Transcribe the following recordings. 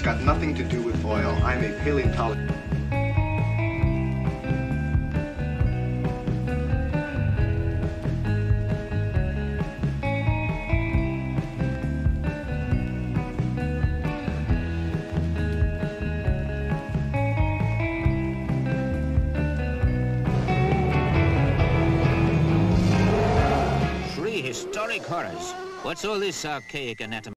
It's got nothing to do with oil. I'm a paleontologist. Three historic horrors. What's all this archaic anatomy?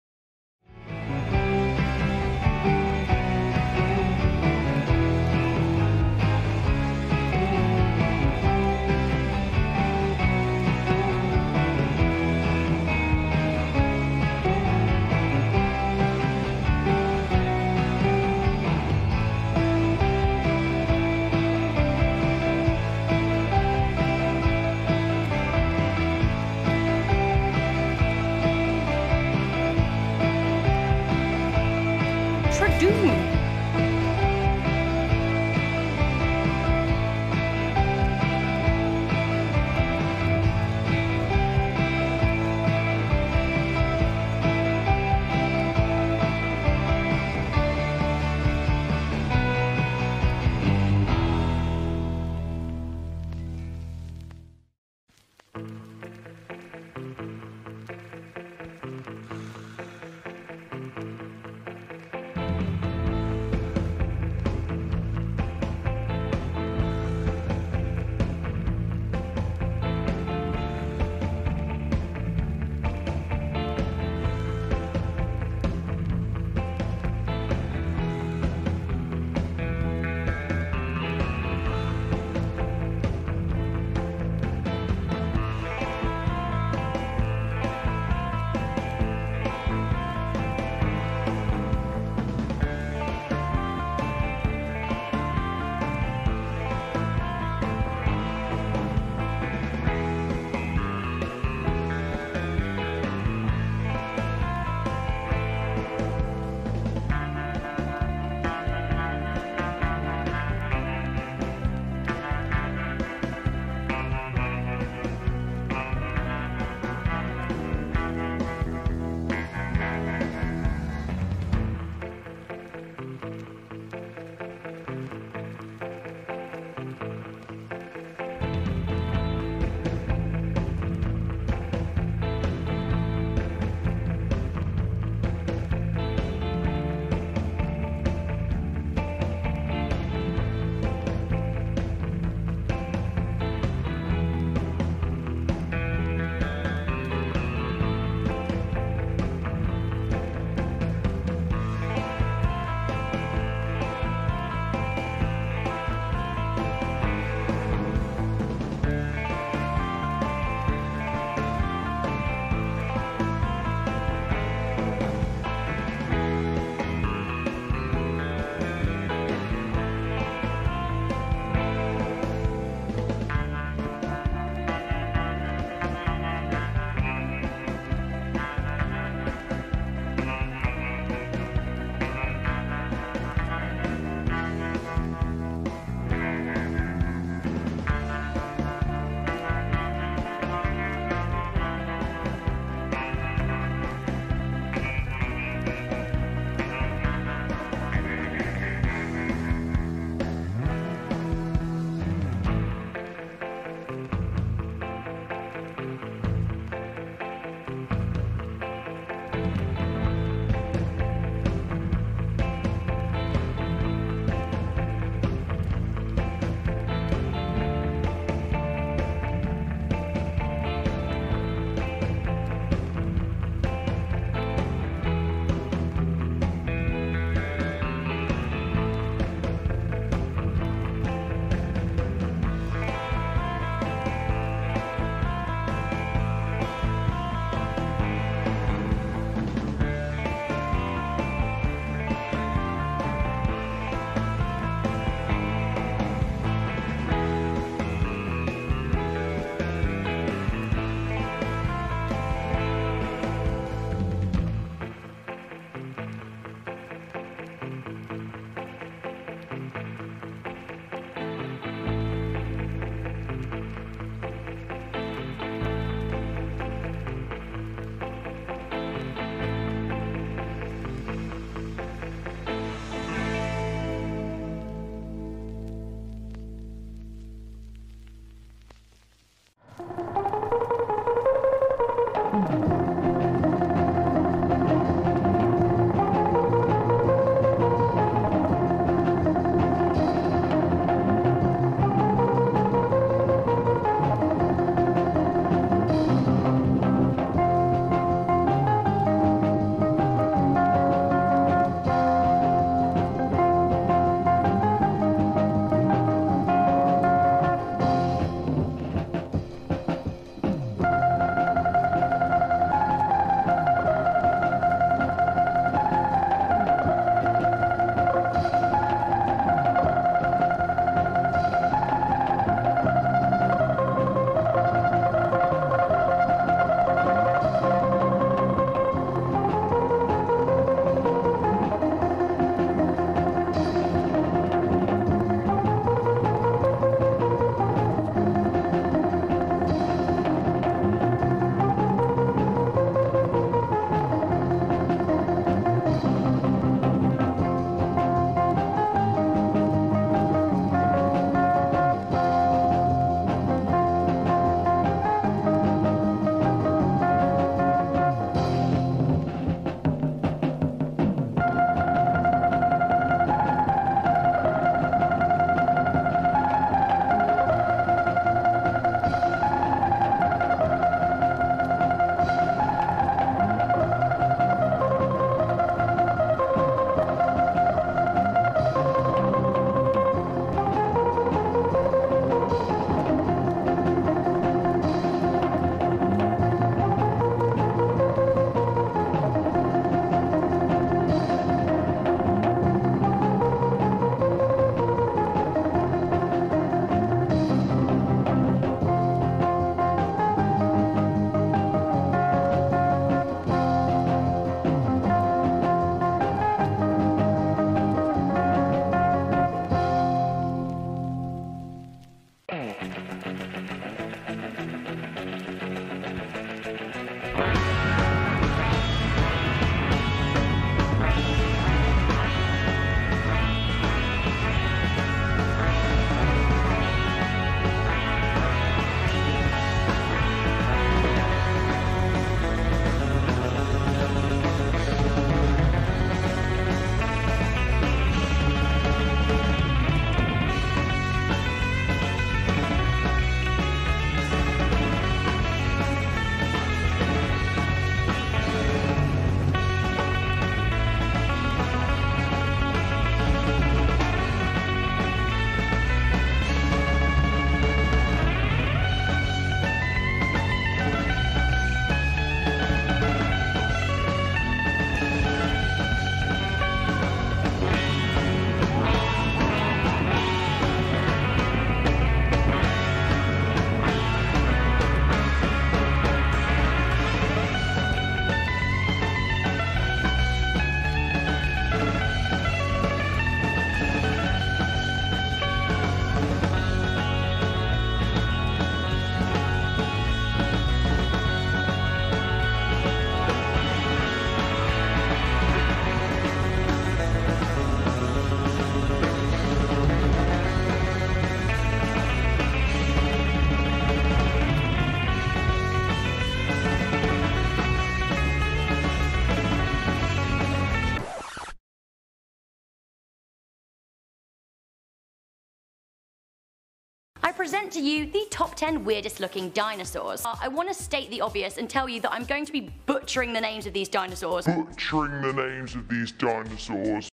Present to you the top 10 weirdest looking dinosaurs. Uh, I want to state the obvious and tell you that I'm going to be butchering the names of these dinosaurs. Butchering the names of these dinosaurs.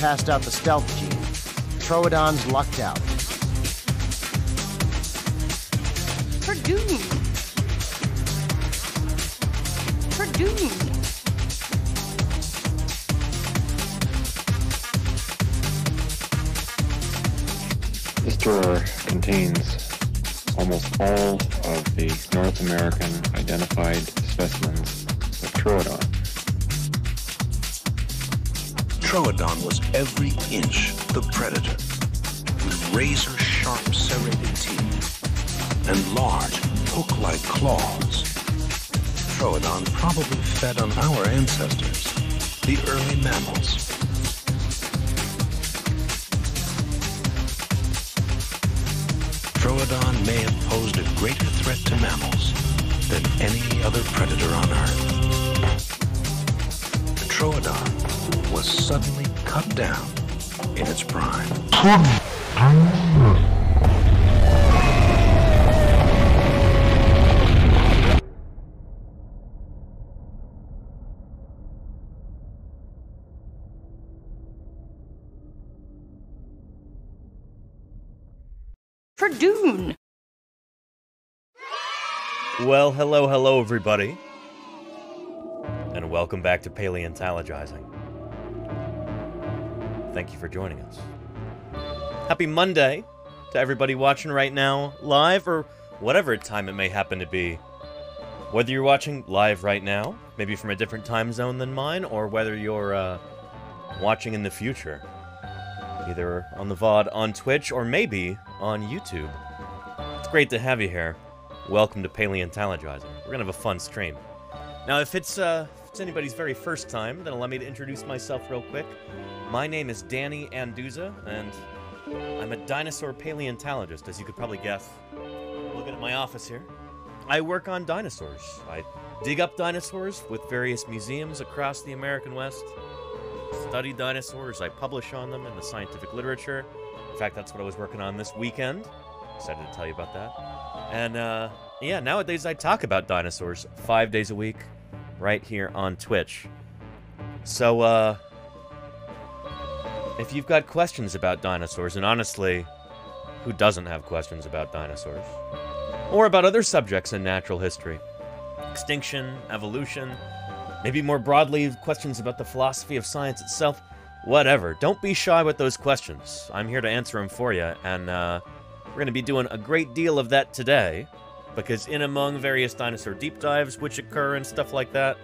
Passed out the stealth gene, Troodons lucked out. Tradoon. Tradoon. This drawer contains almost all of the North American identified ancestors, the early mammals. Troodon may have posed a greater threat to mammals than any other predator on Earth. The Troodon was suddenly cut down in its prime. Well, hello, hello, everybody. And welcome back to Paleontologizing. Thank you for joining us. Happy Monday to everybody watching right now, live or whatever time it may happen to be. Whether you're watching live right now, maybe from a different time zone than mine, or whether you're uh, watching in the future, either on the VOD on Twitch or maybe on YouTube. It's great to have you here. Welcome to Paleontologizing. We're gonna have a fun stream. Now, if it's uh, if it's anybody's very first time, then allow me to introduce myself real quick. My name is Danny Anduza, and I'm a dinosaur paleontologist, as you could probably guess. Looking at my office here, I work on dinosaurs. I dig up dinosaurs with various museums across the American West. Study dinosaurs. I publish on them in the scientific literature. In fact, that's what I was working on this weekend. Excited to tell you about that. And uh, yeah, nowadays I talk about dinosaurs five days a week, right here on Twitch. So uh, if you've got questions about dinosaurs, and honestly, who doesn't have questions about dinosaurs? Or about other subjects in natural history? Extinction, evolution, maybe more broadly, questions about the philosophy of science itself? Whatever. Don't be shy with those questions. I'm here to answer them for you, and uh, we're going to be doing a great deal of that today, because in among various dinosaur deep dives which occur and stuff like that,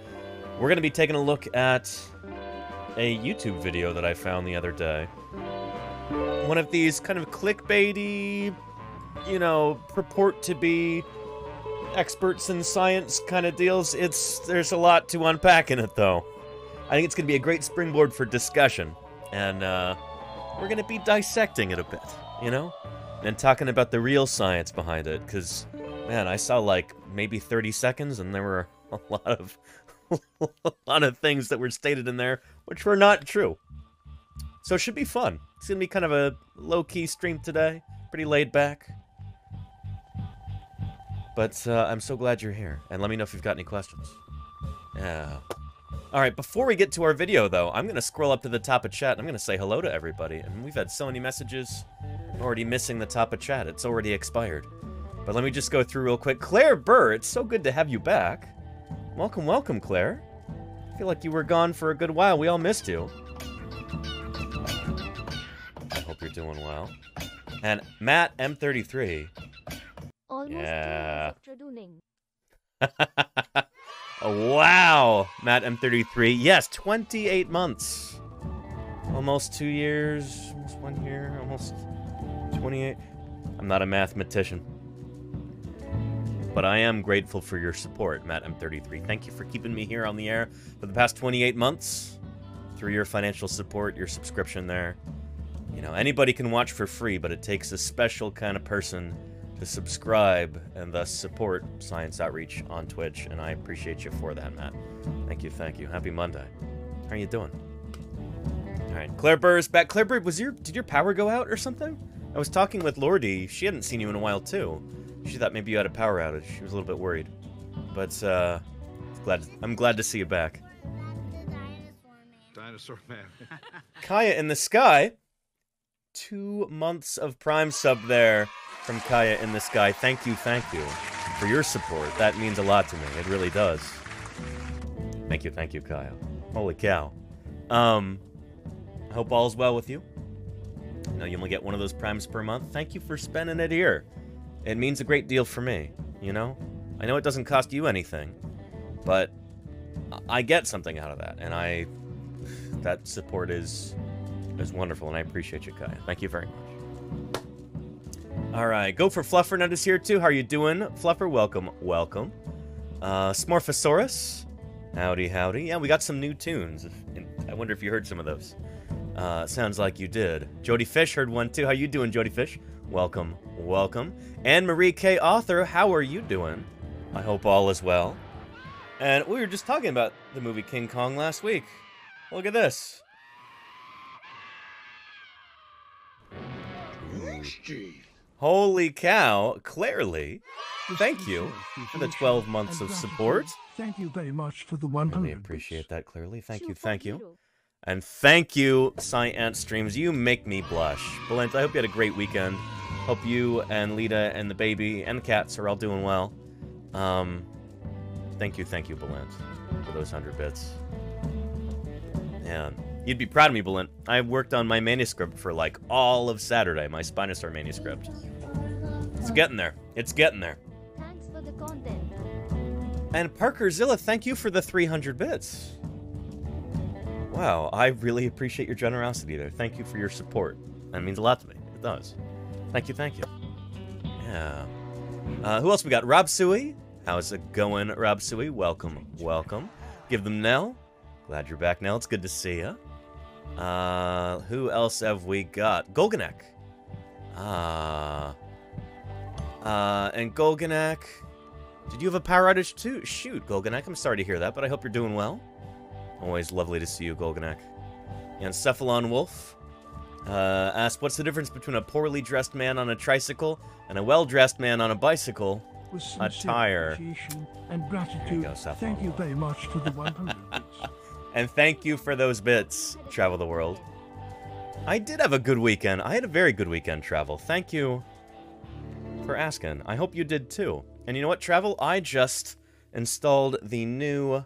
we're going to be taking a look at a YouTube video that I found the other day. One of these kind of clickbaity, you know, purport to be experts in science kind of deals. It's there's a lot to unpack in it though. I think it's going to be a great springboard for discussion, and uh, we're going to be dissecting it a bit, you know, and talking about the real science behind it. Because, man, I saw like maybe 30 seconds, and there were a lot of a lot of things that were stated in there which were not true. So it should be fun. It's gonna be kind of a low key stream today, pretty laid back. But uh, I'm so glad you're here, and let me know if you've got any questions. Yeah. All right, before we get to our video, though, I'm going to scroll up to the top of chat. And I'm going to say hello to everybody. And we've had so many messages. I'm already missing the top of chat. It's already expired. But let me just go through real quick. Claire Burr, it's so good to have you back. Welcome, welcome, Claire. I feel like you were gone for a good while. We all missed you. I hope you're doing well. And Matt M33. Almost Yeah. Oh, wow, Matt M33. Yes, 28 months. Almost two years, almost one year, almost 28. I'm not a mathematician. But I am grateful for your support, Matt M33. Thank you for keeping me here on the air for the past 28 months. Through your financial support, your subscription there. You know, anybody can watch for free, but it takes a special kind of person to subscribe and thus support Science Outreach on Twitch, and I appreciate you for that, Matt. Thank you, thank you. Happy Monday. How are you doing? All right, Claire Burr is back. Claire Burr, was your did your power go out or something? I was talking with Lordy. She hadn't seen you in a while too. She thought maybe you had a power outage. She was a little bit worried, but uh, glad I'm glad to see you back. Dinosaur Man. Kaya in the sky. Two months of Prime sub there from Kaya in the sky. Thank you, thank you for your support. That means a lot to me. It really does. Thank you, thank you, Kaya. Holy cow. Um, hope all's well with you. I know you only get one of those primes per month. Thank you for spending it here. It means a great deal for me, you know? I know it doesn't cost you anything, but I get something out of that, and I that support is is wonderful, and I appreciate you, Kaya. Thank you very much. All right, go for Fluffernut is here too. How are you doing, Fluffer? Welcome, welcome. Uh, Smorphosaurus, howdy, howdy. Yeah, we got some new tunes. I wonder if you heard some of those. Uh, sounds like you did. Jody Fish heard one too. How are you doing, Jody Fish? Welcome, welcome. And Marie K. Author, how are you doing? I hope all is well. And we were just talking about the movie King Kong last week. Look at this. Holy cow, Clearly. Thank you for the 12 months of support. Thank you very much for the 100. Really appreciate that, Clearly. Thank you, thank you. And thank you, Science Streams. You make me blush. Valent, I hope you had a great weekend. Hope you and Lita and the baby and the cats are all doing well. Um, thank you, thank you, Valent, for those 100 bits. Yeah. You'd be proud of me, Valent. I worked on my manuscript for like all of Saturday, my Spinosaur manuscript. It's getting there. It's getting there. Thanks for the content. And Parker Zilla, thank you for the 300 bits. Wow, I really appreciate your generosity there. Thank you for your support. That means a lot to me. It does. Thank you, thank you. Yeah. Uh, who else we got? Rob Sui. How's it going, Rob Sui? Welcome, welcome. Give them Nell. Glad you're back, Nell. It's good to see you. Uh, who else have we got? Golganek. Ah. Uh, and Golganek. Did you have a power outage too? Shoot, Golganek. I'm sorry to hear that, but I hope you're doing well. Always lovely to see you, Golganek. And Cephalon Wolf uh, asked, "What's the difference between a poorly dressed man on a tricycle and a well-dressed man on a bicycle?" With A tire. and gratitude. go, Thank you very much for the 100 bits. And thank you for those bits, Travel the World. I did have a good weekend. I had a very good weekend, Travel. Thank you for asking. I hope you did too. And you know what, Travel? I just installed the new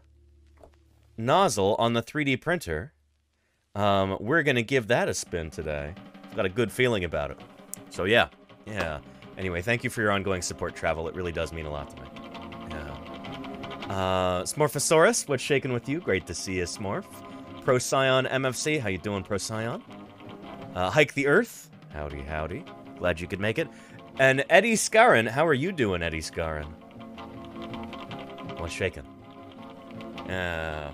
nozzle on the 3D printer. Um, we're going to give that a spin today. I've got a good feeling about it. So, yeah. Yeah. Anyway, thank you for your ongoing support, Travel. It really does mean a lot to me. Uh, Smorphosaurus, what's shaking with you? Great to see you, Smorph. Procyon MFC, how you doing, Procyon? Uh, Hike the Earth, howdy, howdy. Glad you could make it. And Eddie Scarin, how are you doing, Eddie Scarin? What's shaking? Yeah.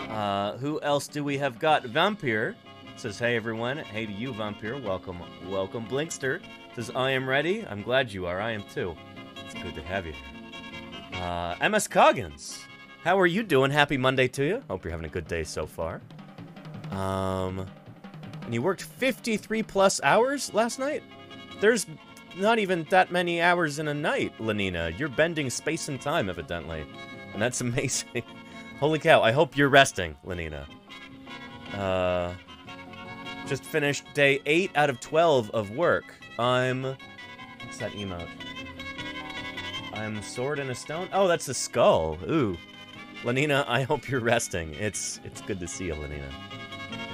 Uh, who else do we have got? Vampire says, "Hey everyone, hey to you, Vampire. Welcome, welcome." Blinkster says, "I am ready. I'm glad you are. I am too. It's good to have you." Uh, MS Coggins, how are you doing? Happy Monday to you. Hope you're having a good day so far. Um, and you worked 53 plus hours last night. There's not even that many hours in a night, Lenina. You're bending space and time, evidently, and that's amazing. Holy cow! I hope you're resting, Lenina. Uh, just finished day eight out of 12 of work. I'm. What's that emote? I'm sword and a stone. Oh, that's a skull. Ooh. Lenina, I hope you're resting. It's it's good to see you, Lenina.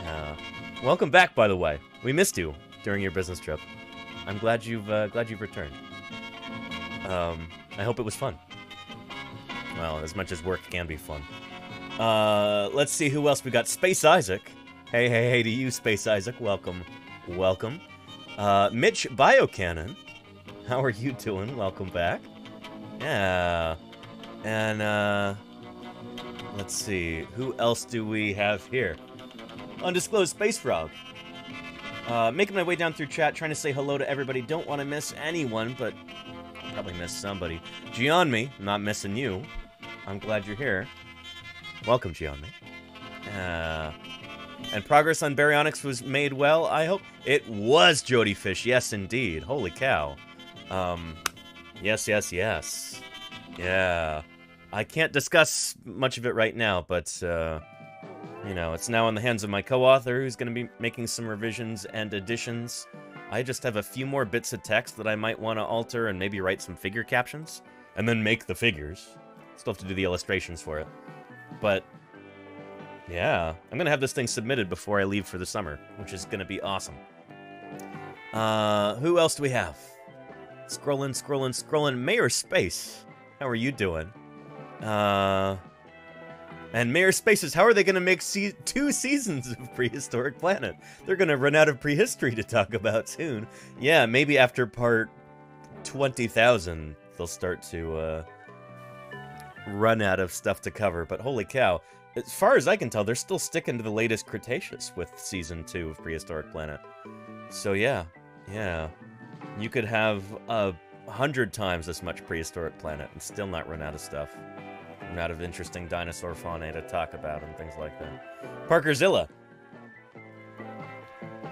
Yeah. Welcome back, by the way. We missed you during your business trip. I'm glad you've uh, glad you've returned. Um, I hope it was fun. Well, as much as work can be fun. Uh, let's see who else we got. Space Isaac. Hey, hey, hey to you, Space Isaac. Welcome, welcome. Uh, Mitch Biocannon. How are you doing? Welcome back. Yeah. And, uh, let's see. Who else do we have here? Undisclosed Space Frog. Uh, making my way down through chat, trying to say hello to everybody. Don't want to miss anyone, but probably miss somebody. Gianmi, not missing you. I'm glad you're here. Welcome, Gianmi. Uh, and progress on Baryonyx was made well, I hope. It was Jody Fish, yes, indeed. Holy cow. Um, yes, yes, yes. Yeah. I can't discuss much of it right now, but, uh, you know, it's now in the hands of my co-author, who's going to be making some revisions and additions. I just have a few more bits of text that I might want to alter and maybe write some figure captions, and then make the figures. Still have to do the illustrations for it. But, yeah, I'm going to have this thing submitted before I leave for the summer, which is going to be awesome. Uh, who else do we have? Scrolling, scrolling, scrolling. Mayor Space, how are you doing? Uh, and Mayor Spaces, how are they going to make se two seasons of Prehistoric Planet? They're going to run out of prehistory to talk about soon. Yeah, maybe after part 20,000, they'll start to uh, run out of stuff to cover. But holy cow, as far as I can tell, they're still sticking to the latest Cretaceous with season two of Prehistoric Planet. So yeah, yeah. You could have a hundred times as much Prehistoric Planet and still not run out of stuff. Run out of interesting dinosaur fauna to talk about and things like that. Parkerzilla.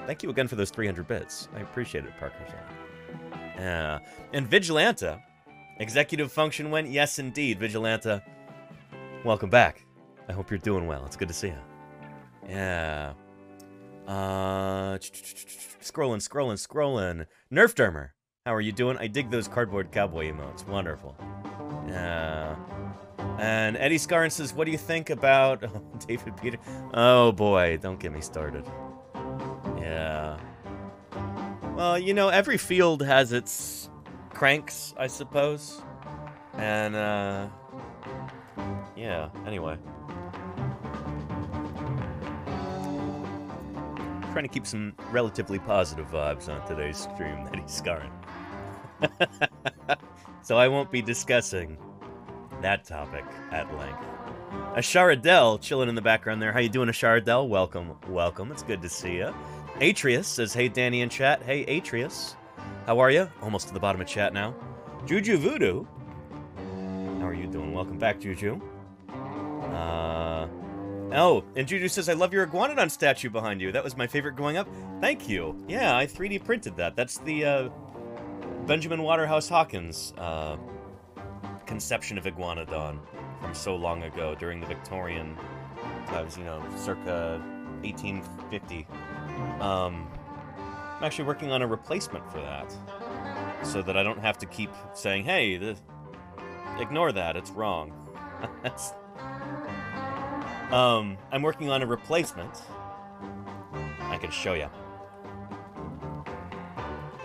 Thank you again for those 300 bits. I appreciate it, Parkerzilla. Yeah. And Vigilanta. Executive function went? Yes, indeed. Vigilanta, welcome back. I hope you're doing well. It's good to see you. Yeah. Uh, scrolling, scrolling, scrolling. Nerf Dermer, how are you doing? I dig those cardboard cowboy emotes. Wonderful. Yeah. And Eddie Scarn says, what do you think about oh, David Peter? Oh boy, don't get me started. Yeah. Well, you know, every field has its cranks, I suppose. And, uh, yeah, anyway. Trying to keep some relatively positive vibes on today's stream, that he's Scarn. so I won't be discussing that topic at length. Asharadel chilling in the background there. How you doing, Asharadel? Welcome, welcome. It's good to see you. Atreus says, "Hey, Danny in chat. Hey, Atreus, how are you? Almost to the bottom of chat now. Juju Voodoo, how are you doing? Welcome back, Juju. Uh, oh, and Juju says, "I love your iguanodon statue behind you. That was my favorite growing up. Thank you. Yeah, I 3D printed that. That's the uh, Benjamin Waterhouse Hawkins uh, conception of iguanodon from so long ago during the Victorian times, you know, circa 1850. Um, I'm actually working on a replacement for that, so that I don't have to keep saying, "Hey, the, ignore that. It's wrong." That's. Um, I'm working on a replacement. I can show you.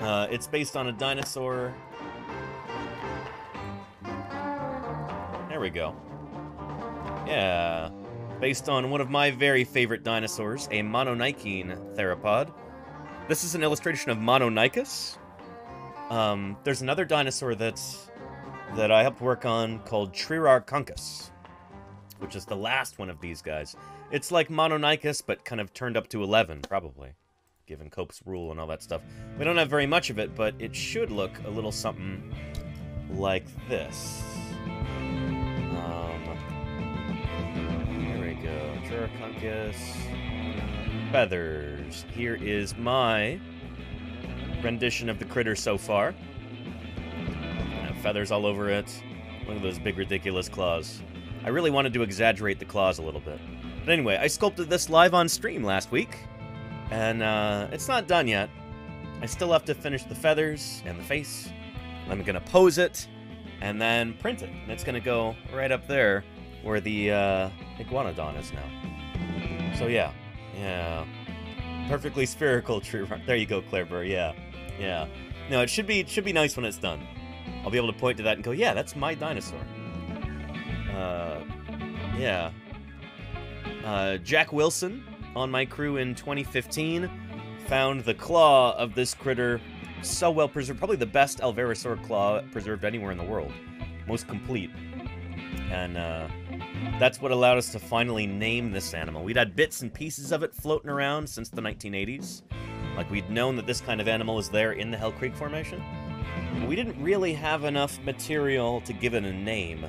Uh, it's based on a dinosaur. There we go. Yeah. Based on one of my very favorite dinosaurs, a Mononykine theropod. This is an illustration of Mononykus. Um, there's another dinosaur that's that I helped work on called Trierarchuncus, which is the last one of these guys. It's like Mononykus, but kind of turned up to 11, probably, given Cope's rule and all that stuff. We don't have very much of it, but it should look a little something like this. Um, here we go. Trierarchuncus. Feathers. Here is my rendition of the critter so far. Feathers all over it. Look at those big, ridiculous claws. I really wanted to exaggerate the claws a little bit. But anyway, I sculpted this live on stream last week, and uh, it's not done yet. I still have to finish the feathers and the face. I'm gonna pose it, and then print it. And it's to go right up there where the uh, Iguanodon is now. So yeah, yeah. Perfectly spherical true. There you go, Claire Yeah, yeah. No, it should be it should be nice when it's done. I'll be able to point to that and go, yeah, that's my dinosaur. Uh, yeah. Uh, Jack Wilson on my crew in 2015 found the claw of this critter so well preserved, probably the best Alvarezsaur claw preserved anywhere in the world, most complete, and uh, that's what allowed us to finally name this animal. We'd had bits and pieces of it floating around since the 1980s, like we'd known that this kind of animal was there in the Hell Creek Formation. We didn't really have enough material to give it a name.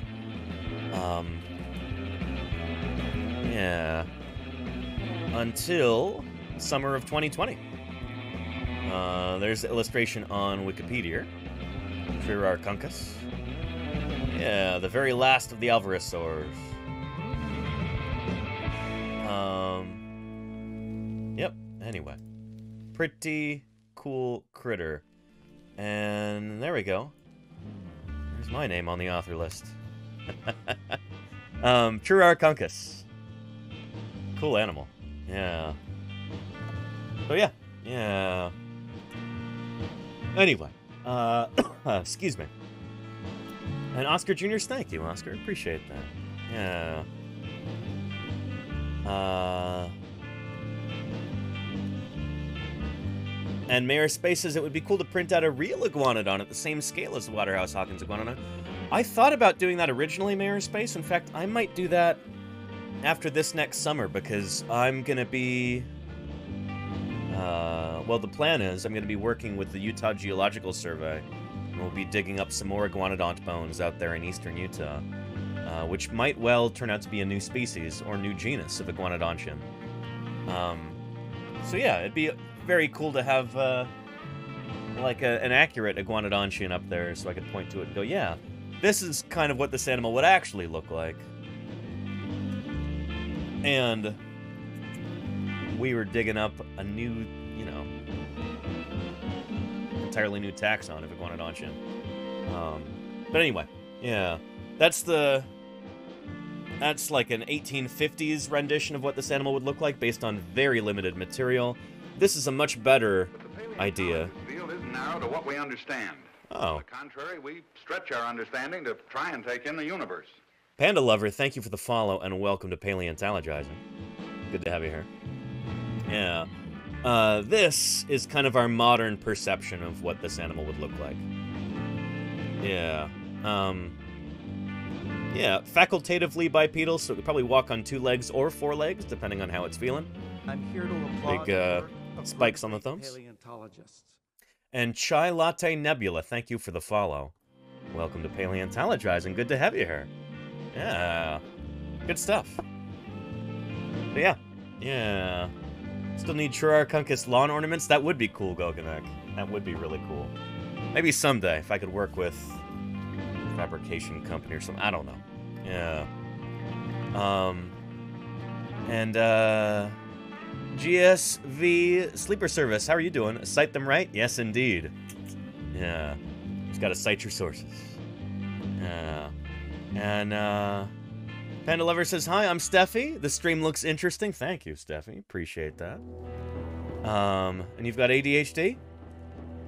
Um, yeah. Until summer of 2020. Uh, there's the illustration on Wikipedia. Trierarchuncus. Yeah, the very last of the Alvarezsaurs. Um. Yep. Anyway, pretty cool critter. And there we go. There's my name on the author list. um. Cool animal. Yeah. So yeah, yeah. Anyway, uh, excuse me. And Oscar Jr. thank you, Oscar. Appreciate that. Yeah. Uh. And Mayor Space says it would be cool to print out a real iguanodon at the same scale as the Waterhouse Hawkins iguanodon. I thought about doing that originally, Mayor Space. In fact, I might do that after this next summer because I'm gonna be. Uh, well, the plan is I'm gonna be working with the Utah Geological Survey. And we'll be digging up some more iguanodont bones out there in eastern Utah, uh, which might well turn out to be a new species or new genus of iguanodontian. Um, so yeah, it'd be very cool to have uh, like a, an accurate iguanodontian up there, so I could point to it and go, yeah, this is kind of what this animal would actually look like. And we were digging up a new, you know, entirely new taxon of Iguanodontian. Um, but anyway, yeah, that's the that's like an 1850s rendition of what this animal would look like based on very limited material. This is a much better idea. Field isn't narrow to what we understand. Oh. On the contrary, we stretch our understanding to try and take in the universe. Panda Lover, thank you for the follow and welcome to Paleontologizing. Good to have you here. Yeah. Uh, this is kind of our modern perception of what this animal would look like. Yeah. Um, yeah, facultatively bipedal, so it could probably walk on two legs or four legs, depending on how it's feeling. I'm here to applaud Big uh, the work of spikes on the thumbs. Paleontologists. And Chai Latte Nebula, thank you for the follow. Welcome to Paleontologizing. Good to have you here. Yeah. Good stuff. But yeah. Yeah. Still need Trierarchuncus lawn ornaments? That would be cool, Goganek. That would be really cool. Maybe someday, if I could work with a fabrication company or something. I don't know. Yeah. Um. And, uh. GSV Sleeper Service, how are you doing? Cite them right? Yes, indeed. Yeah. Just gotta cite your sources. Yeah. And, uh. Panda Lover says, Hi, I'm Steffi. The stream looks interesting. Thank you, Steffi. Appreciate that. Um, and you've got ADHD?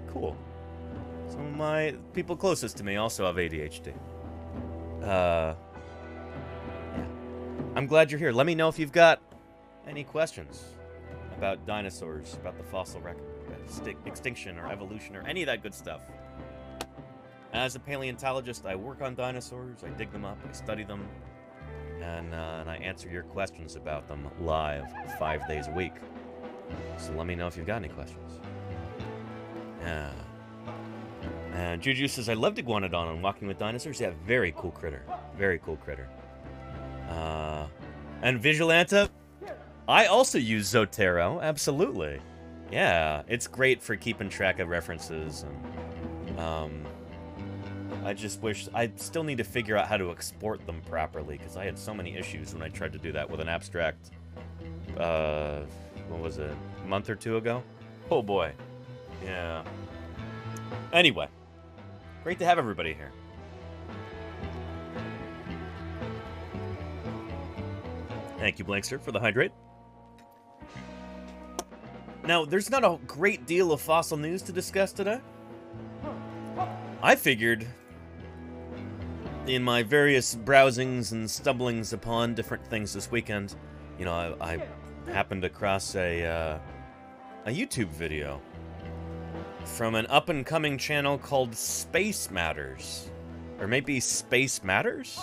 Cool. Some of my people closest to me also have ADHD. Uh. Yeah. I'm glad you're here. Let me know if you've got any questions about dinosaurs, about the fossil record, extinction or evolution or any of that good stuff. As a paleontologist, I work on dinosaurs, I dig them up, I study them, and, uh, and I answer your questions about them live five days a week. So let me know if you've got any questions. Yeah. And Juju says, I loved Iguanodon on Walking with Dinosaurs. Yeah, very cool critter. Very cool critter. Uh, and Vigilanta, I also use Zotero, absolutely. Yeah, it's great for keeping track of references. And, um, I just wish I still need to figure out how to export them properly because I had so many issues when I tried to do that with an abstract. Uh, what was it? A month or two ago? Oh boy. Yeah. Anyway, great to have everybody here. Thank you, Blankster, for the hydrate. Now, there's not a great deal of fossil news to discuss today. I figured, in my various browsings and stumblings upon different things this weekend, you know, I, I happened across a uh, a YouTube video from an up and coming channel called Space Matters, or maybe Space Matters.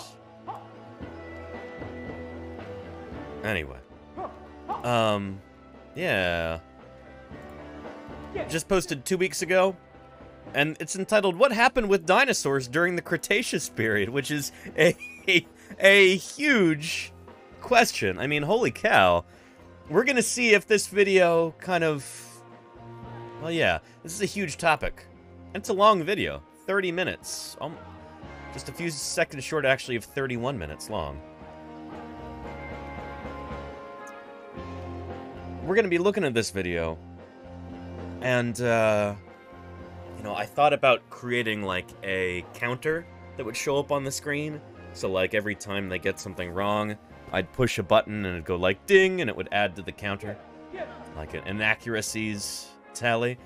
Anyway, um, yeah, just posted two weeks ago and it's entitled "What Happened with Dinosaurs During the Cretaceous Period," which is a a, huge question. I mean, holy cow! We're gonna see if this video kind of, well, yeah, this is a huge topic. It's a long video, 30 minutes, um, just a few seconds short, actually, of 31 minutes long. We're gonna be looking at this video, and. uh you know, I thought about creating like a counter that would show up on the screen. So like every time they get something wrong, I'd push a button and it'd go like ding and it would add to the counter. Like an inaccuracies tally.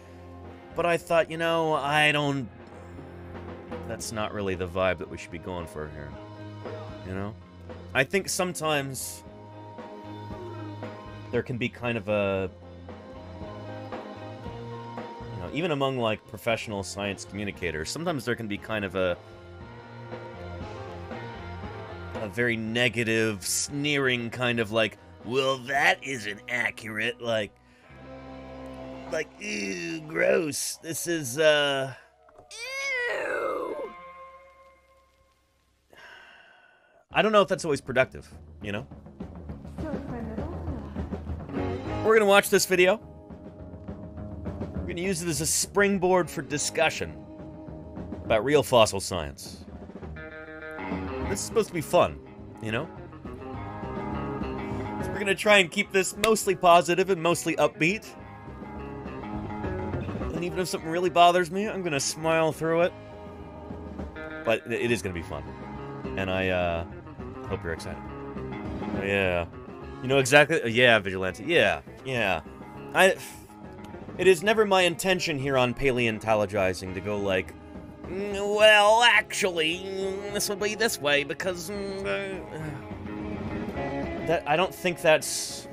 But I thought, you know, I don't that's not really the vibe that we should be going for here. You know? I think sometimes there can be kind of a even among like professional science communicators, sometimes there can be kind of a a very negative, sneering kind of like, well, that isn't accurate. Like, like, ew, gross. This is uh, ew. I don't know if that's always productive. You know. We're gonna watch this video. We're going to use it as a springboard for discussion about real fossil science. This is supposed to be fun, you know? So we're going to try and keep this mostly positive and mostly upbeat. And even if something really bothers me, I'm going to smile through it. But it is going to be fun. And I uh, hope you're excited. Yeah. You know exactly... Yeah, Vigilante. Yeah, yeah. I... It is never my intention here on paleontologizing to go like, "Mm, well, actually, mm, this would be this way because mm, uh, that I don't think that's.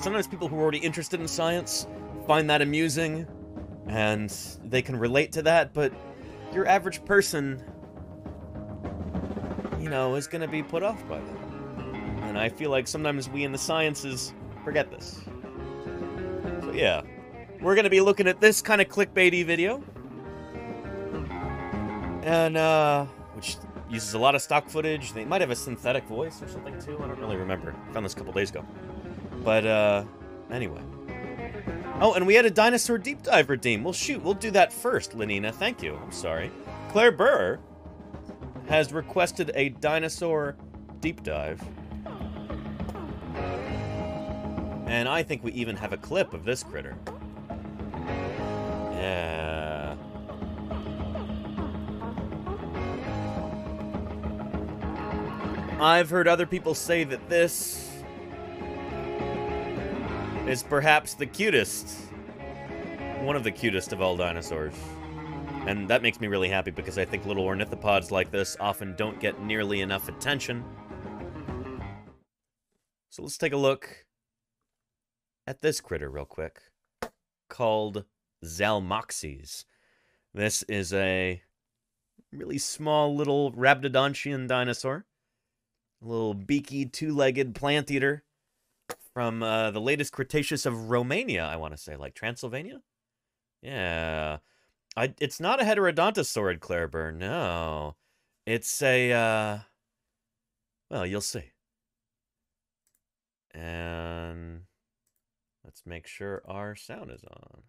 Sometimes people who are already interested in science find that amusing, and they can relate to that. But your average person, you know, is going to be put off by that. And I feel like sometimes we in the sciences forget this. So yeah, we're going to be looking at this kind of clickbaity video. And, uh, which uses a lot of stock footage. They might have a synthetic voice or something, too. I don't really remember. Found this a couple days ago. But, uh, anyway. Oh, and we had a dinosaur deep dive redeem. Well, shoot, we'll do that first, Lenina. Thank you. I'm sorry. Claire Burr has requested a dinosaur deep dive. And I think we even have a clip of this critter. Yeah. I've heard other people say that this is perhaps the cutest, one of the cutest of all dinosaurs. And that makes me really happy because I think little ornithopods like this often don't get nearly enough attention. So let's take a look at this critter real quick called Zalmoxes. This is a really small little Rhabdodontian dinosaur. A little beaky, two-legged plant eater from uh, the latest Cretaceous of Romania, I want to say. Like Transylvania? Yeah. I, it's not a heterodontosaurid, Claire Burr. No. It's a, uh... Well, you'll see. And... Let's make sure our sound is on.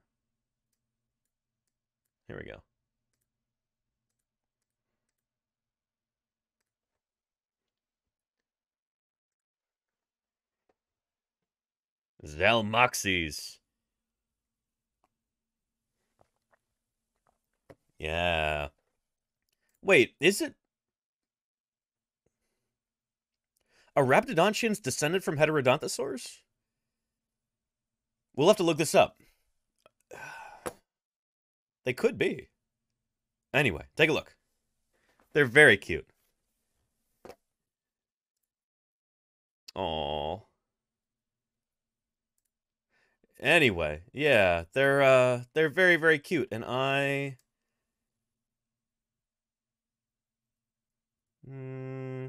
Here we go. Zalmoxes. Yeah. Wait, is it? Are Rhabdodontians descended from Heterodontosaurs? We'll have to look this up. They could be. Anyway, take a look. They're very cute. Oh. Anyway, yeah, they're uh they're very very cute and I Hmm.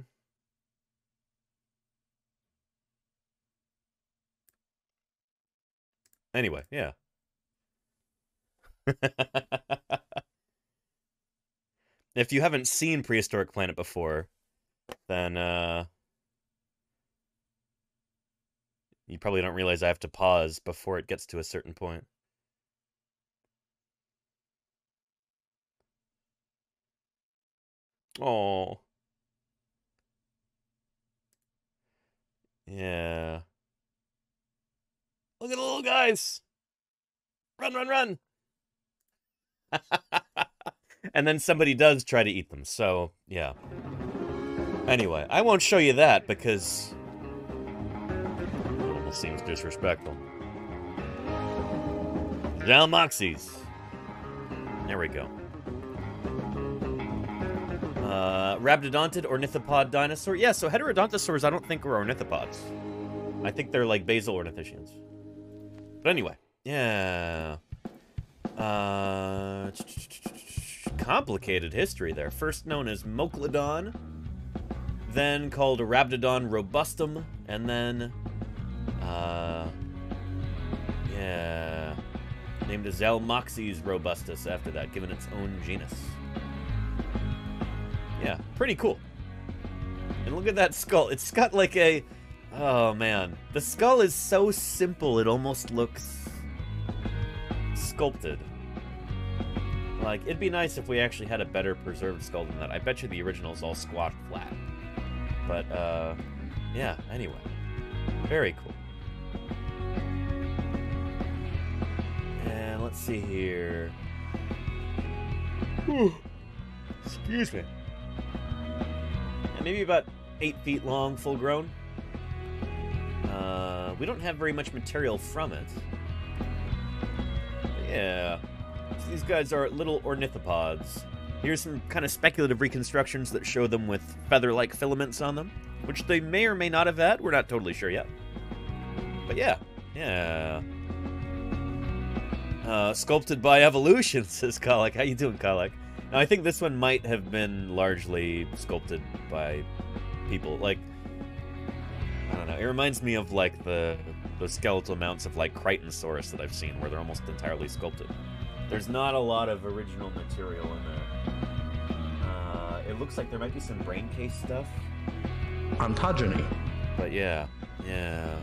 Anyway, yeah. if you haven't seen Prehistoric Planet before, then uh you probably don't realize I have to pause before it gets to a certain point. Oh. Yeah. Look at the little guys. Run, run, run. and then somebody does try to eat them. So, yeah. Anyway, I won't show you that because it almost seems disrespectful. Zalmoxes. There we go. Uh, Rhabdodontid ornithopod dinosaur. Yeah, so heterodontosaurs I don't think are ornithopods. I think they're like basal ornithischians. But anyway, yeah. Uh, complicated history there. First known as Mochlodon, then called Rhabdodon robustum, and then, uh, yeah, named as Zalmoxes robustus after that, given its own genus. Yeah, pretty cool. And look at that skull. It's got like a... Oh, man. The skull is so simple, it almost looks... sculpted. Like, it'd be nice if we actually had a better preserved skull than that. I bet you the original's all squashed flat. But, uh... Yeah, anyway. Very cool. And let's see here... Excuse me And maybe about eight feet long, full grown. Uh, we don't have very much material from it. Yeah. These guys are little ornithopods. Here's some kind of speculative reconstructions that show them with feather-like filaments on them, which they may or may not have had. We're not totally sure yet. But yeah, yeah. Uh, sculpted by evolution, says Kolek. How you doing, Kolek? Now, I think this one might have been largely sculpted by people. Like, I don't know. It reminds me of, like, the, the skeletal mounts of, like, Crichtonsaurus that I've seen, where they're almost entirely sculpted. There's not a lot of original material in there. Uh, it looks like there might be some brain case stuff. Ontogeny. But yeah, yeah.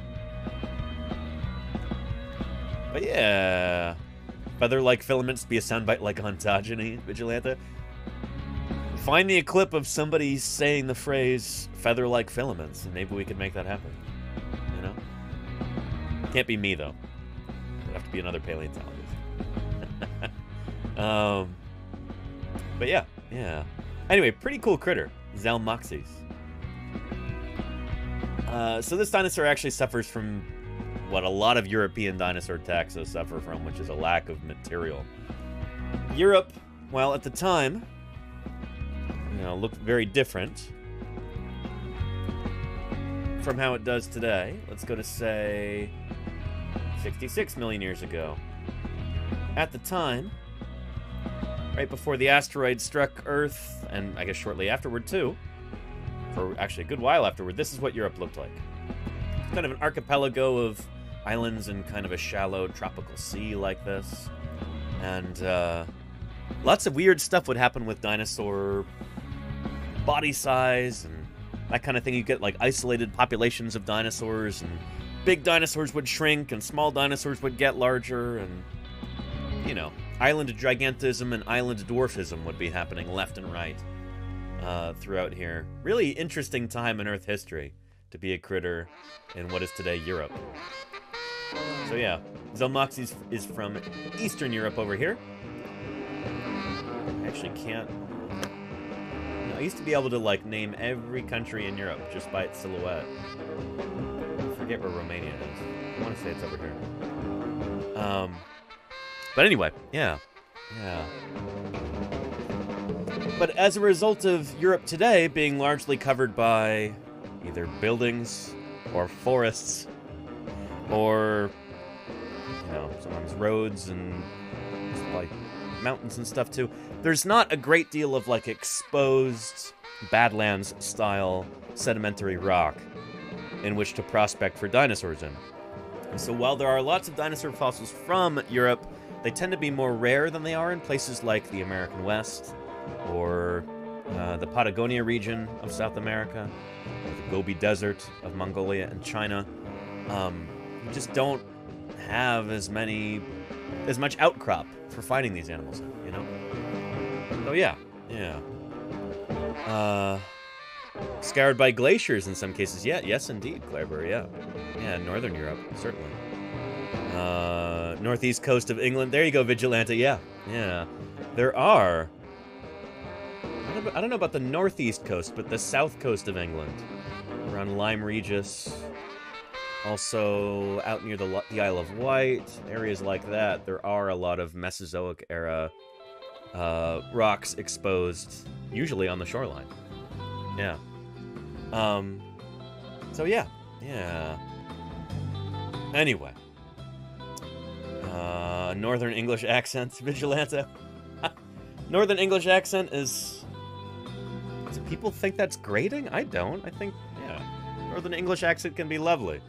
But yeah. Feather-like filaments be a soundbite like ontogeny, Vigilante. Find me a clip of somebody saying the phrase feather-like filaments, and maybe we could make that happen. Can't be me, though. It'd have to be another paleontologist. um, but yeah, yeah. Anyway, pretty cool critter. Zalmoxes. Uh, so this dinosaur actually suffers from what a lot of European dinosaur taxa suffer from, which is a lack of material. Europe, well, at the time, you know, looked very different from how it does today. Let's go to, say, 66 million years ago. At the time, right before the asteroid struck Earth, and I guess shortly afterward, too, for actually a good while afterward, this is what Europe looked like. Kind of an archipelago of islands in kind of a shallow tropical sea like this. And uh, lots of weird stuff would happen with dinosaur body size and that kind of thing. You get like isolated populations of dinosaurs, and big dinosaurs would shrink, and small dinosaurs would get larger, and you know, island gigantism and island dwarfism would be happening left and right uh, throughout here. Really interesting time in Earth history to be a critter in what is today Europe. So yeah, Zalmoxes is from Eastern Europe over here. I actually can't... I used to be able to like name every country in Europe just by its silhouette. Forget where Romania is. I want to say it's over here. Um, but anyway, yeah, yeah. But as a result of Europe today being largely covered by either buildings or forests or you know sometimes roads and like mountains and stuff too there's not a great deal of like exposed badlands style sedimentary rock in which to prospect for dinosaurs in so while there are lots of dinosaur fossils from europe they tend to be more rare than they are in places like the american west or uh, the patagonia region of south america or the gobi desert of mongolia and china um, you just don't have as many as much outcrop for finding these animals you know? So yeah, yeah. Uh scoured by glaciers in some cases. Yeah, yes indeed, Clairbury, yeah. Yeah, northern Europe, certainly. Uh northeast coast of England. There you go, Vigilante. Yeah. Yeah. There are I don't, I don't know about the northeast coast, but the south coast of England. Around Lyme Regis, also, out near the, the Isle of Wight, areas like that, there are a lot of Mesozoic era uh, rocks exposed, usually on the shoreline. Yeah. Um. So yeah, yeah. Anyway, uh, Northern English accent, Vigilante. Northern English accent is. Do people think that's grating? I don't. I think yeah. Northern English accent can be lovely.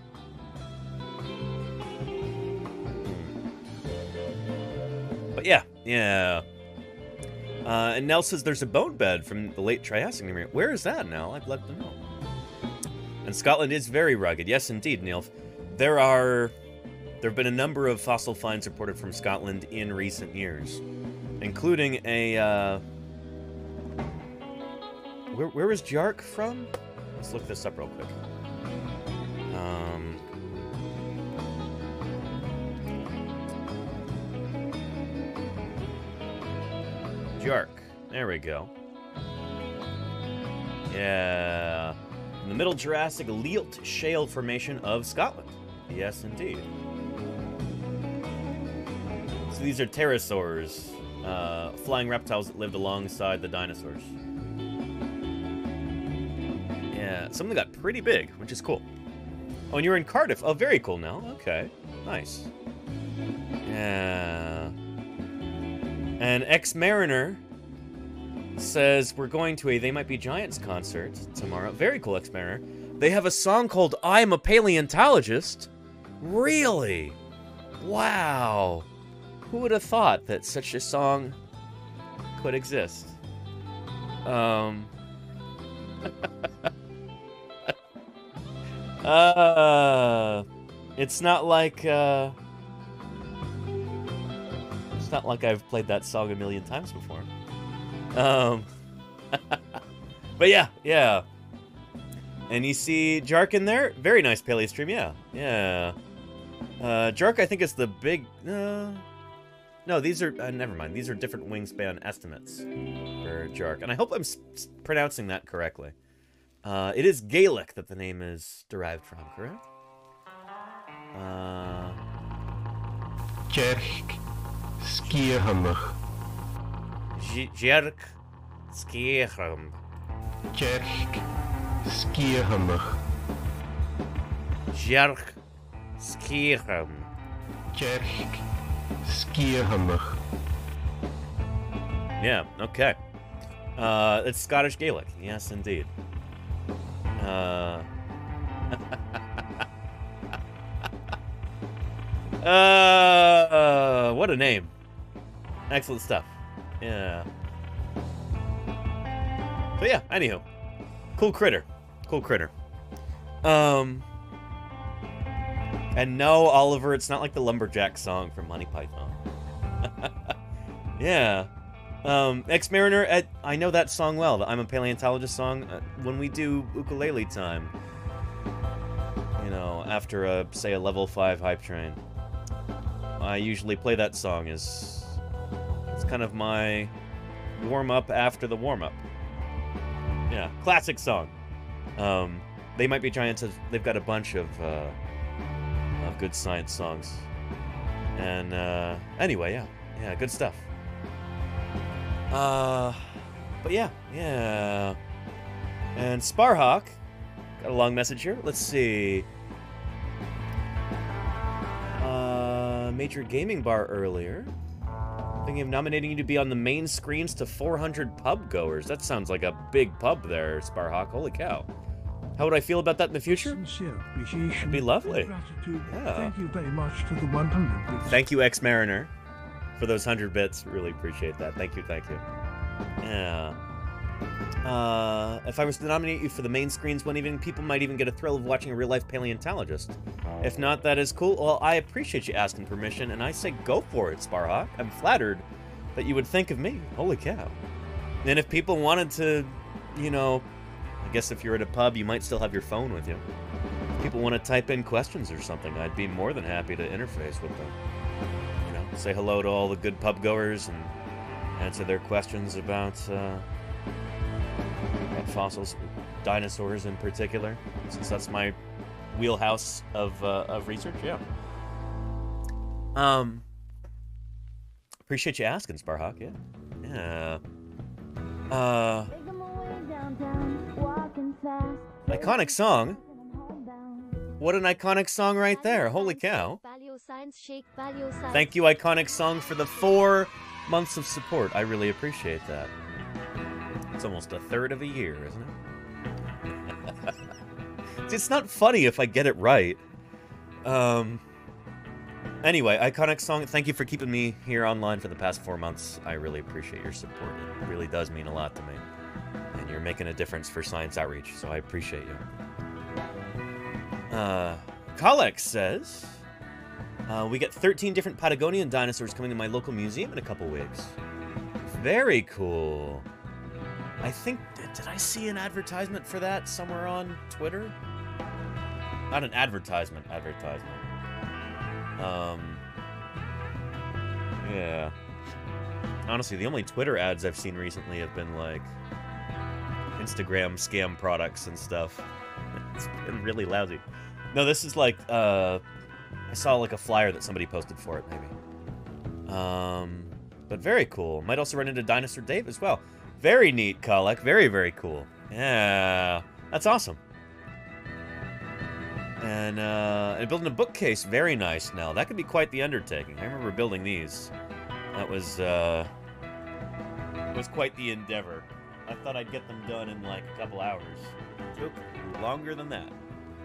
But yeah, yeah. Uh, and Nell says there's a bone bed from the late Triassic. Where is that, Nell? I'd love to know. And Scotland is very rugged. Yes, indeed, Neil. There are... There have been a number of fossil finds reported from Scotland in recent years. Including a, uh... Where, where is Dearc from? Let's look this up real quick. Um... Dearc. There we go. Yeah. In the Middle Jurassic Lealt Shale Formation of Scotland. Yes, indeed. So these are pterosaurs, uh, flying reptiles that lived alongside the dinosaurs. Yeah, some of them got pretty big, which is cool. Oh, and you're in Cardiff. Oh, very cool now. Okay, nice. Yeah. And Ex Mariner says we're going to a They Might Be Giants concert tomorrow. Very cool, Ex Mariner. They have a song called I'm a Paleontologist. Really? Wow. Who would have thought that such a song could exist? Um. uh, it's not like, uh, not like I've played that song a million times before. Um, but yeah, yeah. And you see Dearc in there? Very nice paleo stream, yeah. Yeah. Uh, Dearc, I think, is the big... Uh, no, these are... Uh, never mind. These are different wingspan estimates for Dearc. And I hope I'm pronouncing that correctly. Uh, it is Gaelic that the name is derived from, correct? Uh... Jerk Skierhamach. Jerk Skierham. Jerk Skierhamach. Jerk Skierham. Jerk Skierhamach. Yeah, okay. Uh, it's Scottish Gaelic. Yes, indeed. Uh... uh, what a name. Excellent stuff. Yeah. So yeah, anywho. Cool critter. Cool critter. Um And no, Oliver, it's not like the lumberjack song from Monty Python. yeah. Um, Ex Mariner, I know that song well. The I'm a Paleontologist song. Uh, when we do ukulele time, you know, after a say a level five hype train, I usually play that song as it's kind of my warm up after the warm up. Yeah, classic song. Um, they might be trying to. They've got a bunch of uh, of good science songs. And uh, anyway, yeah, yeah, good stuff. Uh, but yeah, yeah. And Sparhawk got a long message here. Let's see. Uh, Major Gaming Bar earlier. Thinking of nominating you to be on the main screens to 400 pub goers. That sounds like a big pub there, Sparhawk. Holy cow. How would I feel about that in the future? It'd be lovely. Yeah. Thank you very much for the 100 bits. Thank you, Ex Mariner, for those 100 bits. Really appreciate that. Thank you, thank you. Yeah. Uh, if I was to nominate you for the main screens one evening, people might even get a thrill of watching a real life paleontologist. If not, that is cool. Well, I appreciate you asking permission, and I say go for it, Sparhawk. I'm flattered that you would think of me. Holy cow. And if people wanted to, you know, I guess if you're at a pub, you might still have your phone with you. If people want to type in questions or something, I'd be more than happy to interface with them. You know, say hello to all the good pub goers and answer their questions about, uh, about fossils, dinosaurs in particular, since that's my wheelhouse of uh, of research. Yeah. Um. Appreciate you asking, Sparhawk. Yeah. Yeah. Uh. Iconic song. What an iconic song right there. Holy cow. Thank you, Iconic Song, for the four months of support. I really appreciate that. It's almost a third of a year, isn't it? It's not funny if I get it right. Um. Anyway, Iconic Song, thank you for keeping me here online for the past four months. I really appreciate your support. It really does mean a lot to me. And you're making a difference for science outreach, so I appreciate you. Uh, Kalex says, uh, we get 13 different Patagonian dinosaurs coming to my local museum in a couple weeks. Very cool. I think, did I see an advertisement for that somewhere on Twitter? Not an advertisement, advertisement. Um, yeah. Honestly, the only Twitter ads I've seen recently have been like Instagram scam products and stuff. It's been really lousy. No, this is like uh I saw like a flyer that somebody posted for it maybe. Um but very cool. Might also run into Dinosaur Dave as well. Very neat, Kolek. Very, very cool. Yeah. That's awesome. And uh and building a bookcase, very nice now. That could be quite the undertaking. I remember building these. That was uh was quite the endeavor. I thought I'd get them done in like a couple hours. Took longer than that.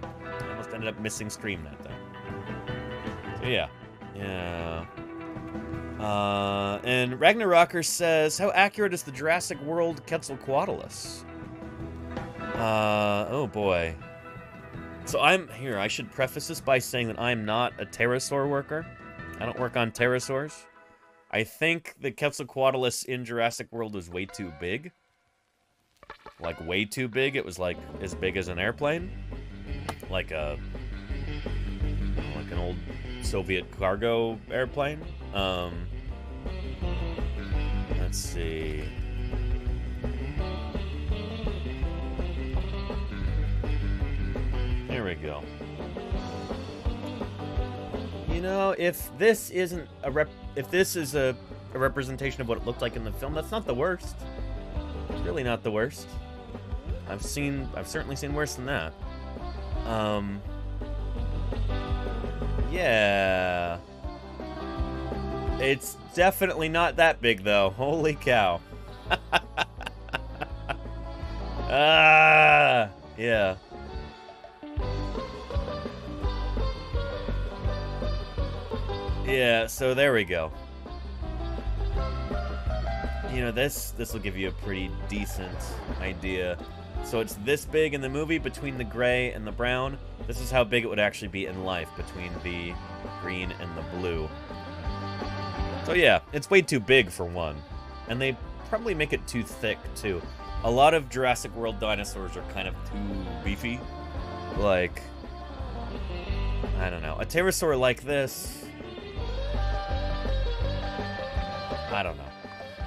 I almost ended up missing stream that time. So yeah. Yeah. Uh, and Ragnarocker says, How accurate is the Jurassic World Quetzalcoatlus? Uh, oh boy. So I'm here. I should preface this by saying that I'm not a pterosaur worker. I don't work on pterosaurs. I think the Quetzalcoatlus in Jurassic World was way too big. Like way too big. It was like as big as an airplane, like a like an old Soviet cargo airplane. Um, let's see. There we go. You know, if this isn't a rep, if this is a, a representation of what it looked like in the film, that's not the worst. It's really not the worst. I've seen, I've certainly seen worse than that. Um, yeah. It's definitely not that big, though. Holy cow. ah, yeah. Yeah, so there we go. You know, this this will give you a pretty decent idea. So it's this big in the movie between the gray and the brown. This is how big it would actually be in life between the green and the blue. So yeah, it's way too big for one. And they probably make it too thick too. A lot of Jurassic World dinosaurs are kind of too beefy. Like I don't know. A pterosaur like this I don't know.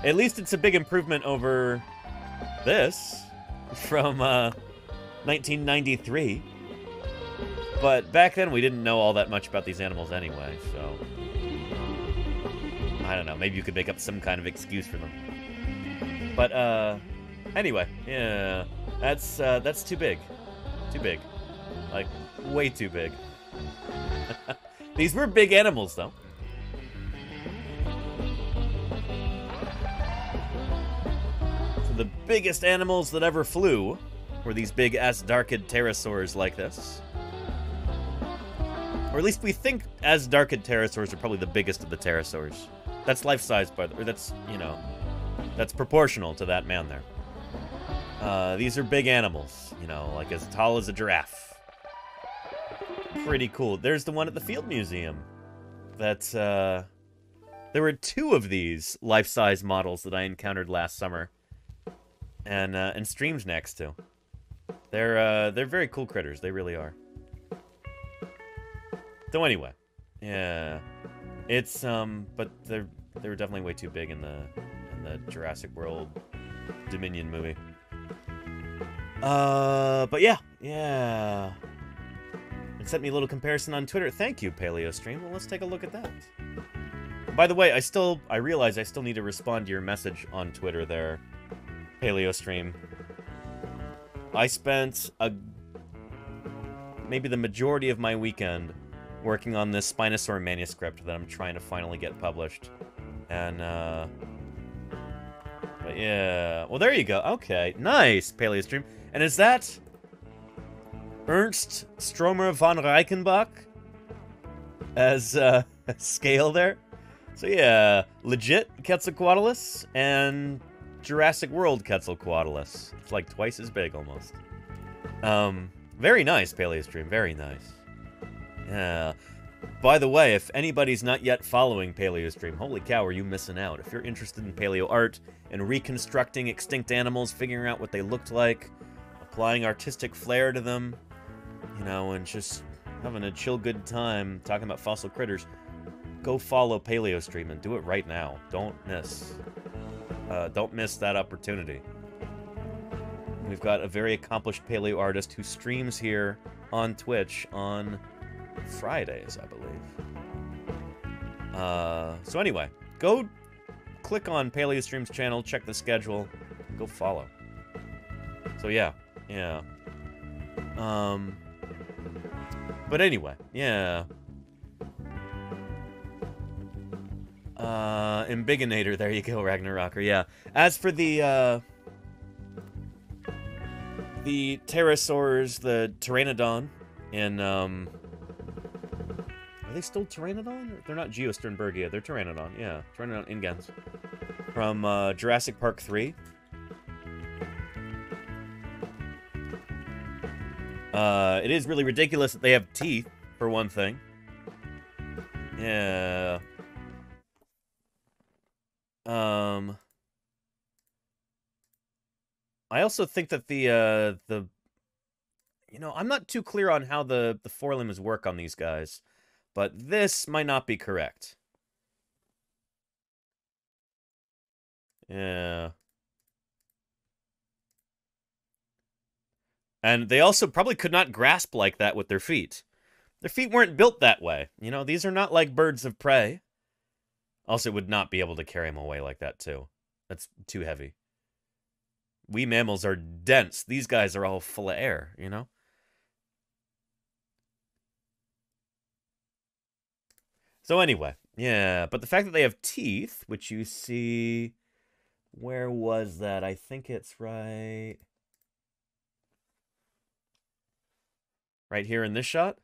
At least it's a big improvement over this. from uh, 1993. But back then, we didn't know all that much about these animals anyway, so... I don't know, maybe you could make up some kind of excuse for them. But, uh, anyway, yeah, that's, uh, that's too big. Too big. Like, way too big. These were big animals, though. So the biggest animals that ever flew were these big Azhdarchid pterosaurs like this. Or at least we think Azhdarchid pterosaurs are probably the biggest of the pterosaurs. That's life-size, by the or that's, you know, that's proportional to that man there. Uh, these are big animals, you know, like as tall as a giraffe. Pretty cool. There's the one at the Field Museum. That, uh... There were two of these life-size models that I encountered last summer. And, uh, and streams next to. They're, uh, they're very cool critters. They really are. So anyway. Yeah. It's, um, but they're, they were definitely way too big in the, in the Jurassic World Dominion movie. Uh, but yeah, yeah. It sent me a little comparison on Twitter. Thank you, Paleo Stream. Well, let's take a look at that. By the way, I still, I realize I still need to respond to your message on Twitter there, Paleo Stream. I spent a, maybe the majority of my weekend working on this Spinosaur manuscript that I'm trying to finally get published. And, uh... But yeah... Well, there you go. Okay. Nice, Paleo Stream. And is that... Ernst Stromer von Reichenbach? As, uh, scale there? So yeah, legit Quetzalcoatlus and Jurassic World Quetzalcoatlus. It's like twice as big, almost. Um, very nice, Paleo Stream. Very nice. Yeah. By the way, if anybody's not yet following PaleoStream, holy cow, are you missing out? If you're interested in paleo art and reconstructing extinct animals, figuring out what they looked like, applying artistic flair to them, you know, and just having a chill good time talking about fossil critters, go follow Paleo Stream and do it right now. Don't miss. Uh, don't miss that opportunity. We've got a very accomplished paleo artist who streams here on Twitch on Fridays, I believe. Uh, so anyway, go click on Paleo Streams channel, check the schedule, go follow. So yeah, yeah. Um, but anyway, yeah. Uh, Embiginator, there you go, Ragnarocker, yeah. As for the, uh, the pterosaurs, the Pteranodon, in, um, are they still Pteranodon? They're not Geosternbergia, they're Pteranodon, yeah. Pteranodon ingens. From, uh, Jurassic Park 3. Uh, it is really ridiculous that they have teeth, for one thing. Yeah. Um... I also think that the, uh, the... You know, I'm not too clear on how the, the forelimbs work on these guys. But this might not be correct. Yeah. And they also probably could not grasp like that with their feet. Their feet weren't built that way. You know, these are not like birds of prey. Also, it would not be able to carry them away like that, too. That's too heavy. We mammals are dense. These guys are all full of air, you know? So anyway, yeah, but the fact that they have teeth, which you see... Where was that? I think it's right... Right here in this shot?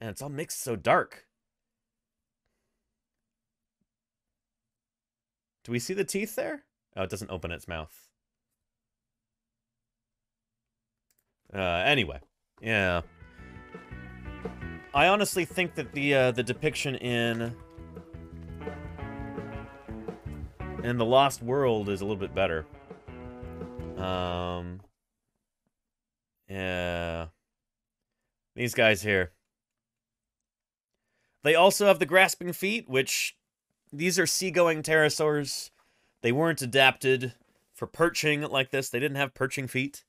And it's all mixed so dark. Do we see the teeth there? Oh, it doesn't open its mouth. Uh, anyway. Yeah. I honestly think that the uh, the depiction in in the Lost World is a little bit better. Um, yeah, these guys here. They also have the grasping feet, which these are seagoing pterosaurs. They weren't adapted for perching like this. They didn't have perching feet.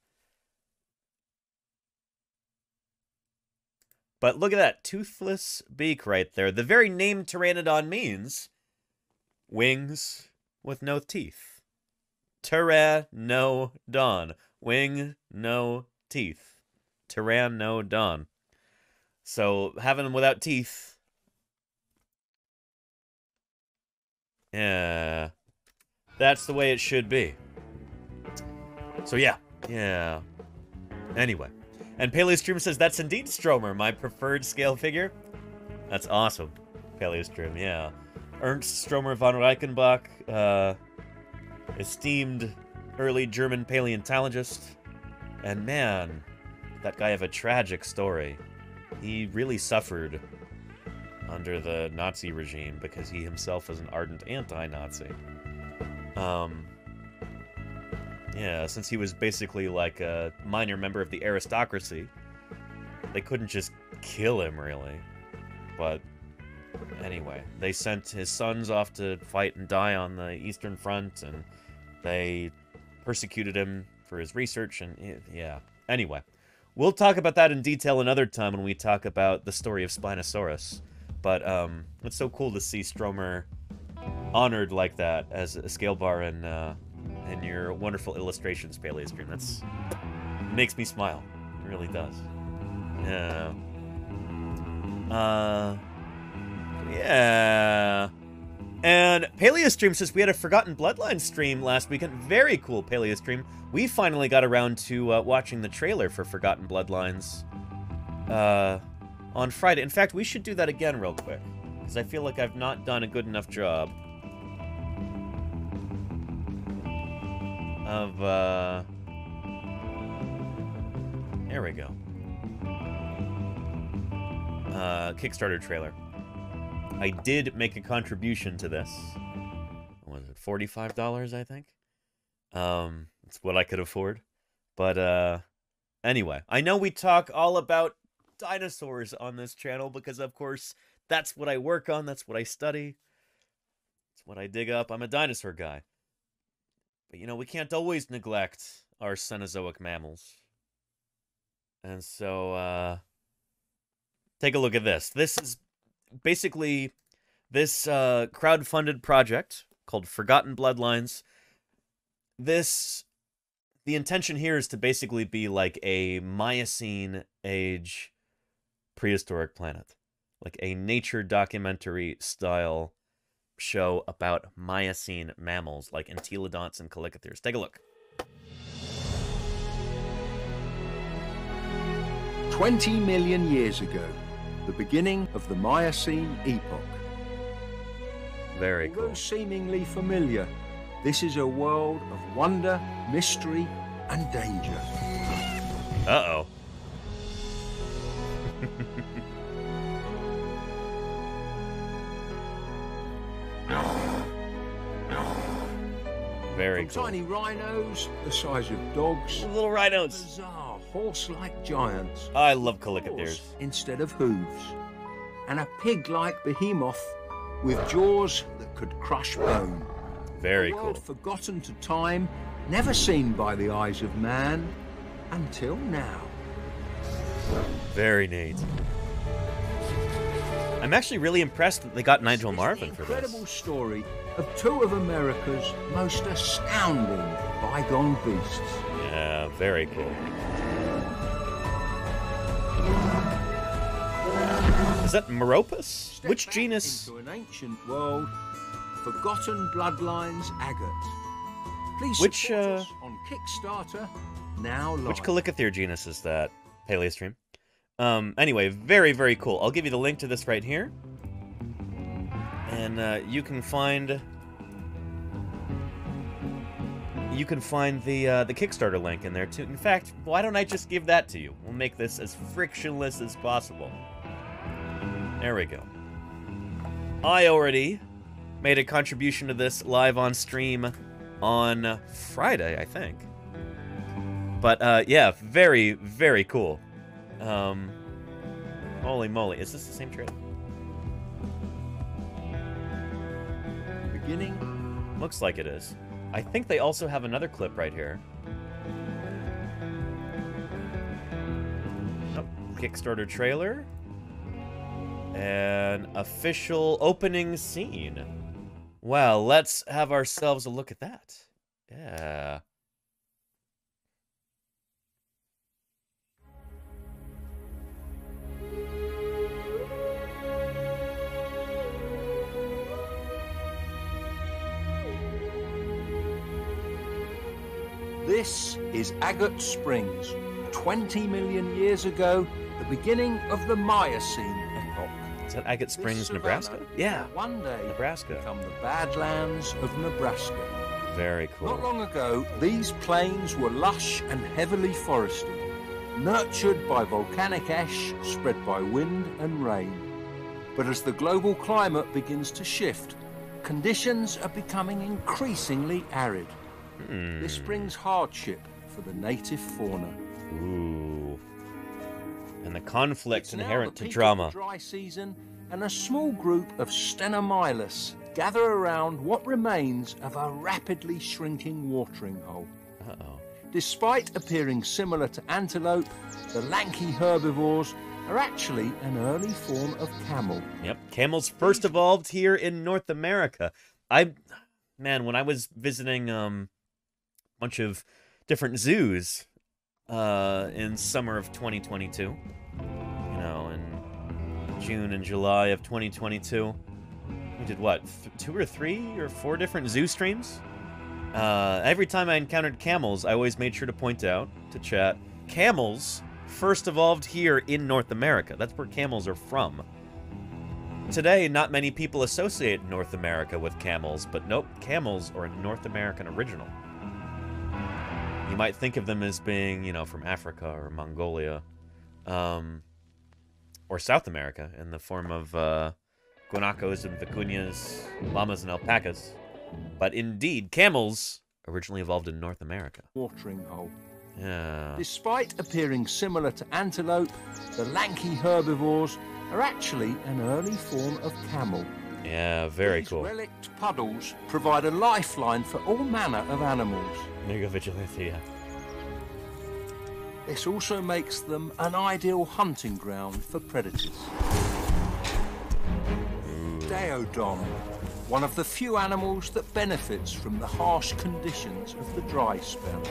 But look at that toothless beak right there. The very name Pteranodon means wings with no teeth. Pteranodon. Wing, no teeth. Pteranodon. So having them without teeth. Yeah. That's the way it should be. So yeah. Yeah. Anyway. And Paleostream says, that's indeed Stromer, my preferred scale figure. That's awesome. Paleostream, yeah. Ernst Stromer von Reichenbach, uh, esteemed early German paleontologist. And man, that guy have a tragic story. He really suffered under the Nazi regime because he himself was an ardent anti-Nazi. Um, yeah, since he was basically like a minor member of the aristocracy, they couldn't just kill him, really. But anyway, they sent his sons off to fight and die on the Eastern Front, and they persecuted him for his research, and yeah. Anyway, we'll talk about that in detail another time when we talk about the story of Spinosaurus. But um, it's so cool to see Stromer honored like that as a scale bar and uh, and your wonderful illustrations, Paleostream. That's makes me smile. It really does. Yeah. Uh. Yeah. And Paleostream says we had a Forgotten Bloodline stream last weekend. Very cool, Paleostream. We finally got around to uh, watching the trailer for Forgotten Bloodlines uh, on Friday. In fact, we should do that again real quick. Because I feel like I've not done a good enough job of, uh... There we go. Uh, Kickstarter trailer. I did make a contribution to this. Was it, $45, I think? Um, it's what I could afford. But, uh, anyway. I know we talk all about dinosaurs on this channel because, of course, that's what I work on. That's what I study. It's what I dig up. I'm a dinosaur guy. But, you know, we can't always neglect our Cenozoic mammals. And so, uh, take a look at this. This is basically this uh, crowd-funded project called Forgotten Bloodlines. This, the intention here is to basically be like a Miocene age prehistoric planet, like a nature documentary style show about Miocene mammals like entelodonts and chalicotheres. Take a look. 20 million years ago, the beginning of the Miocene epoch. Very Although cool. seemingly familiar, this is a world of wonder, mystery, and danger. Uh-oh. Very cool. tiny rhinos, the size of dogs, Little rhinos. bizarre horse-like giants I love chalicotheres. instead of hooves, and a pig-like behemoth with jaws that could crush bone. Very a cool. forgotten to time, never seen by the eyes of man until now. Very neat. I'm actually really impressed that they got Nigel Marven for this. Incredible story of two of America's most astounding bygone beasts. Yeah, very cool. Is that Moropus? Which genus? Into an ancient world, forgotten bloodlines agate. Please Which, uh, on Kickstarter now live. Which Chalicotherium genus is that? Paleostream. Um, anyway, very, very cool. I'll give you the link to this right here. And uh, you can find... You can find the uh, the Kickstarter link in there too. In fact, why don't I just give that to you? We'll make this as frictionless as possible. There we go. I already made a contribution to this live on stream on Friday, I think. But uh, yeah, very, very cool. Um, holy moly, is this the same trailer? Beginning. Looks like it is. I think they also have another clip right here. Oh, Kickstarter trailer. An official opening scene. Well, let's have ourselves a look at that. Yeah. This is Agate Springs, 20 million years ago, the beginning of the Miocene epoch. Is that Agate Springs, Nebraska? Yeah. One day Nebraska. become the Badlands of Nebraska. Very cool. Not long ago, these plains were lush and heavily forested, nurtured by volcanic ash spread by wind and rain. But as the global climate begins to shift, conditions are becoming increasingly arid. This brings hardship for the native fauna. Ooh. And the conflict It's inherent the to drama. dry season, and a small group of Stenomylus gather around what remains of a rapidly shrinking watering hole. Uh-oh. Despite appearing similar to antelope, the lanky herbivores are actually an early form of camel. Yep. Camels first evolved here in North America. I man, when I was visiting um bunch of different zoos uh in summer of 2022, you know, in June and July of 2022, we did what? Two or three or four different zoo streams? Uh every time I encountered camels, I always made sure to point out to chat, camels first evolved here in North America. That's where camels are from. Today, not many people associate North America with camels, but nope, camels are a North American original. You might think of them as being, you know, from Africa or Mongolia, um, or South America in the form of uh, guanacos and vicuñas, llamas and alpacas. But indeed, camels originally evolved in North America. Watering hole. Yeah. Despite appearing similar to antelope, the lanky herbivores are actually an early form of camel. Yeah, very These cool. relict puddles provide a lifeline for all manner of animals. There you Vigilante. Yeah. This also makes them an ideal hunting ground for predators. Daeodon, one of the few animals that benefits from the harsh conditions of the dry spell.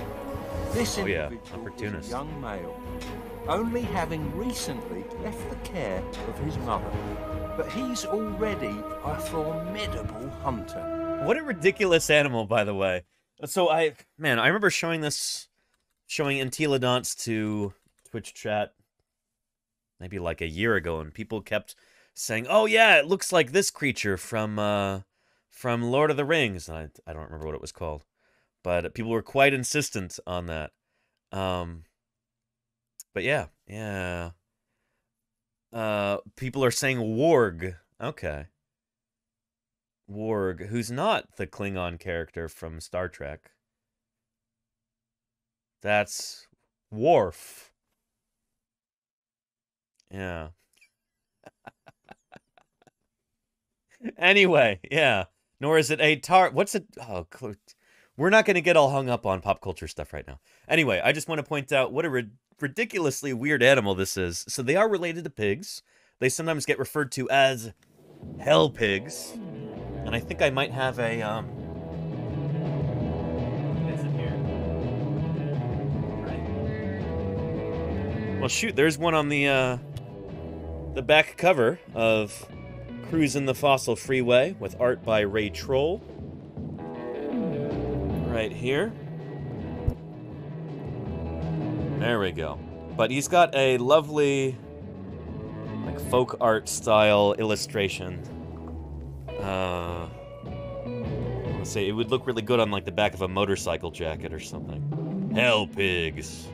This Oh, yeah, individual is opportunist. a young male, only having recently left the care of his mother. But he's already a formidable hunter. What a ridiculous animal, by the way. So I, man, I remember showing this, showing Entelodonts to Twitch chat, maybe like a year ago, and people kept saying, "Oh yeah, it looks like this creature from, uh, from Lord of the Rings." And I, I don't remember what it was called, but people were quite insistent on that. Um, but yeah, yeah. Uh, people are saying warg. Okay. Warg, who's not the Klingon character from Star Trek. That's Worf. Yeah. anyway, yeah. Nor is it a tar. What's it? Oh, we're not going to get all hung up on pop culture stuff right now. Anyway, I just want to point out what a rid- ridiculously weird animal this is. So they are related to pigs. They sometimes get referred to as hell pigs. And I think I might have a um is it here? Well shoot, there's one on the uh the back cover of Cruising the Fossil Freeway with art by Ray Troll. Right here. There we go. But he's got a lovely like folk art style illustration. Uh let's see, it would look really good on like the back of a motorcycle jacket or something. Hell pigs.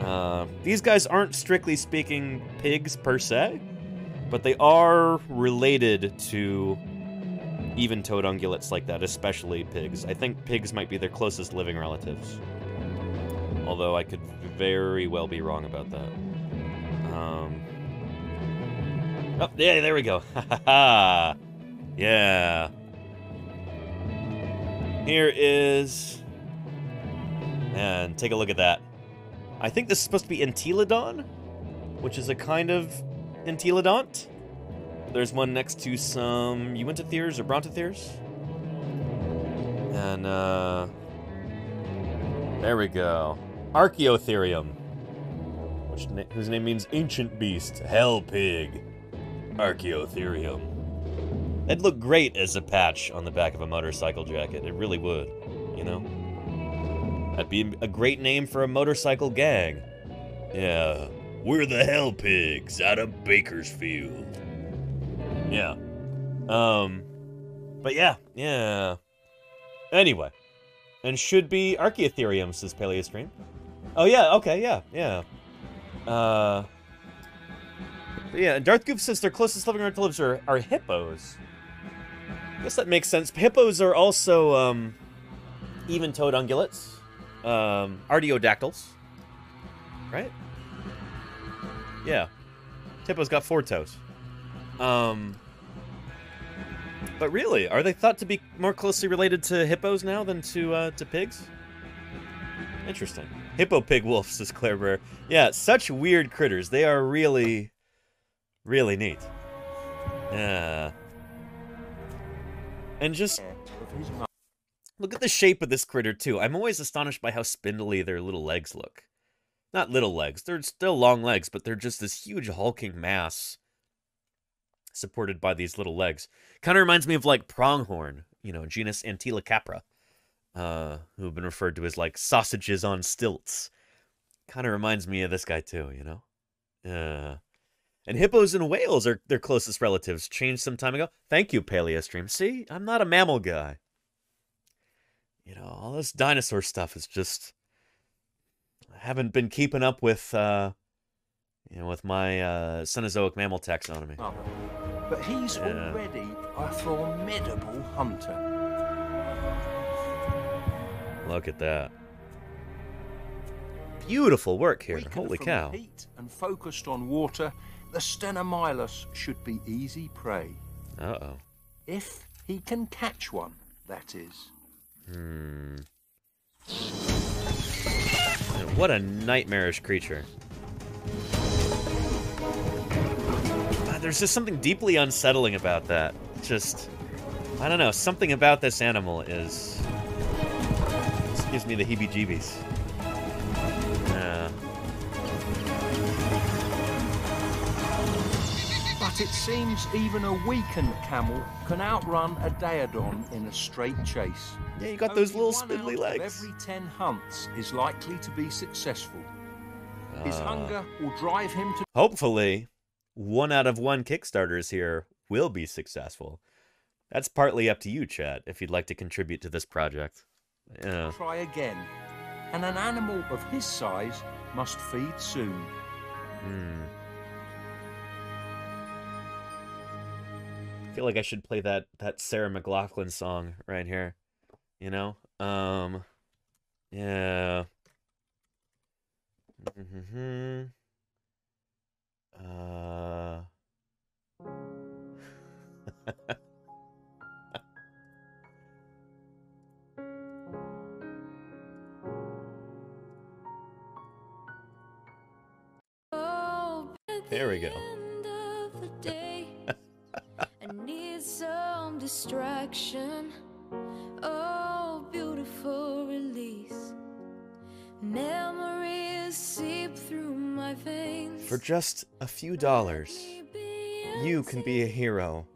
Uh, these guys aren't strictly speaking pigs per se, but they are related to even toed ungulates like that, especially pigs. I think pigs might be their closest living relatives. Although I could very well be wrong about that. Um, oh, yeah, there we go. Ha ha ha. Yeah. Here is. And take a look at that. I think this is supposed to be Entelodon, which is a kind of Entelodont. There's one next to some Uintatheres or Brontotheres. And, uh... There we go. Archaeotherium. Which, na- whose name means ancient beast, hell pig. Archaeotherium. It'd look great as a patch on the back of a motorcycle jacket. It really would, you know? That'd be a great name for a motorcycle gang. Yeah, we're the Hell Pigs out of Bakersfield. Yeah. Um, but yeah, yeah. Anyway, and should be Archaeotherium, says Paleostream. Oh yeah, okay, yeah, yeah. Uh, yeah. Darth Goof says their closest living relatives are, are hippos. I guess that makes sense. Hippos are also um, even-toed ungulates, um, artiodactyls, right? Yeah, hippo's got four toes. Um, but really, are they thought to be more closely related to hippos now than to uh, to pigs? Interesting. Hippo pig wolves, says Claire Bear. Yeah, such weird critters. They are really, really neat. Yeah. And just look at the shape of this critter too. I'm always astonished by how spindly their little legs look. Not little legs. They're still long legs, but they're just this huge hulking mass supported by these little legs. Kind of reminds me of like pronghorn, you know, genus Antilocapra, uh, who have been referred to as like sausages on stilts. Kind of reminds me of this guy too, you know. Yeah. And hippos and whales are their closest relatives. Changed some time ago. Thank you, Paleostream. See, I'm not a mammal guy. You know, all this dinosaur stuff is just I haven't been keeping up with uh you know with my uh Cenozoic mammal taxonomy. But he's Yeah. already a formidable hunter. Look at that. Beautiful work here. Holy cow. Heat and focused on water, the Stenomylus should be easy prey. Uh-oh. If he can catch one, that is. Hmm. What a nightmarish creature. Ah, There's just something deeply unsettling about that. Just, I don't know, something about this animal is. Just gives me the heebie jeebies. But it seems even a weakened camel can outrun a Daeodon in a straight chase. Yeah, you got those little spindly legs. Every ten hunts is likely to be successful. His Uh, hunger will drive him to Hopefully, one out of one Kickstarters here will be successful. That's partly up to you, chat, if you'd like to contribute to this project. Yeah. try again. And an animal of his size must feed soon. Hmm. Feel like I should play that that Sarah McLachlan song right here. You know? Um yeah. hmm Uh There we go. Distraction. Oh, beautiful release. Memories seep through my veins. For just a few dollars, you can be a hero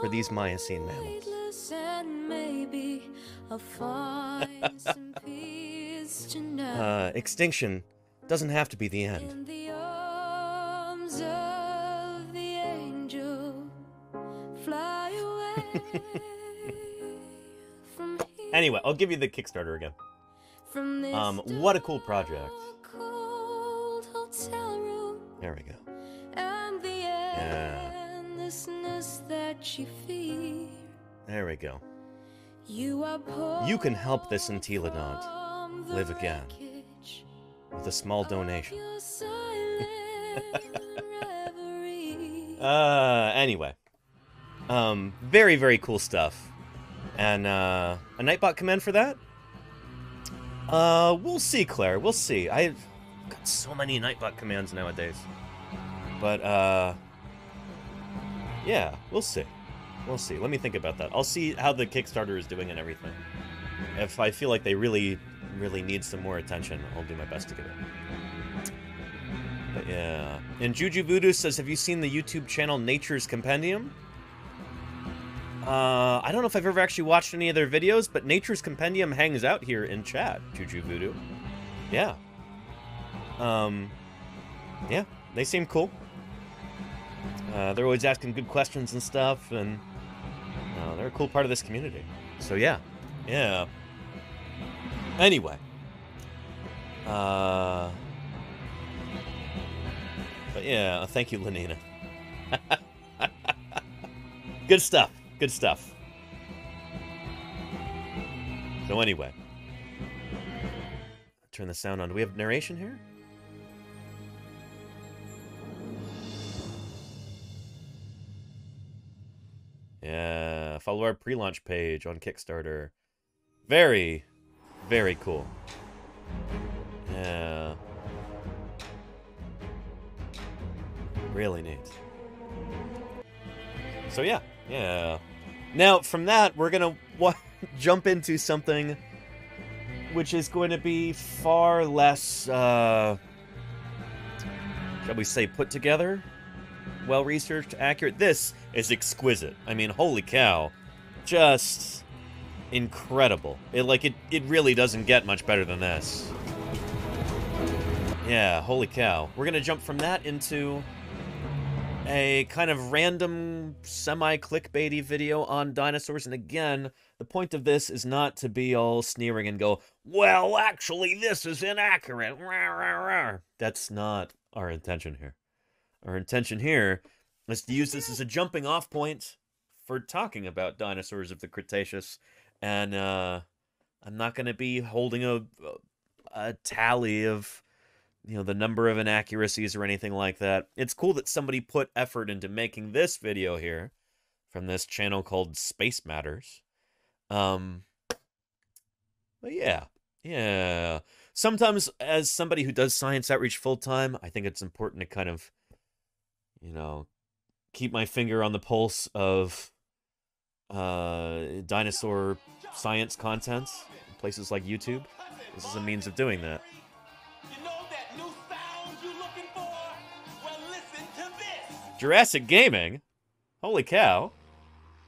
for these Miocene mammals. And maybe I'll find some peace tonight. Uh, extinction doesn't have to be the end. Anyway, I'll give you the Kickstarter again. Um, what a cool project. cold hotel room, There we go. and the Yeah. endlessness that you fear. There we go. You You can help this entelodont live again with a small donation. Uh, anyway. Um, very, very cool stuff. And, uh, a Nightbot command for that? Uh, we'll see, Claire. We'll see. I've got so many Nightbot commands nowadays. But, uh, Yeah, we'll see. We'll see. Let me think about that. I'll see how the Kickstarter is doing and everything. If I feel like they really, really need some more attention, I'll do my best to get it. But yeah. And Juju Voodoo says, have you seen the YouTube channel Nature's Compendium? Uh, I don't know if I've ever actually watched any of their videos, but Nature's Compendium hangs out here in chat, Juju Voodoo. Yeah. Um, yeah, they seem cool. Uh, they're always asking good questions and stuff, and uh, they're a cool part of this community. So yeah, yeah. Anyway, uh, but yeah, thank you, Lenina. good stuff. Good stuff. So anyway, turn the sound on. Do we have narration here? Yeah, follow our pre-launch page on Kickstarter. Very, very cool. Yeah. Really neat. So yeah, yeah. Now, from that, we're gonna wa- jump into something which is going to be far less, uh, shall we say, put together, well researched, accurate. This is exquisite. I mean, holy cow, just incredible. It like it it really doesn't get much better than this. Yeah, holy cow. We're gonna jump from that into a kind of random semi-clickbaity video on dinosaurs and again the point of this is not to be all sneering and go well actually this is inaccurate Rah, rah, rah." that's not our intention here our intention here is to use this as a jumping off point for talking about dinosaurs of the cretaceous and uh i'm not going to be holding a a tally of you know the number of inaccuracies or anything like that. It's cool that somebody put effort into making this video here from this channel called Space Matters. Um but yeah. Yeah. Sometimes as somebody who does science outreach full time, I think it's important to kind of you know keep my finger on the pulse of uh dinosaur science content places like YouTube. This is a means of doing that. Jurassic Gaming? Holy cow.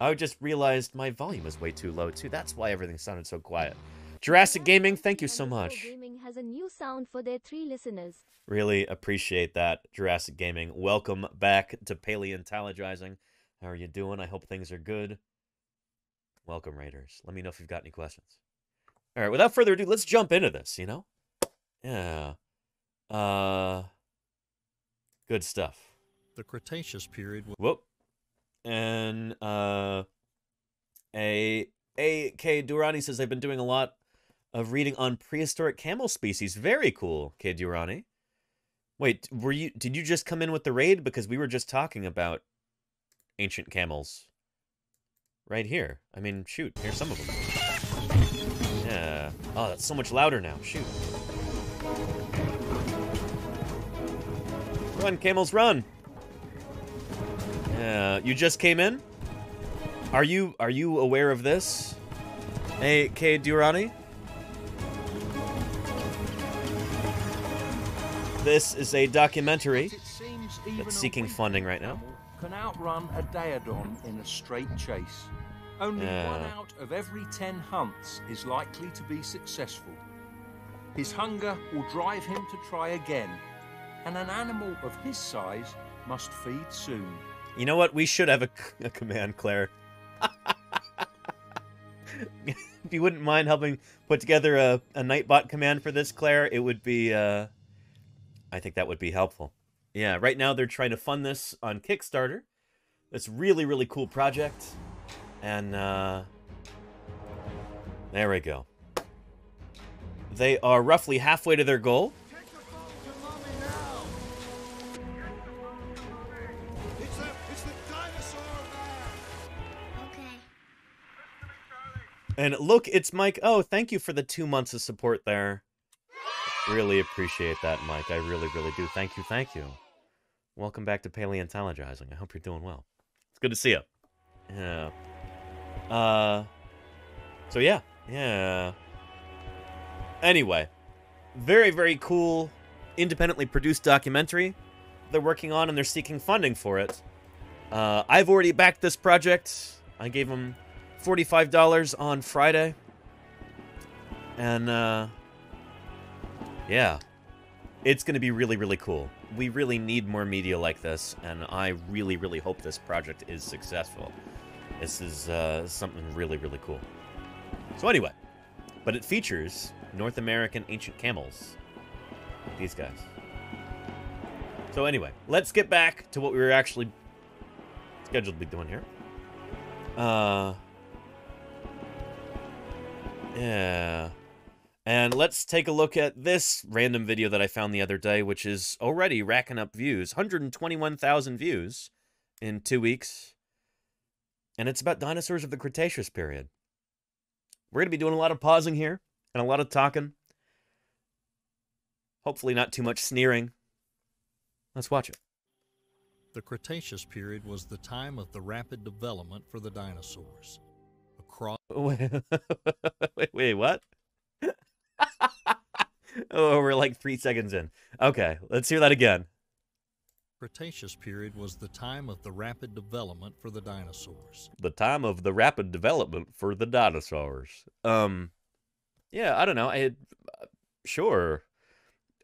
I just realized my volume is way too low, too. That's why everything sounded so quiet. Jurassic Gaming, thank you so much. Gaming has a new sound for their three listeners. Really appreciate that, Jurassic Gaming. Welcome back to Paleontologizing. How are you doing? I hope things are good. Welcome, Raiders. Let me know if you've got any questions. All right, without further ado, let's jump into this, you know? Yeah. Uh, good stuff. The Cretaceous period Whoop. And uh a A.K. Durrani says I've been doing a lot of reading on prehistoric camel species. Very cool, K. Durrani. Wait, were you did you just come in with the raid? Because we were just talking about ancient camels. Right here. I mean, shoot, here's some of them. Yeah. Oh, that's so much louder now. Shoot. Run, camels, run! Yeah, you just came in? Are you are you aware of this? Hey, K. Durrani? This is a documentary that's seeking funding right now. Can outrun a daeodon in a straight chase. Only Yeah. one out of every ten hunts is likely to be successful. His hunger will drive him to try again, and an animal of his size must feed soon. You know what? We should have a, a command, Claire. if you wouldn't mind helping put together a, a Nightbot command for this, Claire, it would be, uh, I think that would be helpful. Yeah, right now they're trying to fund this on Kickstarter. It's really, really cool project. And, uh, there we go. They are roughly halfway to their goal. And look, it's Mike. Oh, thank you for the two months of support there. Really appreciate that, Mike. I really, really do. Thank you, thank you. Welcome back to Paleontologizing. I hope you're doing well. It's good to see you. Yeah. Uh. So yeah, yeah. Anyway, very very cool, independently produced documentary they're working on, and they're seeking funding for it. Uh, I've already backed this project. I gave them forty-five dollars on Friday, and uh, yeah, it's going to be really really cool. We really need more media like this, and I really really hope this project is successful. This is uh, something really really cool. So anyway, but it features North American ancient camels. These guys. So anyway, let's get back to what we were actually scheduled to be doing here. Uh, yeah. And let's take a look at this random video that I found the other day, which is already racking up views. 121,000 views in two weeks. And it's about dinosaurs of the Cretaceous period. We're going to be doing a lot of pausing here and a lot of talking. Hopefully not too much sneering. Let's watch it. The Cretaceous period was the time of the rapid development for the dinosaurs. Across Wait, wait, wait what? oh, we're like three seconds in. Okay, let's hear that again. Cretaceous period was the time of the rapid development for the dinosaurs. The time of the rapid development for the dinosaurs. Um, yeah, I don't know. I had, uh, sure,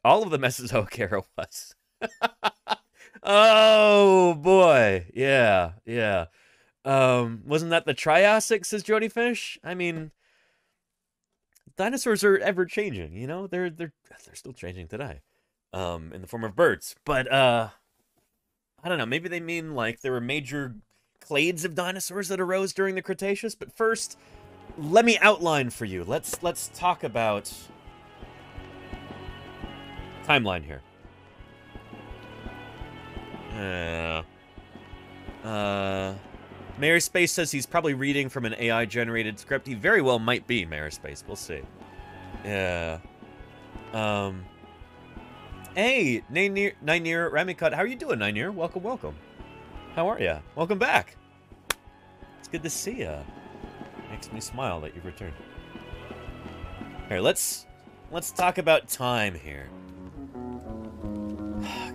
all of the Mesozoic era was. oh boy, yeah, yeah. Um, wasn't that the Triassic? Says Jody Fish. I mean, dinosaurs are ever changing. You know, they're they're they're still changing today, um, in the form of birds. But uh, I don't know. Maybe they mean like there were major clades of dinosaurs that arose during the Cretaceous. But first, let me outline for you. Let's let's talk about timeline here. Yeah. Uh, Mayor Space says he's probably reading from an AI-generated script. He very well might be, Mayor Space. We'll see. Yeah. Um. Hey, Nainir, Nainir Ramikut. How are you doing, Nainir? Welcome, welcome. How are ya? Welcome back. It's good to see ya. Makes me smile that you've returned. Here, let's let's talk about time here.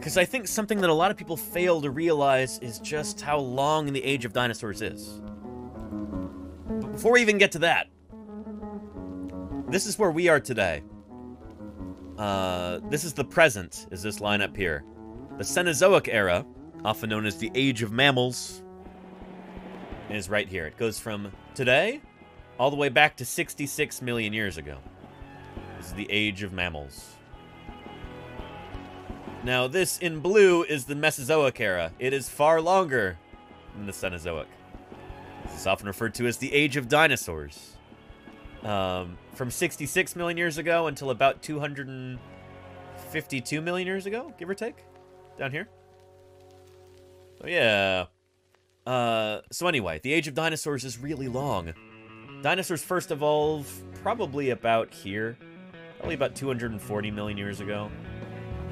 Because I think something that a lot of people fail to realize is just how long the age of dinosaurs is. But before we even get to that, this is where we are today. Uh, this is the present, is this line up here. The Cenozoic era, often known as the Age of Mammals, is right here. It goes from today all the way back to 66 million years ago. This is the Age of Mammals. Now, this in blue is the Mesozoic era. It is far longer than the Cenozoic. This is often referred to as the Age of Dinosaurs. Um, from 66 million years ago until about 252 million years ago, give or take, down here. So yeah. Uh, so anyway, the Age of Dinosaurs is really long. Dinosaurs first evolved probably about here, probably about 240 million years ago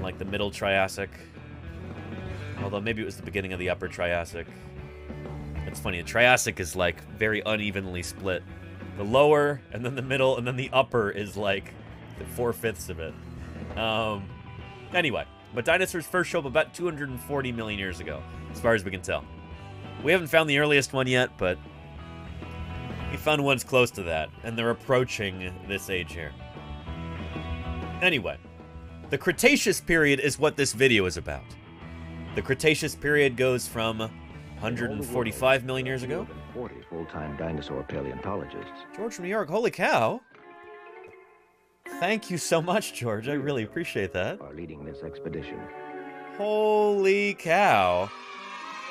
like the middle Triassic. Although maybe it was the beginning of the upper Triassic. It's funny, the Triassic is like very unevenly split. The lower, and then the middle, and then the upper is like the four-fifths of it. Um, anyway, but dinosaurs first show up about 240 million years ago, as far as we can tell. We haven't found the earliest one yet, but we found ones close to that, and they're approaching this age here. Anyway, the Cretaceous period is what this video is about. The Cretaceous period goes from 145 million years ago. 40 full-time dinosaur paleontologists. George from New York, holy cow. Thank you so much, George. I really appreciate that. Are leading this expedition. Holy cow.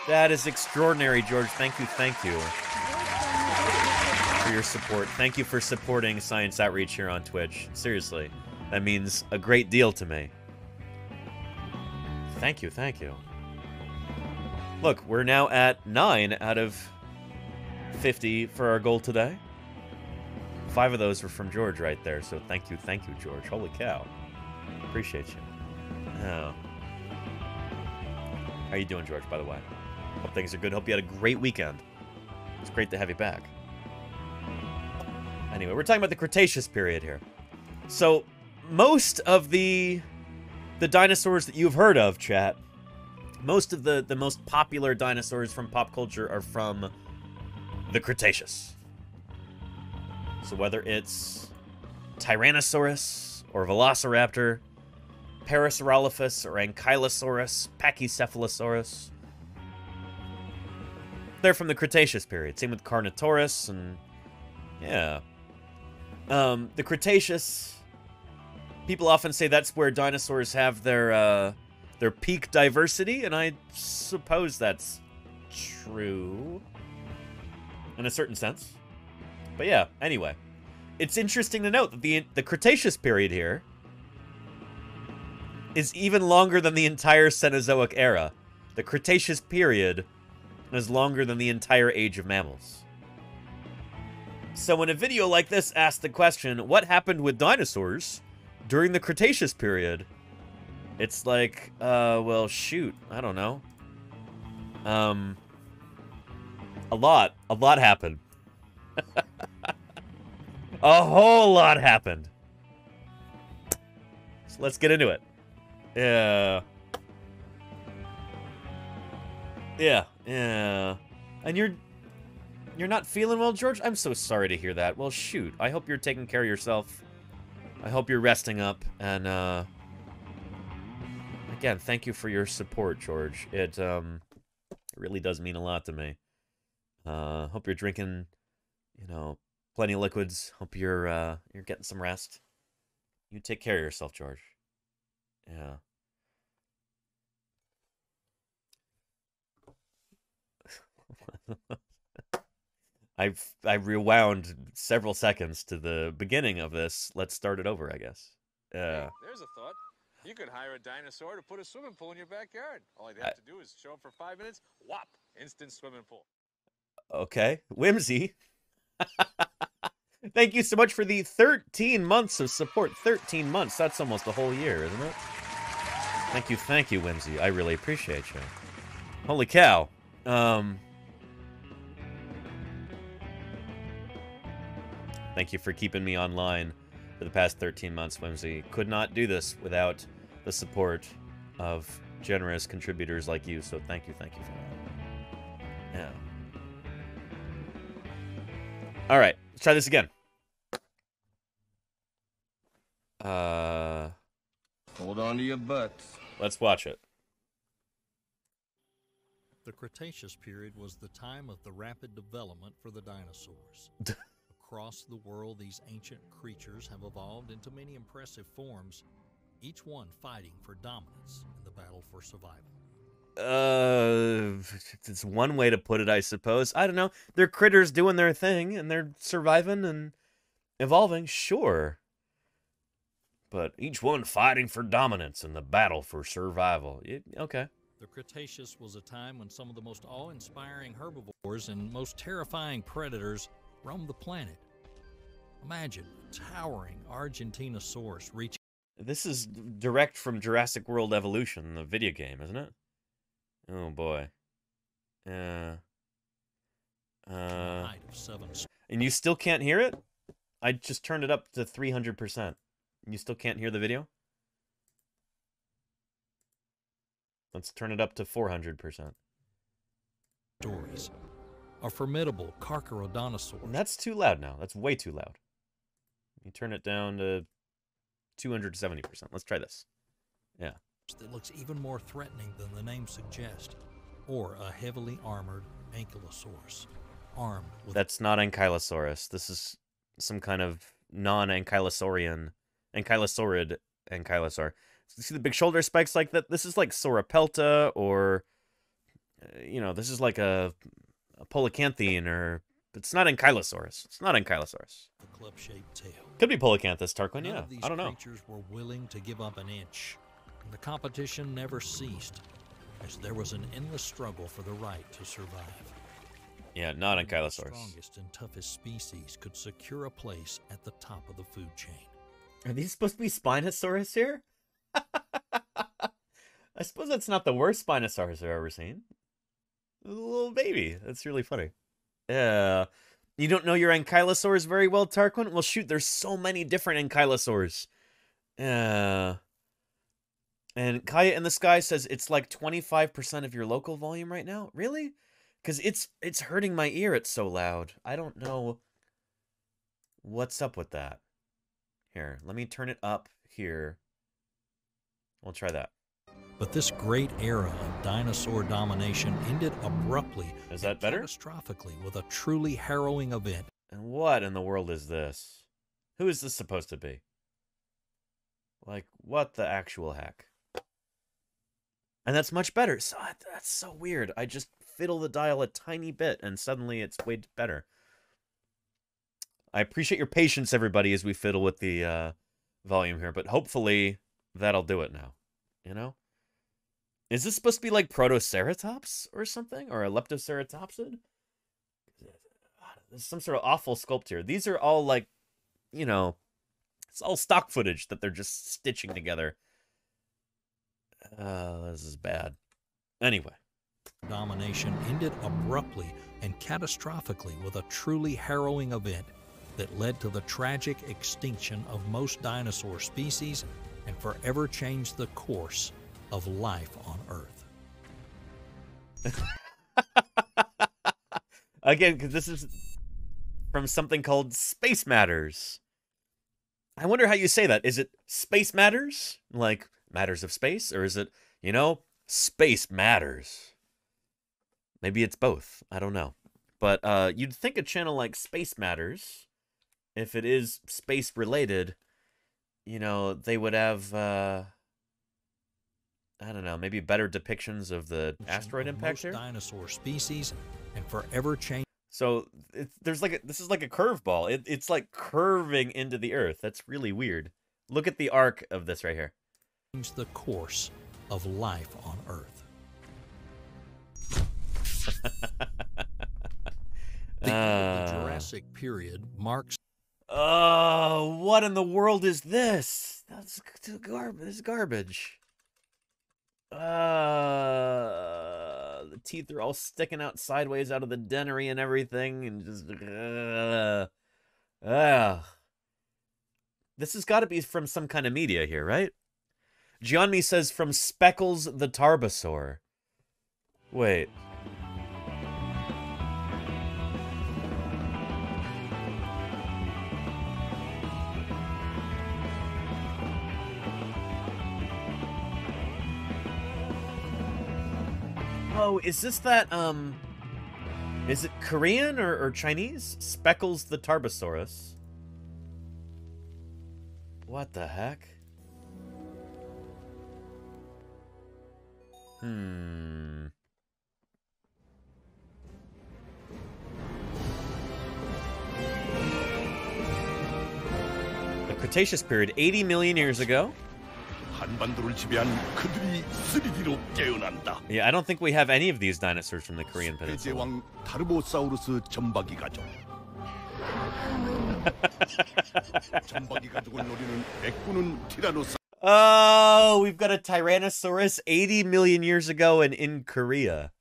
That is extraordinary, George. Thank you, thank you for your support. Thank you for supporting Science Outreach here on Twitch. Seriously. That means a great deal to me. Thank you, thank you. Look, we're now at 9 out of 50 for our goal today. Five of those were from George right there, so thank you, thank you, George. Holy cow. Appreciate you. Oh. How are you doing, George, by the way? Hope things are good. Hope you had a great weekend. It's great to have you back. Anyway, we're talking about the Cretaceous period here. So, most of the the dinosaurs that you've heard of, chat, most of the the most popular dinosaurs from pop culture are from the Cretaceous. So whether it's Tyrannosaurus or Velociraptor, Parasaurolophus or Ankylosaurus, Pachycephalosaurus, they're from the Cretaceous period. Same with Carnotaurus and yeah. Um, the Cretaceous people often say that's where dinosaurs have their uh, their peak diversity, and I suppose that's true in a certain sense. But yeah, anyway, it's interesting to note that the the Cretaceous period here is even longer than the entire Cenozoic era. The Cretaceous period is longer than the entire age of mammals. So when a video like this asks the question, what happened with dinosaurs during the Cretaceous period? It's like, uh, well, shoot, I don't know. Um, a lot, a lot happened. a whole lot happened. So let's get into it. Yeah. Yeah, yeah. And you're you're not feeling well, George? I'm so sorry to hear that. Well, shoot. I hope you're taking care of yourself. I hope you're resting up and uh again, thank you for your support, George. It um really does mean a lot to me. Uh hope you're drinking, you know, plenty of liquids. Hope you're uh you're getting some rest. You take care of yourself, George. Yeah. I've I rewound several seconds to the beginning of this. Let's start it over, I guess. Yeah. There's a thought. You could hire a dinosaur to put a swimming pool in your backyard. All you'd have to do is show up for five minutes, whop, instant swimming pool. Okay. Whimsy. Thank you so much for the 13 months of support. 13 months. That's almost a whole year, isn't it? Thank you, thank you, Whimsy. I really appreciate you. Holy cow. Um Thank you for keeping me online for the past 13 months, Whimsy. Could not do this without the support of generous contributors like you, so thank you, thank you for that. Yeah. All right, let's try this again. Uh, Hold on to your butts. let's watch it. The Cretaceous period was the time of the rapid development for the dinosaurs. Across the world, these ancient creatures have evolved into many impressive forms, each one fighting for dominance in the battle for survival. Uh, it's one way to put it, I suppose. I don't know. They're critters doing their thing, and they're surviving and evolving, sure. But each one fighting for dominance in the battle for survival. Y- Okay. The Cretaceous was a time when some of the most awe inspiring herbivores and most terrifying predators roamed the planet. Imagine a towering Argentinosaurus reaching This is direct from Jurassic World Evolution, the video game, isn't it? Oh boy. Uh. Uh. And you still can't hear it? I just turned it up to 300%. You still can't hear the video? Let's turn it up to 400%. stories. A formidable Carcharodontosaurus. That's too loud now. That's way too loud. You turn it down to 270%. Let's try this. Yeah. that looks even more threatening than the name suggests, or a heavily armored Ankylosaurus, armed with That's not Ankylosaurus. This is some kind of non-ankylosaurian, ankylosaurid ankylosaur. See the big shoulder spikes like that? This is like Sauropelta or, uh, you know, this is like a, a Polacanthine or, it's not Ankylosaurus. It's not Ankylosaurus. a club-shaped tail. Could be Polacanthus, Tarquin, None yeah. of these I don't know. creatures were willing to give up an inch, and the competition never ceased, as there was an endless struggle for the right to survive. Yeah, not Only the Ankylosaurus. strongest and toughest species could secure a place at the top of the food chain. Are these supposed to be Spinosaurus here? I suppose that's not the worst Spinosaurus I've ever seen. A little baby. That's really funny. Uh, you don't know your ankylosaurs very well, Tarquin? Well, shoot, there's so many different ankylosaurs. Uh, and Kaya in the Sky says it's like 25% of your local volume right now. Really? Because it's it's hurting my ear. It's so loud. I don't know what's up with that. Here, let me turn it up here. We'll try that. But this great era of dinosaur domination ended abruptly. Is that better? Catastrophically with a truly harrowing event. And what in the world is this? Who is this supposed to be? Like, what the actual heck? And that's much better. So that's so weird. I just fiddle the dial a tiny bit and suddenly it's way better. I appreciate your patience, everybody, as we fiddle with the uh, volume here, but hopefully that'll do it now. You know? Is this supposed to be like Protoceratops or something? Or a Leptoceratopsid? Some sort of awful sculpt here. These are all like, you know, it's all stock footage that they're just stitching together. Uh, this is bad. Anyway. Domination ended abruptly and catastrophically with a truly harrowing event that led to the tragic extinction of most dinosaur species and forever changed the course of life on Earth. Again, because this is from something called Space Matters. I wonder how you say that. Is it Space Matters? Like matters of space? Or is it, you know, Space Matters? Maybe it's both. I don't know. But uh, you'd think a channel like Space Matters, if it is space related, you know, they would have, uh, I don't know, maybe better depictions of the asteroid impact here. dinosaur species and forever change So there's like a, this is like a curveball. It, it's like curving into the Earth. That's really weird. Look at the arc of this right here. the course of life on Earth. The end of the Uh, Jurassic period marks Oh, what in the world is this? That's garbage. This is garbage. Uh, the teeth are all sticking out sideways out of the dentary and everything, and just uh, uh. This has got to be from some kind of media here, right? Gianmi says from Speckles the Tarbosaur. Wait. Oh, is this that, um... Is it Korean or, or Chinese? Speckles the Tarbosaurus. What the heck? Hmm... The Cretaceous period, 80 million years ago. 한반도를 지배한 그들이 3D로 깨어난다. Yeah, I don't think we have any of these dinosaurs from the Korean Peninsula. 대제왕 타르보사우루스 점박이 가족. 점박이 가족을 노리는 백구는 티라노사. Oh, we've got a Tyrannosaurus 80 million years ago and in Korea.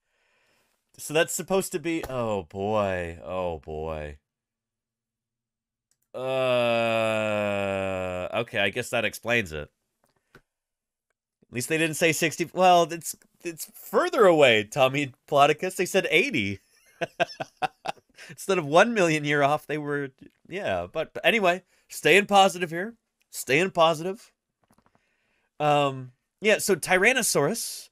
So that's supposed to be. Oh boy. Oh boy. Uh. Okay, I guess that explains it. At least they didn't say 60. Well, it's it's further away, Tommy Plodicus. They said 80. Instead of 1 million year off, they were. Yeah, but, but anyway, staying positive here. Staying positive. Um, yeah, so Tyrannosaurus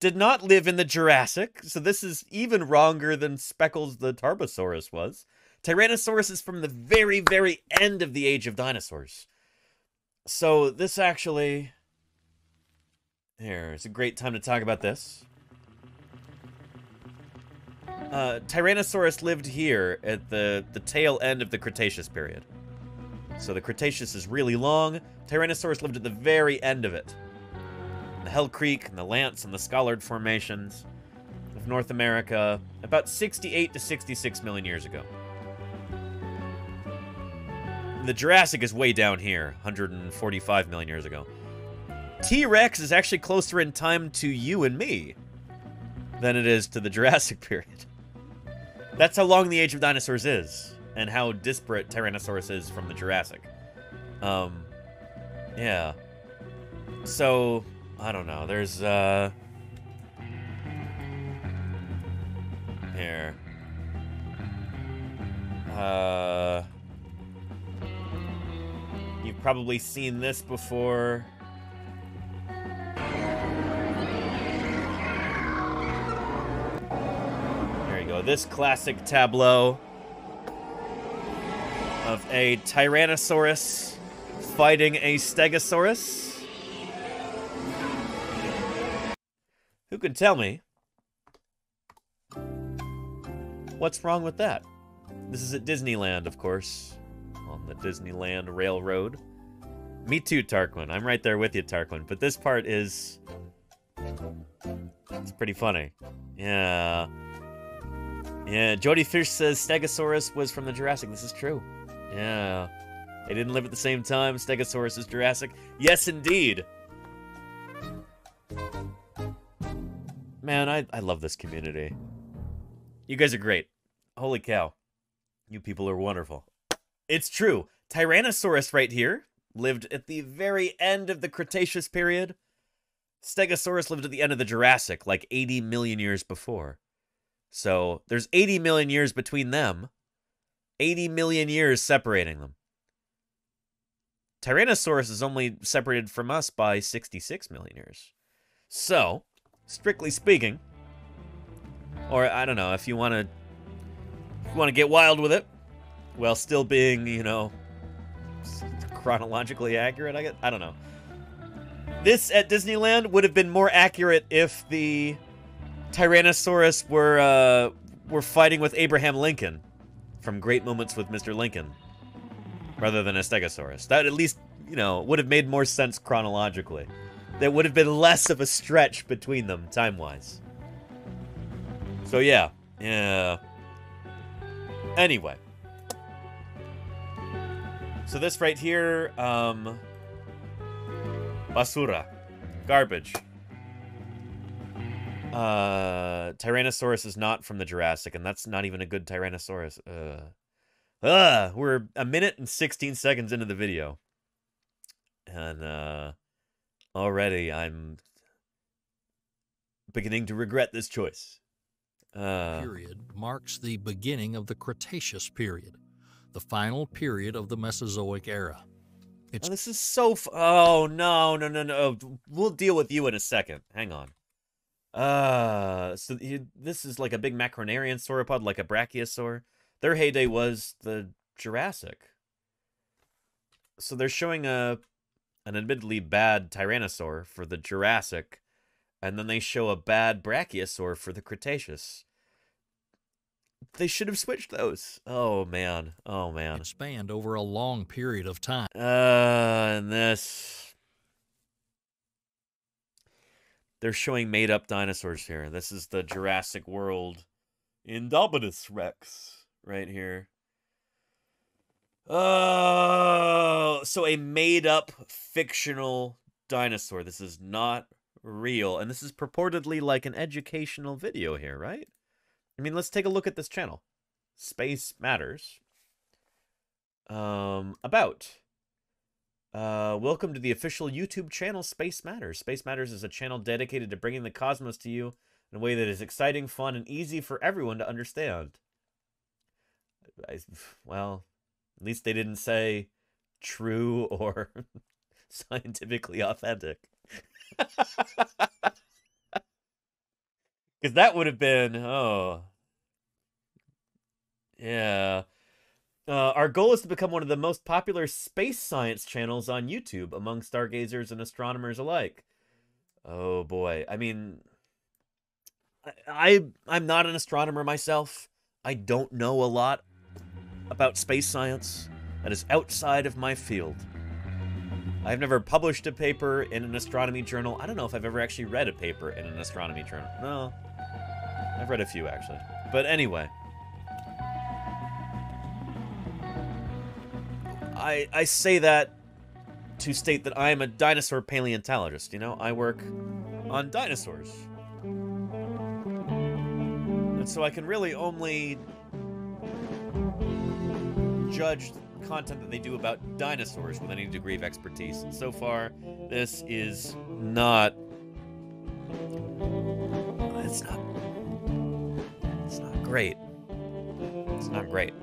did not live in the Jurassic, so this is even wronger than Speckles the Tarbosaurus was. Tyrannosaurus is from the very, very end of the age of dinosaurs. So this actually. Here, it's a great time to talk about this. Uh, Tyrannosaurus lived here at the, the tail end of the Cretaceous period. So the Cretaceous is really long. Tyrannosaurus lived at the very end of it. The Hell Creek and the Lance and the Scollard formations of North America about 68 to 66 million years ago. The Jurassic is way down here, 145 million years ago. T-Rex is actually closer in time to you and me. than it is to the Jurassic period. That's how long the Age of Dinosaurs is, and how disparate Tyrannosaurus is from the Jurassic. Um, yeah. So, I don't know. There's, uh... Here. Uh... You've probably seen this before. This classic tableau of a Tyrannosaurus fighting a Stegosaurus. Who can tell me what's wrong with that? This is at Disneyland, of course, on the Disneyland Railroad. Me too, Tarquin. I'm right there with you, Tarquin. But this part is... It's pretty funny. Yeah. Yeah, Jody Fish says Stegosaurus was from the Jurassic. This is true. Yeah. They didn't live at the same time. Stegosaurus is Jurassic. Yes, indeed. Man, I, I love this community. You guys are great. Holy cow. You people are wonderful. It's true. Tyrannosaurus right here lived at the very end of the Cretaceous period. Stegosaurus lived at the end of the Jurassic, like 80 million years before. So there's 80 million years between them. 80 million years separating them. Tyrannosaurus is only separated from us by 66 million years. So, strictly speaking, or I don't know, if you want to want to get wild with it while still being, you know, chronologically accurate, I guess, I don't know. This at Disneyland would have been more accurate if the Tyrannosaurus were uh, were fighting with Abraham Lincoln from Great Moments with Mr. Lincoln rather than a Stegosaurus. That at least, you know, would have made more sense chronologically. There would have been less of a stretch between them time-wise. So yeah, yeah. Anyway. So this right here, um basura, garbage. Uh, Tyrannosaurus is not from the Jurassic, and that's not even a good Tyrannosaurus. Uh, uh, we're a minute and 16 seconds into the video. And, uh, already I'm beginning to regret this choice. Uh, period marks the beginning of the Cretaceous period, the final period of the Mesozoic era. oh, this is so. F- oh no, no, no, no! We'll deal with you in a second. Hang on. Uh, so you, this is like a big macronarian sauropod, like a brachiosaur. Their heyday was the Jurassic. So they're showing a an admittedly bad tyrannosaur for the Jurassic, and then they show a bad brachiosaur for the Cretaceous. They should have switched those. Oh man. Oh man. It spanned over a long period of time. Uh, and this. They're showing made up dinosaurs here. This is the Jurassic World Indominus Rex right here. Oh, so a made up fictional dinosaur. This is not real. And this is purportedly like an educational video here, right? I mean, let's take a look at this channel. Space Matters. Um, about. Uh, welcome to the official YouTube channel Space Matters. Space Matters is a channel dedicated to bringing the cosmos to you in a way that is exciting, fun, and easy for everyone to understand. I, well, at least they didn't say true or scientifically authentic. Because that would have been, oh. Yeah. Uh, our goal is to become one of the most popular space science channels on YouTube among stargazers and astronomers alike. Oh boy. I mean, I, I I'm not an astronomer myself. I don't know a lot about space science that is outside of my field. I've never published a paper in an astronomy journal. I don't know if I've ever actually read a paper in an astronomy journal. No. I've read a few actually. But anyway. I I say that to state that I am a dinosaur paleontologist, you know? I work on dinosaurs. And so I can really only judge content that they do about dinosaurs with any degree of expertise. And so far, this is not. It's not. It's not great. It's not great.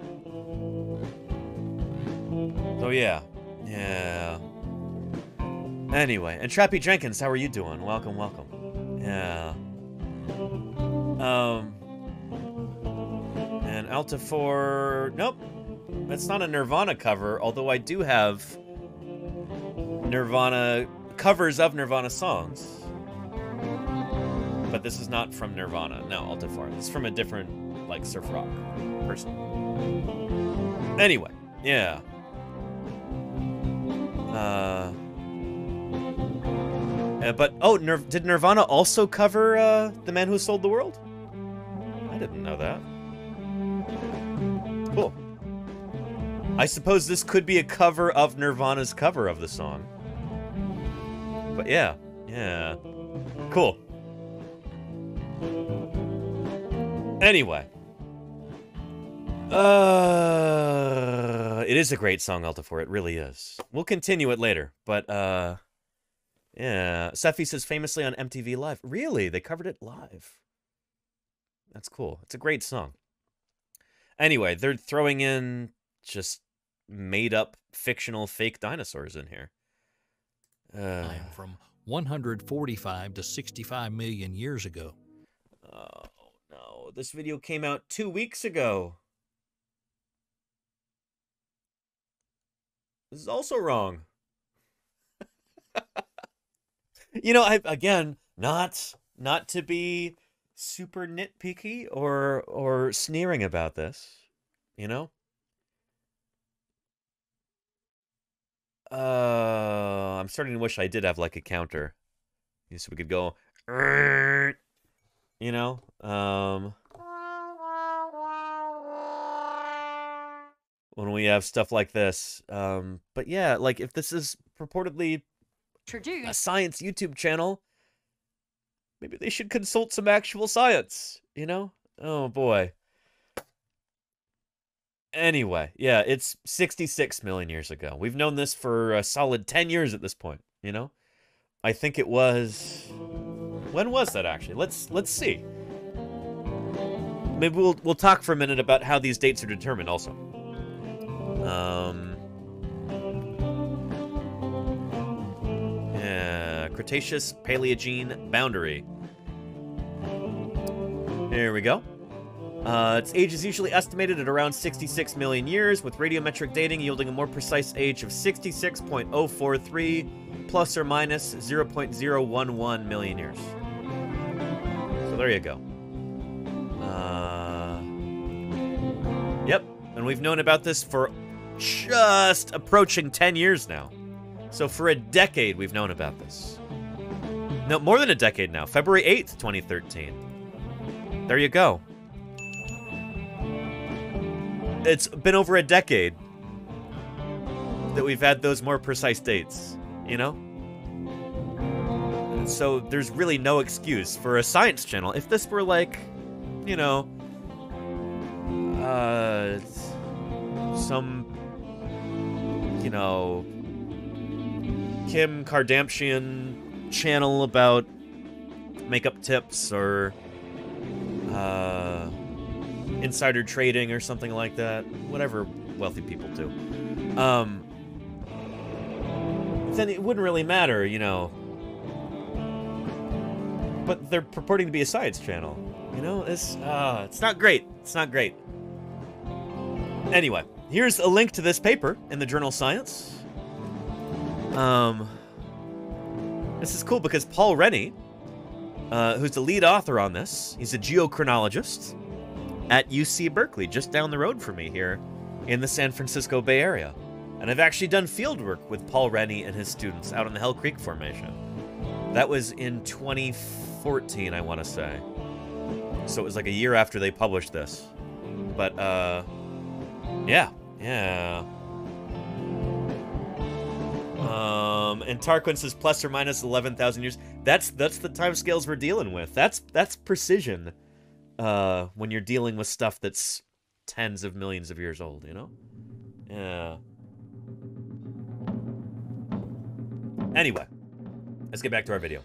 So yeah, yeah. Anyway, and Trappy Jenkins, how are you doing? Welcome, welcome. Yeah. Um. And Alta 4. Nope. That's not a Nirvana cover, although I do have Nirvana covers of Nirvana songs. But this is not from Nirvana. No, Alta 4. It's from a different, like, surf rock person. Anyway, yeah. Uh. uh, but oh, did Nirvana also cover uh, "The Man Who Sold the World"? I didn't know that. Cool. I suppose this could be a cover of Nirvana's cover of the song. But yeah, yeah, cool. Anyway. Uh, it is a great song, Altifor. It really is. We'll continue it later, but uh, yeah. Sephi says famously on MTV Live. Really, they covered it live. That's cool. It's a great song. Anyway, they're throwing in just made up fictional fake dinosaurs in here. Uh, Time from 145 to 65 million years ago. oh no, this video came out two weeks ago. This is also wrong. you know, I again, not not to be super nitpicky or or sneering about this, you know? Uh, I'm starting to wish I did have like a counter. So we could go, you know? Um, when we have stuff like this. Um, but yeah, like if this is purportedly a science YouTube channel, maybe they should consult some actual science, you know? Oh boy. Anyway, yeah, it's 66 million years ago. We've known this for a solid 10 years at this point, you know? I think it was When was that actually? Let's let's see. Maybe we'll we'll talk for a minute about how these dates are determined also. Um Yeah, Cretaceous Paleogene boundary. Here we go. Uh, its age is usually estimated at around 66 million years, with radiometric dating yielding a more precise age of 66.043 plus or minus 0.011 million years. So there you go. Uh, yep, and we've known about this for just approaching 10 years now. So for a decade, we've known about this. No, more than a decade now. February 8th, 2013. There you go. It's been over a decade that we've had those more precise dates, you know? So there's really no excuse for a science channel. If this were like, you know, uh, some, you know, Kim Kardashian channel about makeup tips or uh, insider trading or something like that. Whatever wealthy people do. Um, then it wouldn't really matter, you know. But they're purporting to be a science channel. You know, it's uh, it's not great. It's not great. Anyway, here's a link to this paper in the journal Science. Um, this is cool because Paul Renne, uh, who's the lead author on this, he's a geochronologist at UC Berkeley, just down the road from me here in the San Francisco Bay Area. And I've actually done field work with Paul Renne and his students out in the Hell Creek Formation. That was in 2014, I want to say. So it was like a year after they published this. But, uh, yeah, yeah. Um, and Tarquin says plus or minus 11,000 years. That's that's the timescales we're dealing with. That's that's precision. uh, when you're dealing with stuff that's tens of millions of years old, you know? Yeah. Anyway, let's get back to our video.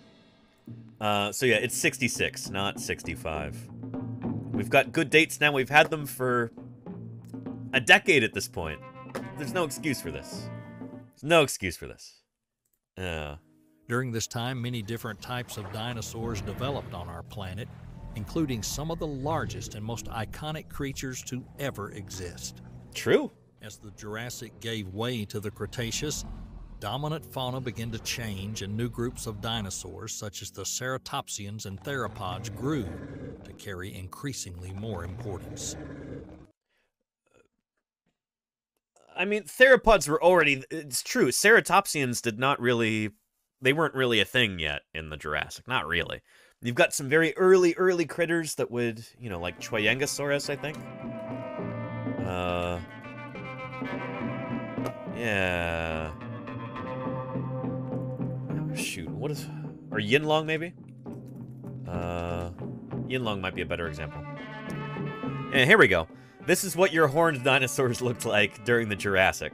Uh, so yeah, it's 66, not 65. We've got good dates now. We've had them for a decade at this point. There's no excuse for this. There's no excuse for this. Yeah. During this time, many different types of dinosaurs developed on our planet, including some of the largest and most iconic creatures to ever exist. True. As the Jurassic gave way to the Cretaceous, dominant fauna began to change and new groups of dinosaurs, such as the ceratopsians and theropods, grew to carry increasingly more importance. I mean, theropods were already. It's true. Ceratopsians did not really. They weren't really a thing yet in the Jurassic. Not really. You've got some very early, early critters that would, you know, like Chaoyangsaurus, I think. Uh. Yeah. Oh, shoot, what is. Or Yinlong, maybe? Uh. Yinlong might be a better example. And here we go. This is what your horned dinosaurs looked like during the Jurassic.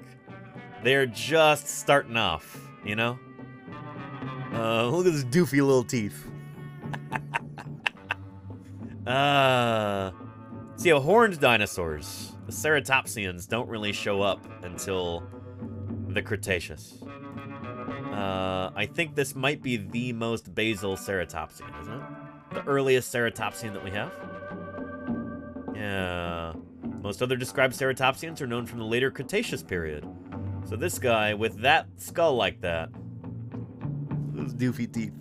They're just starting off, you know? Uh, look at those doofy little teeth. uh, see, horned dinosaurs, the ceratopsians, don't really show up until the Cretaceous. Uh, I think this might be the most basal ceratopsian, isn't it? The earliest ceratopsian that we have. Yeah. Most other described ceratopsians are known from the later Cretaceous period. So this guy, with that skull like that, those doofy teeth.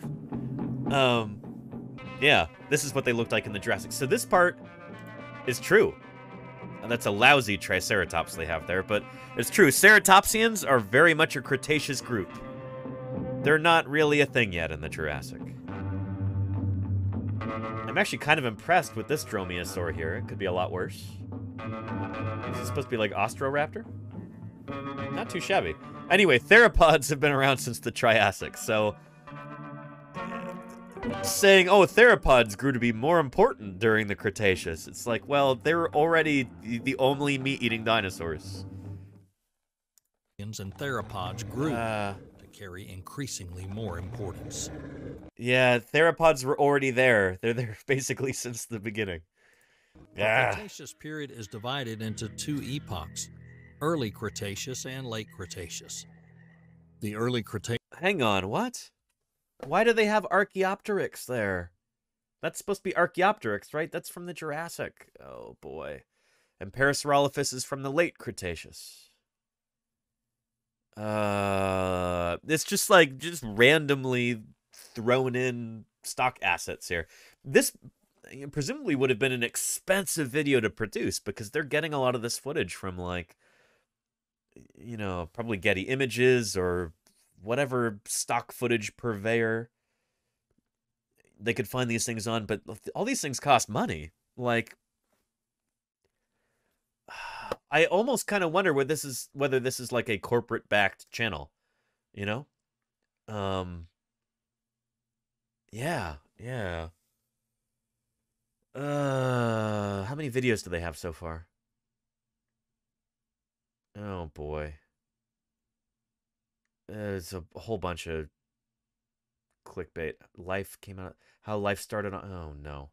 Um, yeah, this is what they looked like in the Jurassic. So this part is true. And that's a lousy Triceratops they have there, but it's true. Ceratopsians are very much a Cretaceous group. They're not really a thing yet in the Jurassic. I'm actually kind of impressed with this Dromaeosaur here. It could be a lot worse. Is this supposed to be like Austroraptor? Not too shabby. Anyway, theropods have been around since the Triassic, so saying, oh, theropods grew to be more important during the Cretaceous. It's like, well, they were already the only meat-eating dinosaurs. And theropods grew Uh, carry increasingly more importance. yeah, theropods were already there. They're there basically since the beginning. The Yeah. Cretaceous period is divided into two epochs, early Cretaceous and late Cretaceous. The early Cretaceous Hang on, what? Why do they have Archaeopteryx there? That's supposed to be Archaeopteryx, right? That's from the Jurassic. Oh boy. And Parasaurolophus is from the late Cretaceous. Uh, it's just like just randomly thrown in stock assets here. This presumably would have been an expensive video to produce because they're getting a lot of this footage from like you know, probably Getty Images or whatever stock footage purveyor they could find these things on, but all these things cost money. Like I almost kind of wonder whether this is whether this is like a corporate backed channel, you know? Um Yeah, yeah. Uh how many videos do they have so far? Oh boy. There's a whole bunch of clickbait. Life came out. How life started on. Oh no.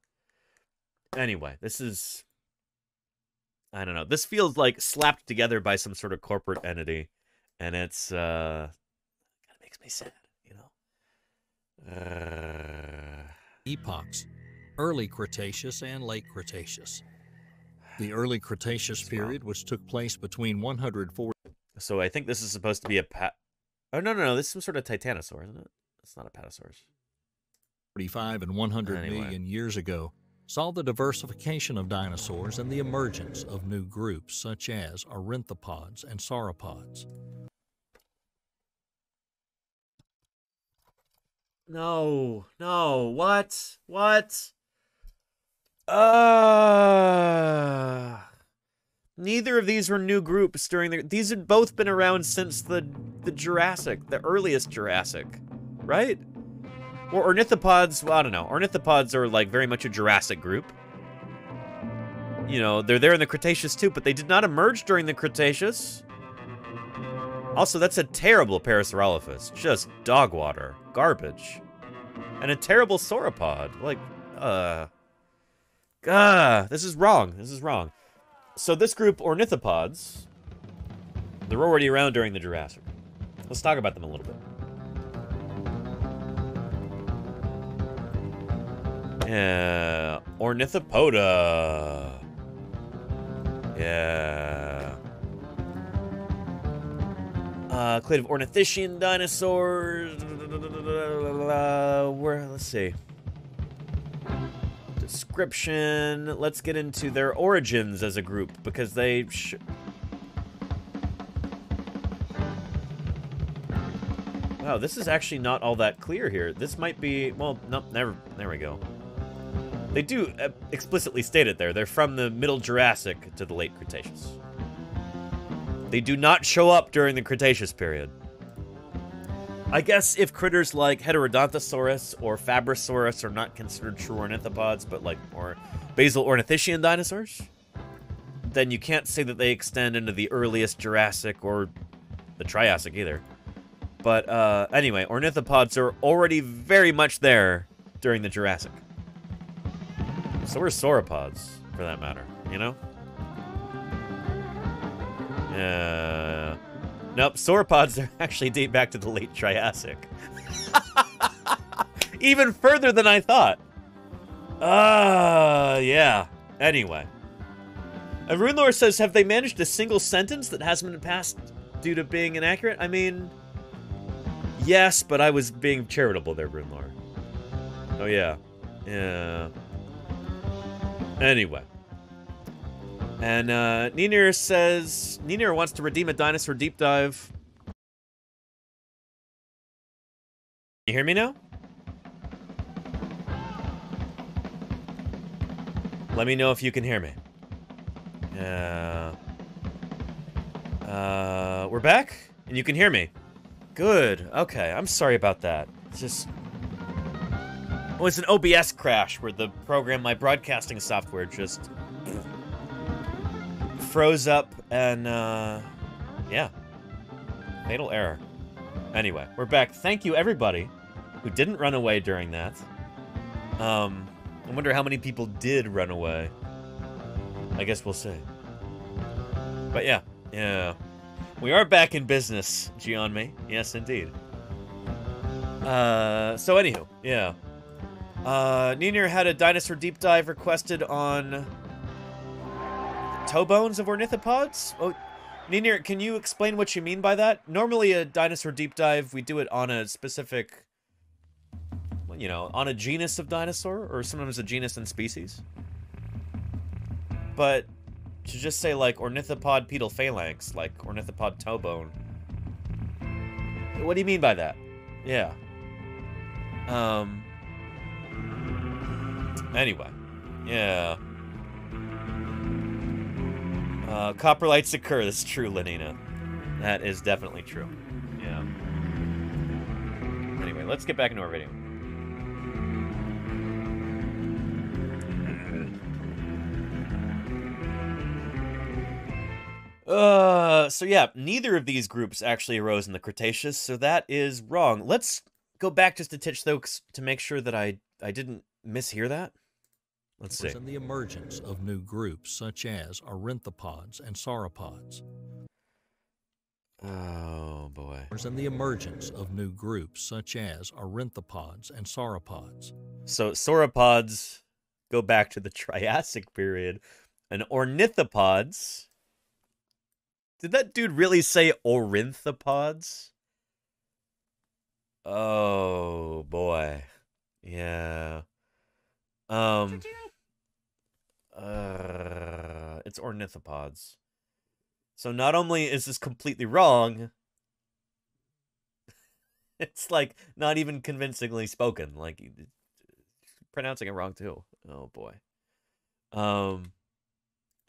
Anyway, this is. I don't know. This feels like slapped together by some sort of corporate entity, and it's uh, kind of makes me sad, you know. Uh, epochs, early Cretaceous and late Cretaceous. The early Cretaceous period, which took place between 140 so I think this is supposed to be a pat. Oh no no no! This is some sort of titanosaur, isn't it? It's not a patasaurus. 45 and 100 Anyway. million years ago saw the diversification of dinosaurs and the emergence of new groups such as ornithopods and sauropods. No, no, what? What? Uh Neither of these were new groups during the These had both been around since the the Jurassic, the earliest Jurassic, right? Or ornithopods, well, I don't know. Ornithopods are like very much a Jurassic group. you know, they're there in the Cretaceous too, but they did not emerge during the Cretaceous. Also, that's a terrible Parasaurolophus. Just dog water. Garbage. And a terrible sauropod. Like, uh... Ah, this is wrong. This is wrong. So this group, ornithopods, they're already around during the Jurassic. Let's talk about them a little bit. Yeah, Ornithopoda. Yeah. Uh, clade of ornithischian dinosaurs. Where? Let's see. Description. Let's get into their origins as a group because they. Wow, this is actually not all that clear here. This might be. Well, no, never. There we go. They do uh, explicitly state it there. They're from the Middle Jurassic to the Late Cretaceous. They do not show up during the Cretaceous period. I guess if critters like Heterodontosaurus or Fabrosaurus are not considered true ornithopods, but like or basal ornithischian dinosaurs, then you can't say that they extend into the earliest Jurassic or the Triassic either. But uh, anyway, ornithopods are already very much there during the Jurassic. So we're sauropods, for that matter, you know? Yeah. Nope, sauropods actually date back to the late Triassic. Even further than I thought. Ah, uh, yeah. Anyway. And Runelore says, have they managed a single sentence that hasn't been passed due to being inaccurate? I mean, yes, but I was being charitable there, Runelore. Oh, yeah. Yeah. Anyway. And uh, Ninir says Ninir wants to redeem a dinosaur deep dive. You hear me now? Let me know if you can hear me. Uh, uh, we're back? And you can hear me? Good. Okay, I'm sorry about that. It's just... Well, it's an OBS crash where the program, my broadcasting software, just froze up and, uh, yeah. Fatal error. Anyway, we're back. Thank you, everybody who didn't run away during that. Um, I wonder how many people did run away. I guess we'll see. But yeah, yeah. We are back in business, Gianme. Yes, indeed. Uh, so anywho, yeah. Uh, Ninir had a dinosaur deep dive requested on toe bones of ornithopods. Oh, Ninir, can you explain what you mean by that? Normally, a dinosaur deep dive, we do it on a specific, you know, on a genus of dinosaur, or sometimes a genus and species. But to just say like ornithopod pedal phalanx, like ornithopod toe bone. What do you mean by that? Yeah. Um. Anyway, yeah. Uh, lights occur. That's true, Lenina. That is definitely true. Yeah. Anyway, let's get back into our video. Uh, so yeah, neither of these groups actually arose in the Cretaceous, so that is wrong. Let's go back just a titch though to make sure that I I didn't mishear that. Let's see. And the emergence of new groups such as ornithopods and sauropods. Oh boy. And the emergence of new groups such as ornithopods and sauropods. So sauropods go back to the Triassic period, and ornithopods. Did that dude really say ornithopods? Oh boy. Yeah. Um uh, it's ornithopods. So not only is this completely wrong, it's like not even convincingly spoken. Like pronouncing it wrong too. Oh boy. Um.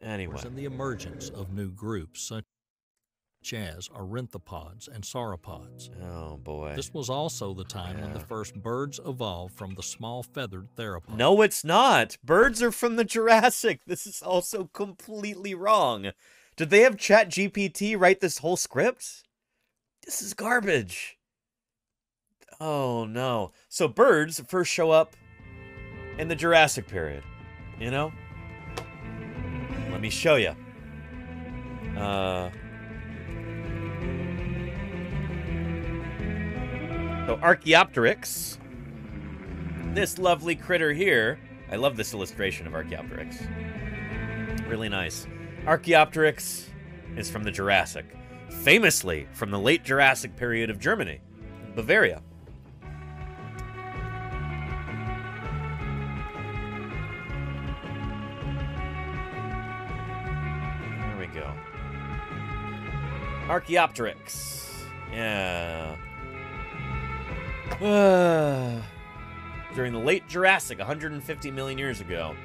Anyway. And the emergence of new groups such. Such as ornithopods and sauropods. Oh boy. This was also the time when the first birds evolved from the small feathered theropods. No, it's not. Birds are from the Jurassic. This is also completely wrong. Did they have ChatGPT write this whole script? This is garbage. Oh no. So birds first show up in the Jurassic period. You know? Let me show you. Uh So Archaeopteryx, this lovely critter here. I love this illustration of Archaeopteryx. Really nice. Archaeopteryx is from the Jurassic, famously from the late Jurassic period of Germany, Bavaria. There we go. Archaeopteryx. Yeah. During the late Jurassic, 150 million years ago.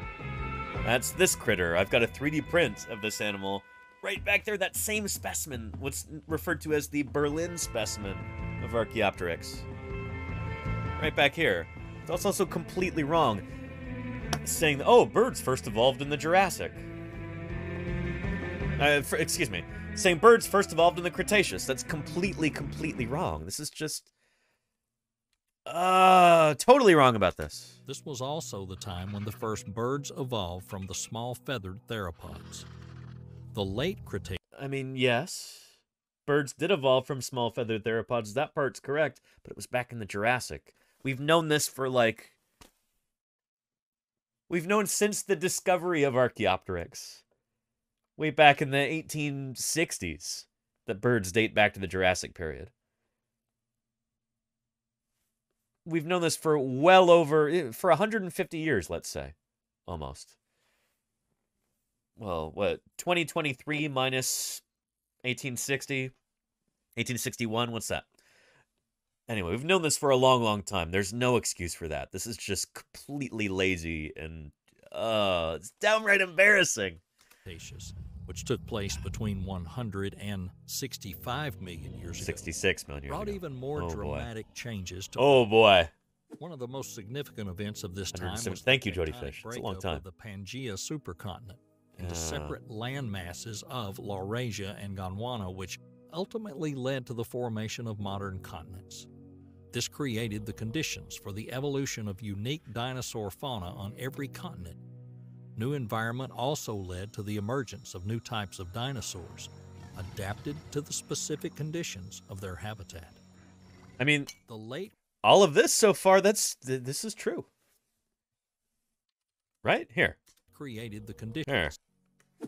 That's this critter. I've got a 3D print of this animal right back there. That same specimen, what's referred to as the Berlin specimen of Archaeopteryx. Right back here. That's also completely wrong. Saying, oh, birds first evolved in the Jurassic. Uh, for, excuse me. Saying birds first evolved in the Cretaceous. That's completely, completely wrong. This is just uh, totally wrong about this. This was also the time when the first birds evolved from the small feathered theropods. The late Cretaceous. I mean, yes. Birds did evolve from small feathered theropods. That part's correct, but it was back in the Jurassic. We've known this for like. We've known since the discovery of Archaeopteryx. Way back in the 1860s, that birds date back to the Jurassic period. We've known this for well over eh, for 150 years, let's say, almost. Well, what 2023 minus 1860, 1861? What's that? Anyway, we've known this for a long, long time. There's no excuse for that. This is just completely lazy and uh, it's downright embarrassing. Which took place between 100 and 65 million years ago. 66 million years brought ago. even more Oh, boy. dramatic changes to Oh boy. One of the most significant events of this time was Thank you, Jody Fish. It's a long time. of the Pangea supercontinent into Yeah. separate land masses of Laurasia and Gondwana, which ultimately led to the formation of modern continents. This created the conditions for the evolution of unique dinosaur fauna on every continent. New environment also led to the emergence of new types of dinosaurs, adapted to the specific conditions of their habitat. I mean, The late all of this so far, that's th- this is true. Right here. created the conditions.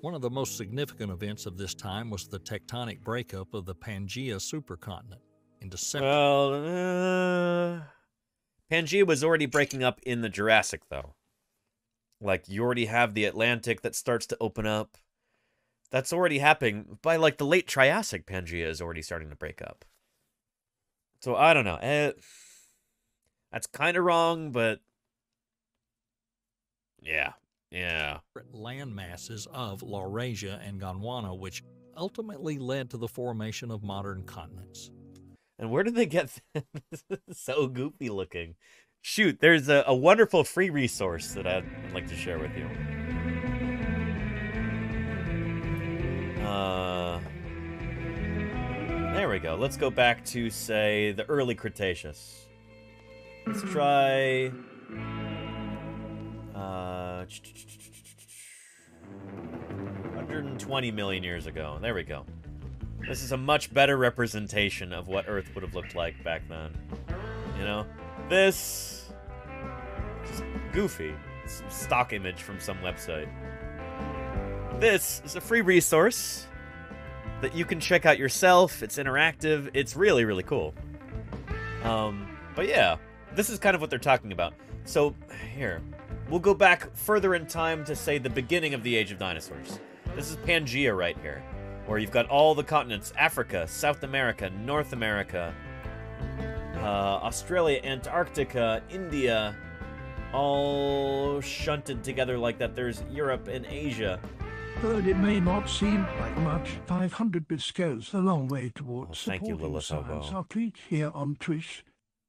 One of the most significant events of this time was the tectonic breakup of the Pangea supercontinent into separate. Well, uh, Pangea was already breaking up in the Jurassic, though. Like, you already have the Atlantic that starts to open up. That's already happening. By, like, the late Triassic, Pangea is already starting to break up. So, I don't know. Eh, that's kind of wrong, but... Yeah. Yeah. land masses of Laurasia and Gondwana, which ultimately led to the formation of modern continents. And where did they get this? so goofy looking? Shoot, there's a, a wonderful free resource that I'd like to share with you. Uh, there we go. Let's go back to, say, the early Cretaceous. Let's try. Uh, 120 million years ago. There we go. This is a much better representation of what Earth would have looked like back then. You know? This. Just goofy. It's stock image from some website. This is a free resource that you can check out yourself. It's interactive. It's really, really cool. Um, but yeah, this is kind of what they're talking about. So, here. We'll go back further in time to, say, the beginning of the Age of Dinosaurs. This is Pangea right here, where you've got all the continents Africa, South America, North America, uh, Australia, Antarctica, India, all shunted together like that. There's Europe and Asia. Though it may not seem like much, 500 bits goes a long way towards Oh, thank you, supporting Lilith science. Hobo. I'll tweet here on Twitch.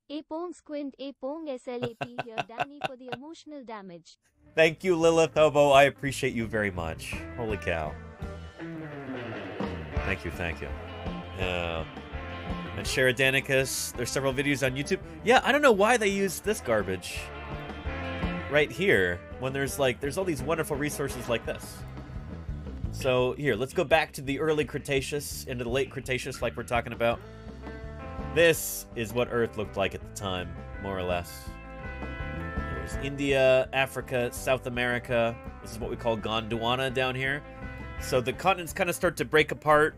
Apong squint Apong SLAP here Danny for the emotional damage. Thank you, Lilith Hobo. I appreciate you very much. Holy cow. Thank you, thank you. Yeah. And Sheridanicus, there's several videos on YouTube. Yeah, I don't know why they use this garbage right here when there's like, there's all these wonderful resources like this. So here, let's go back to the early Cretaceous, into the late Cretaceous like we're talking about. This is what Earth looked like at the time, more or less. There's India, Africa, South America. This is what we call Gondwana down here. So the continents kind of start to break apart.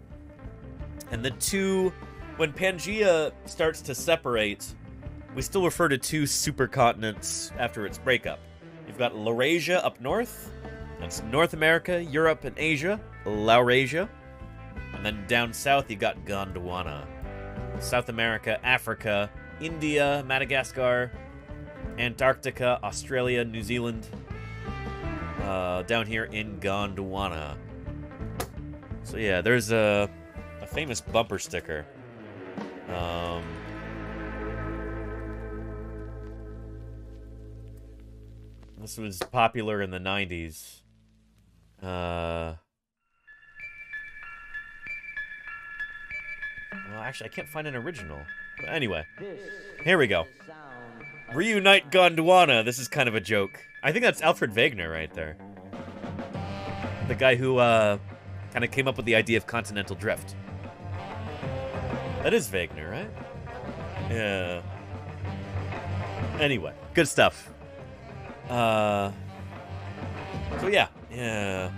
And the two, when Pangea starts to separate, we still refer to two supercontinents after its breakup. You've got Laurasia up north. That's North America, Europe, and Asia. Laurasia. And then down south, you've got Gondwana. South America, Africa, India, Madagascar, Antarctica, Australia, New Zealand, uh, down here in Gondwana. So yeah, there's a, a famous bumper sticker. Um, this was popular in the 90s. Uh, well, actually, I can't find an original. But anyway, here we go. Reunite Gondwana. This is kind of a joke. I think that's Alfred Wegener right there. The guy who uh, kind of came up with the idea of continental drift. That is Wegener, right? Yeah. Anyway, good stuff. Uh. So yeah, yeah.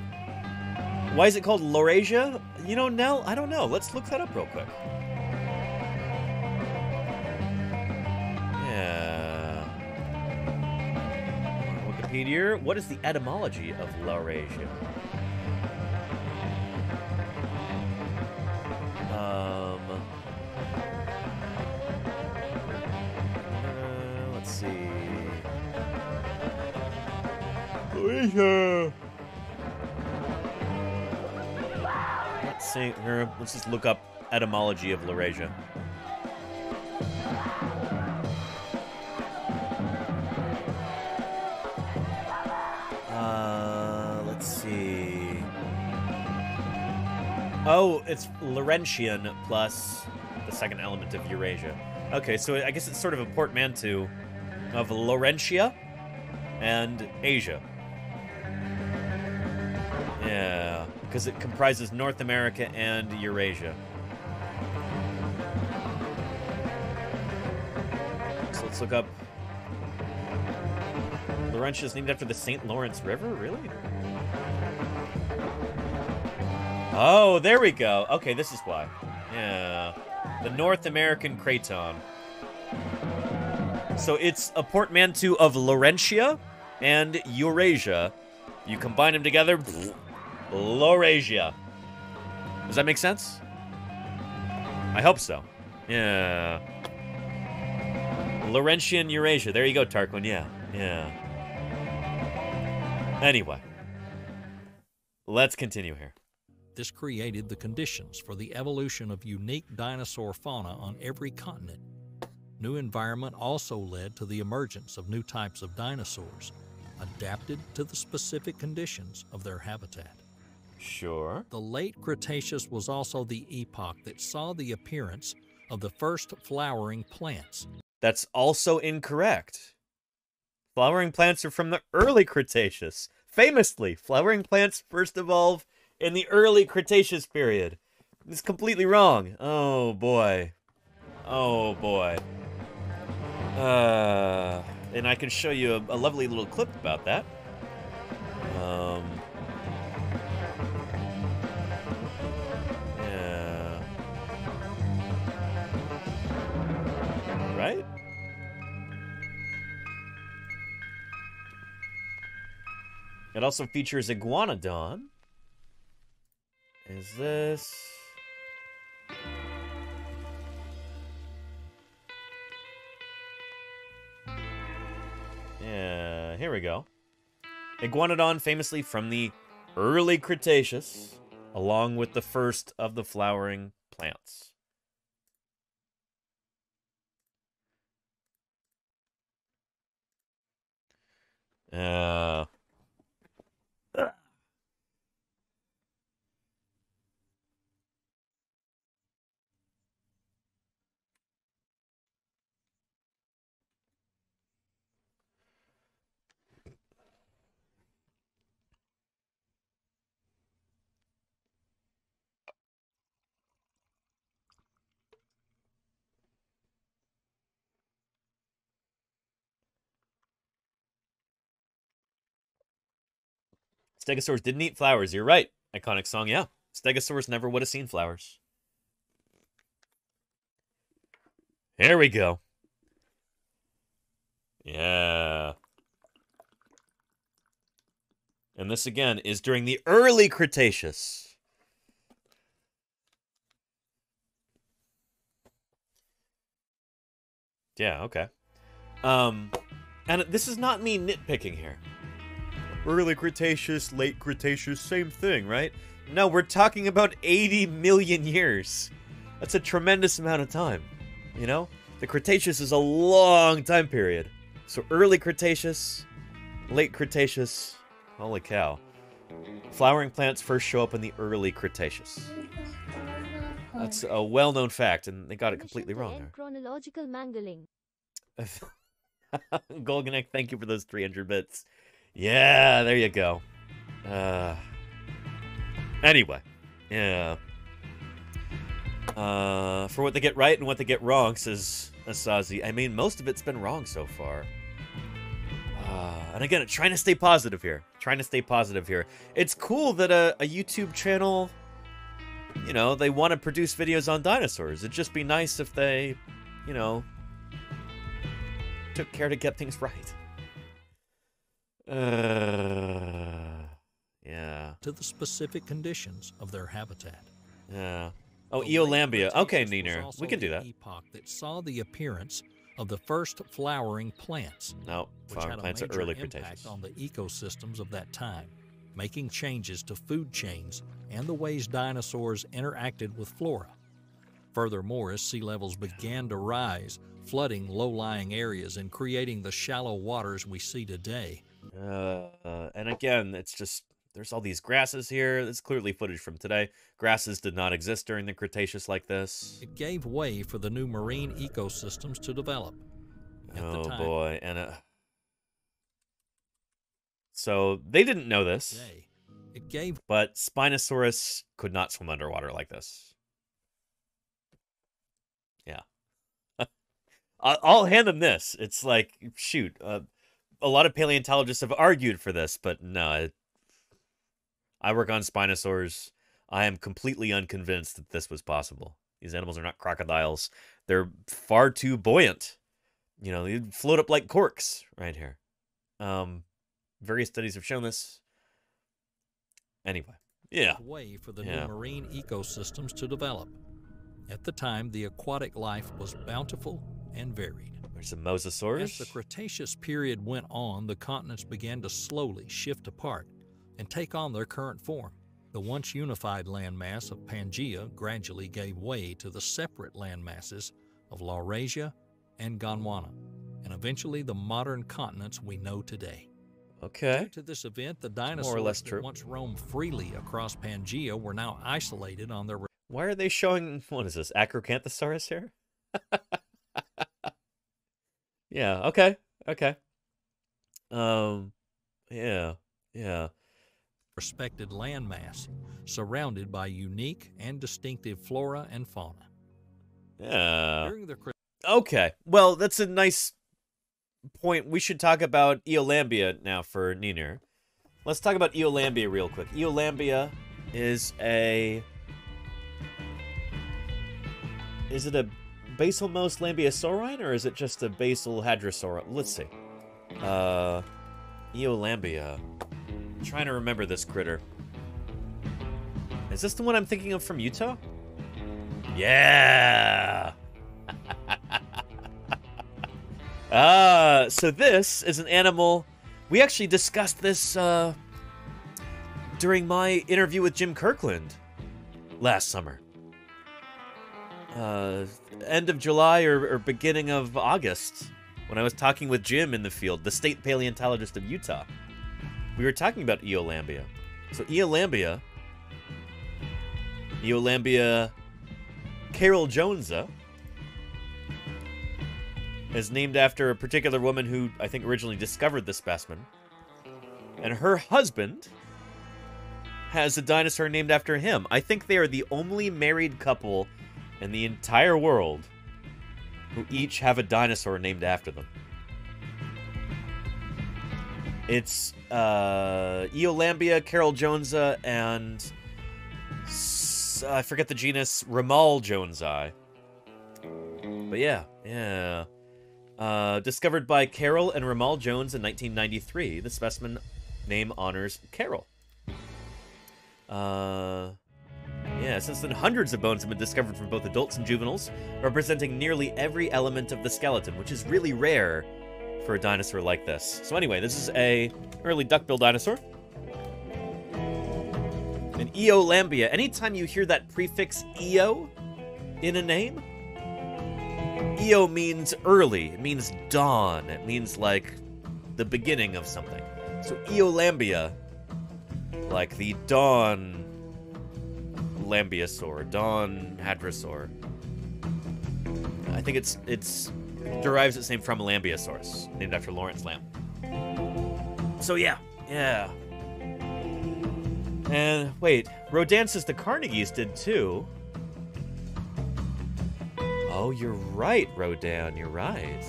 Why is it called Laurasia? You know, Nell, I don't know. Let's look that up real quick. Yeah. Wikipedia. What is the etymology of Laurasia? Laurasia. Let's see. Here, let's just look up etymology of Laurasia. Uh, let's see. Oh, it's Laurentian plus the second element of Eurasia. Okay, so I guess it's sort of a portmanteau of Laurentia and Asia. Yeah, because it comprises North America and Eurasia. So let's look up. Laurentia is named after the St. Lawrence River? Really? Oh, there we go. Okay, this is why. Yeah. The North American Craton. So it's a portmanteau of Laurentia and Eurasia. You combine them together, Laurasia. Does that make sense? I hope so. Yeah. Laurentian Eurasia. There you go, Tarquin. Yeah. Yeah. Anyway. Let's continue here. This created the conditions for the evolution of unique dinosaur fauna on every continent. New environment also led to the emergence of new types of dinosaurs, adapted to the specific conditions of their habitat. Sure. The late Cretaceous was also the epoch that saw the appearance of the first flowering plants. That's also incorrect. Flowering plants are from the early Cretaceous. Famously, flowering plants first evolved in the early Cretaceous period. It's completely wrong. Oh boy. Oh boy. Uh, and I can show you a, a lovely little clip about that. Um. Right? It also features Iguanodon. Is this... Yeah, here we go. Iguanodon, famously from the early Cretaceous, along with the first of the flowering plants. Uh, Stegosaurus didn't eat flowers. You're right. Iconic song, yeah. Stegosaurus never would have seen flowers. Here we go. Yeah. And this again is during the early Cretaceous. Yeah, okay. Um and this is not me nitpicking here. Early Cretaceous, late Cretaceous, same thing, right? No, we're talking about 80 million years. That's a tremendous amount of time, you know? The Cretaceous is a long time period. So early Cretaceous, late Cretaceous, holy cow. Flowering plants first show up in the early Cretaceous. That's a well-known fact, and they got it completely wrong end chronological mangling. there. Golganek, thank you for those 300 bits. Yeah, there you go. Uh, anyway, yeah. Uh, for what they get right and what they get wrong, says Asazi. I mean, most of it's been wrong so far. Uh, and again, trying to stay positive here. Trying to stay positive here. It's cool that a, a YouTube channel, you know, they want to produce videos on dinosaurs. It'd just be nice if they, you know, took care to get things right. Uh, yeah. to the specific conditions of their habitat. Yeah. Oh, The Eolambia. Okay, Neener. We can do that. Epoch that saw the appearance of the first flowering plants. No, flowering plants are early impact Cretaceous. on the ecosystems of that time, making changes to food chains and the ways dinosaurs interacted with flora. Furthermore, as sea levels began to rise, flooding low-lying areas and creating the shallow waters we see today, Uh, and again, it's just there's all these grasses here. It's clearly footage from today. Grasses did not exist during the Cretaceous like this. it gave way for the new marine ecosystems to develop. At the Oh boy, and uh, so they didn't know this, it gave but Spinosaurus could not swim underwater like this. Yeah, I'll hand them this. It's like shoot, uh, a lot of paleontologists have argued for this, but no, it, I work on Spinosaurs. I am completely unconvinced that this was possible. These animals are not crocodiles. They're far too buoyant. You know, they float up like corks right here. Um, various studies have shown this. Anyway, yeah. way for the Yeah. new marine ecosystems to develop. At the time, the aquatic life was bountiful and varied. There's some As the Cretaceous period went on, the continents began to slowly shift apart and take on their current form. The once unified landmass of Pangaea gradually gave way to the separate landmasses of Laurasia and Gondwana, and eventually the modern continents we know today. Okay. Due to this event, the dinosaurs less that once roamed freely across Pangaea were now isolated on their Why are they showing what is this? Acrocanthosaurus here? yeah, okay. Okay. Um yeah. Yeah. respected landmass, surrounded by unique and distinctive flora and fauna. Yeah. During the Okay. Well, that's a nice point. We should talk about Eolambia now for Niner. Let's talk about Eolambia real quick. Eolambia is a Is it a basal most lambeosaurine or is it just a basal hadrosaurine? Let's see. Uh Eolambia. I'm trying to remember this critter. Is this the one I'm thinking of from Utah? Yeah. Ah, so this is an animal. We actually discussed this uh, during my interview with Jim Kirkland last summer. Uh, end of July or, or beginning of August, when I was talking with Jim in the field, the state paleontologist of Utah. We were talking about Eolambia. So Eolambia, Eolambia caroljonesa, is named after a particular woman who I think originally discovered the specimen. And her husband has a dinosaur named after him. I think they are the only married couple in the entire world who each have a dinosaur named after them. It's uh, Eolambia, caroljonesa, and I forget the genus Ramal Jonesi. But yeah, yeah. Uh, discovered by Carol and Ramal Jones in 1993, the specimen name honors Carol. Uh, yeah, since then, hundreds of bones have been discovered from both adults and juveniles, representing nearly every element of the skeleton, which is really rare for a dinosaur like this. So anyway, this is a early duckbill dinosaur. An Eolambia. Anytime you hear that prefix Eo in a name, Eo means early. It means dawn. It means like the beginning of something. So Eolambia, like the dawn Lambeosaur, dawn hadrosaur. I think it's it's derives its name from Lambeosaurus, named after Lawrence Lamb. So yeah, yeah. And wait, Rodan says the Carnegies did too. Oh, you're right, Rodan. You're right.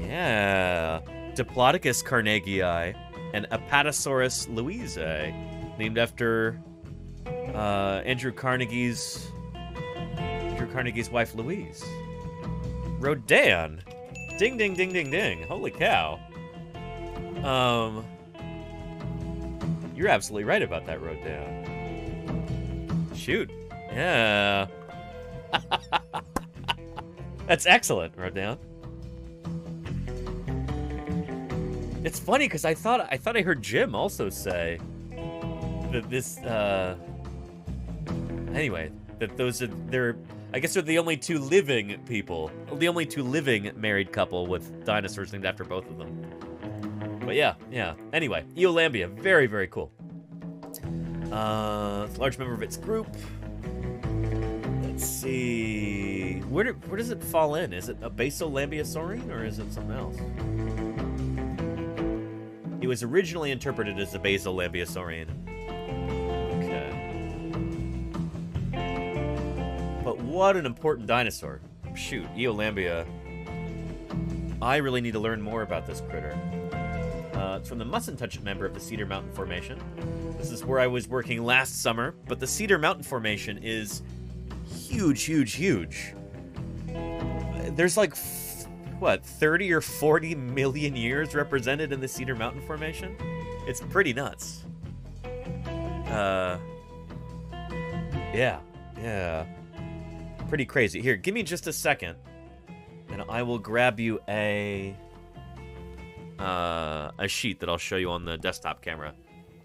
Yeah. Diplodocus carnegii and Apatosaurus louisae, named after uh, Andrew Carnegie's Andrew Carnegie's wife Louise. Rodan. Ding ding ding ding ding. Holy cow. Um You're absolutely right about that, Rodan. Shoot. Yeah. That's excellent, Rodan. It's funny because I thought I thought I heard Jim also say that this uh anyway, that those are they're I guess they're the only two living people, the only two living married couple with dinosaurs named after both of them. But yeah, yeah. Anyway, Eolambia, very very cool. Uh, large member of its group. Let's see. Where, do, where does it fall in? Is it a basal Basolambiasaurian or is it something else? It was originally interpreted as a basal Basolambiasaurian. What an important dinosaur. Shoot, Eolambia. I really need to learn more about this critter. Uh, it's from the Mussentuchit member of the Cedar Mountain Formation. This is where I was working last summer, but the Cedar Mountain Formation is huge, huge, huge. There's like, f- what, 30 or 40 million years represented in the Cedar Mountain Formation? It's pretty nuts. Uh, yeah, yeah. Pretty crazy. Here, give me just a second, and I will grab you a uh, a sheet that I'll show you on the desktop camera.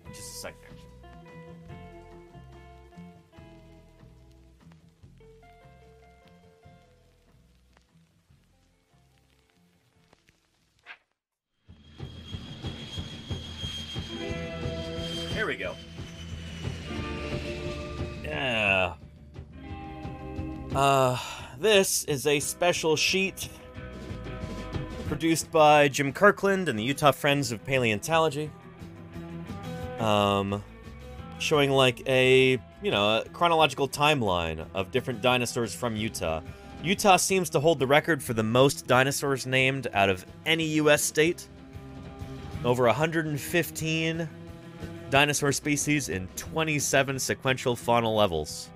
Just a second. There we go. Yeah. Uh, this is a special sheet produced by Jim Kirkland and the Utah Friends of Paleontology. Um, showing like a, you know, a chronological timeline of different dinosaurs from Utah. Utah seems to hold the record for the most dinosaurs named out of any U.S. state. Over 115 dinosaur species in 27 sequential faunal levels.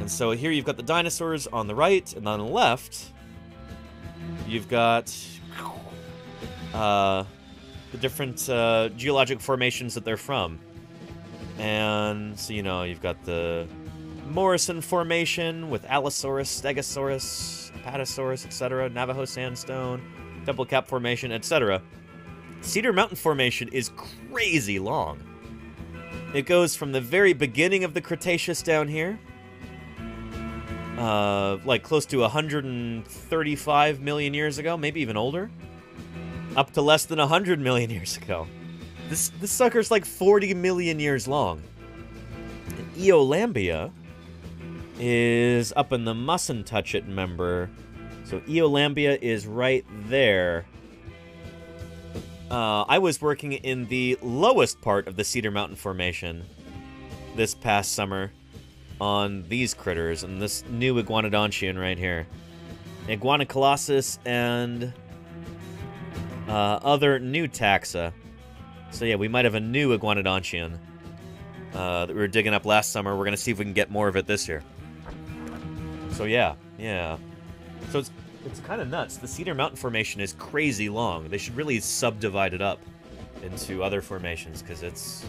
And so here you've got the dinosaurs on the right, and on the left, you've got uh, the different uh, geologic formations that they're from. And, so, you know, you've got the Morrison Formation with Allosaurus, Stegosaurus, Apatosaurus, etc., Navajo Sandstone, Temple Cap Formation, etc. Cedar Mountain Formation is crazy long. It goes from the very beginning of the Cretaceous down here, uh, like close to 135 million years ago, maybe even older, up to less than 100 million years ago. This this sucker's like 40 million years long. And Eolambia is up in the Mussentuchit member. So Eolambia is right there. Uh, I was working in the lowest part of the Cedar Mountain Formation this past summer on these critters and this new Iguanodontian right here. Iguanacolossus and uh, other new taxa. So yeah, we might have a new Iguanodontian uh, that we were digging up last summer. We're going to see if we can get more of it this year. So yeah, yeah. So it's it's kind of nuts. The Cedar Mountain Formation is crazy long. They should really subdivide it up into other formations because it's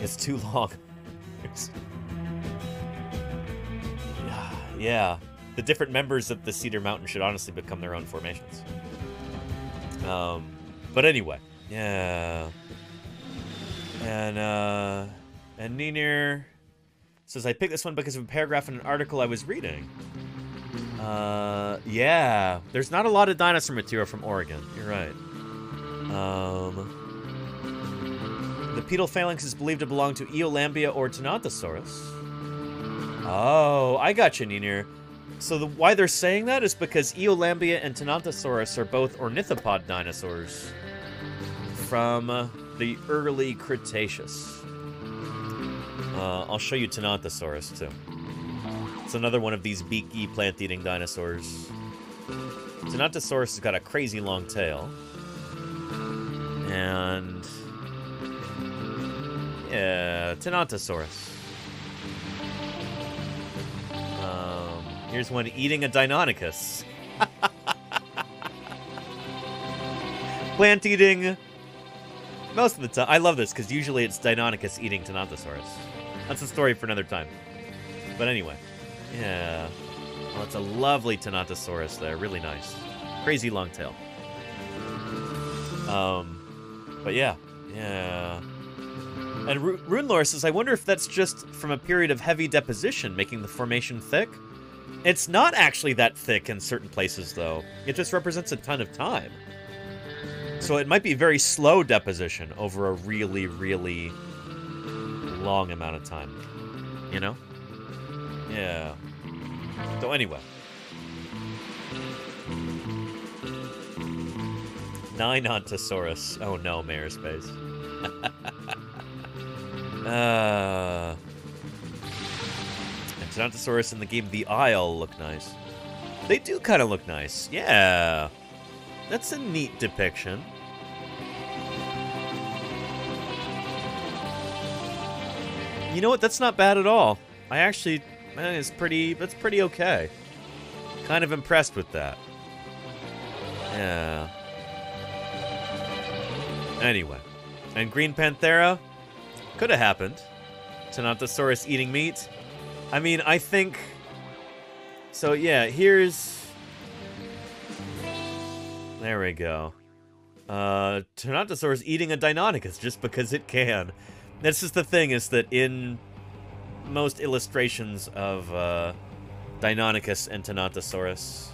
it's too long. Yeah. The different members of the Cedar Mountain should honestly become their own formations. Um, but anyway, yeah. And uh, and Ninir says I picked this one because of a paragraph in an article I was reading. Uh, yeah. There's not a lot of dinosaur material from Oregon. You're right. Um, the pedal phalanx is believed to belong to Eolambia or Tenontosaurus. Oh, I got you, Ninir. So the, why they're saying that is because Eolambia and Tenontosaurus are both ornithopod dinosaurs from uh, the early Cretaceous. Uh, I'll show you Tenontosaurus too. It's another one of these beaky plant-eating dinosaurs. Tenontosaurus has got a crazy long tail. And... Yeah, Tenontosaurus. Um, here's one eating a Deinonychus. Plant-eating... Most of the time. I love this, because usually it's Deinonychus eating Tenontosaurus. That's a story for another time. But anyway. Yeah. Well, it's a lovely Tenontosaurus there. Really nice. Crazy long tail. Um, but yeah. Yeah. Mm-hmm. And Ru- Runelore says, I wonder if that's just from a period of heavy deposition making the formation thick? It's not actually that thick in certain places, though. It just represents a ton of time. So it might be very slow deposition over a really, really long amount of time. You know? Yeah. So anyway. Ninontosaurus. Oh no, Mayor's face. uh, and Tenontosaurus in the game The Isle look nice. They do kind of look nice. Yeah. That's a neat depiction. You know what? That's not bad at all. I actually, man, it's pretty. That's pretty okay. Kind of impressed with that. Yeah. Anyway, and Green Panthera could have happened. Tenontosaurus eating meat. I mean, I think. So yeah, here's. There we go. Uh, Tenontosaurus eating a Deinonychus just because it can. This is the thing, is that in most illustrations of uh, Deinonychus and Tenontosaurus,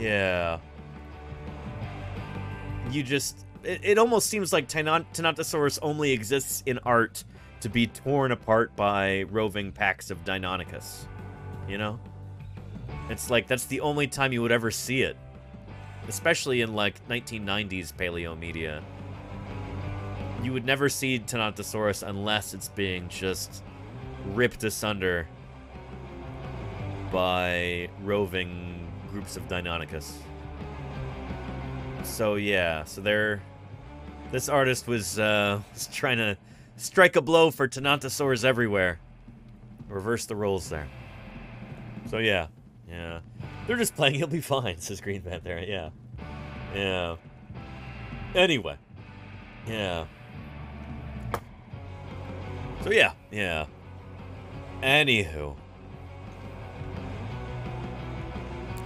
yeah, you just it, it almost seems like Tenon- only exists in art to be torn apart by roving packs of Deinonychus. You know? It's like that's the only time you would ever see it. Especially in like 1990s paleo media. You would never see Tenontosaurus unless it's being just ripped asunder by roving groups of Deinonychus. So yeah, so they're this artist was uh was trying to strike a blow for Tenontosaurs everywhere. Reverse the roles there. So yeah, yeah. They're just playing He'll Be Fine, says Green Panther. Yeah. Yeah. Anyway. Yeah. So yeah, yeah. Anywho.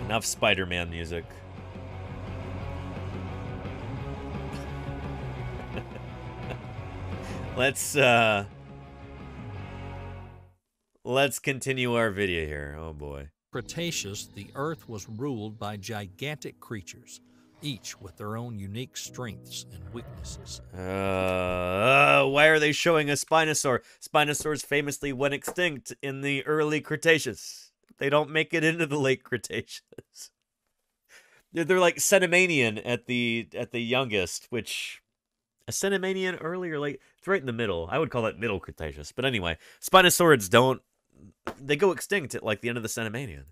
Enough Spider-Man music. let's uh let's continue our video here. Oh boy. Cretaceous, the Earth was ruled by gigantic creatures, each with their own unique strengths and weaknesses. Uh, uh, why are they showing a Spinosaur? Spinosaurs famously went extinct in the early Cretaceous. They don't make it into the late Cretaceous. They're, they're like Cenomanian at the at the youngest, which a Cenomanian early or late? It's right in the middle. I would call that middle Cretaceous. But anyway, Spinosaurids don't they go extinct at like the end of the Cenomanian.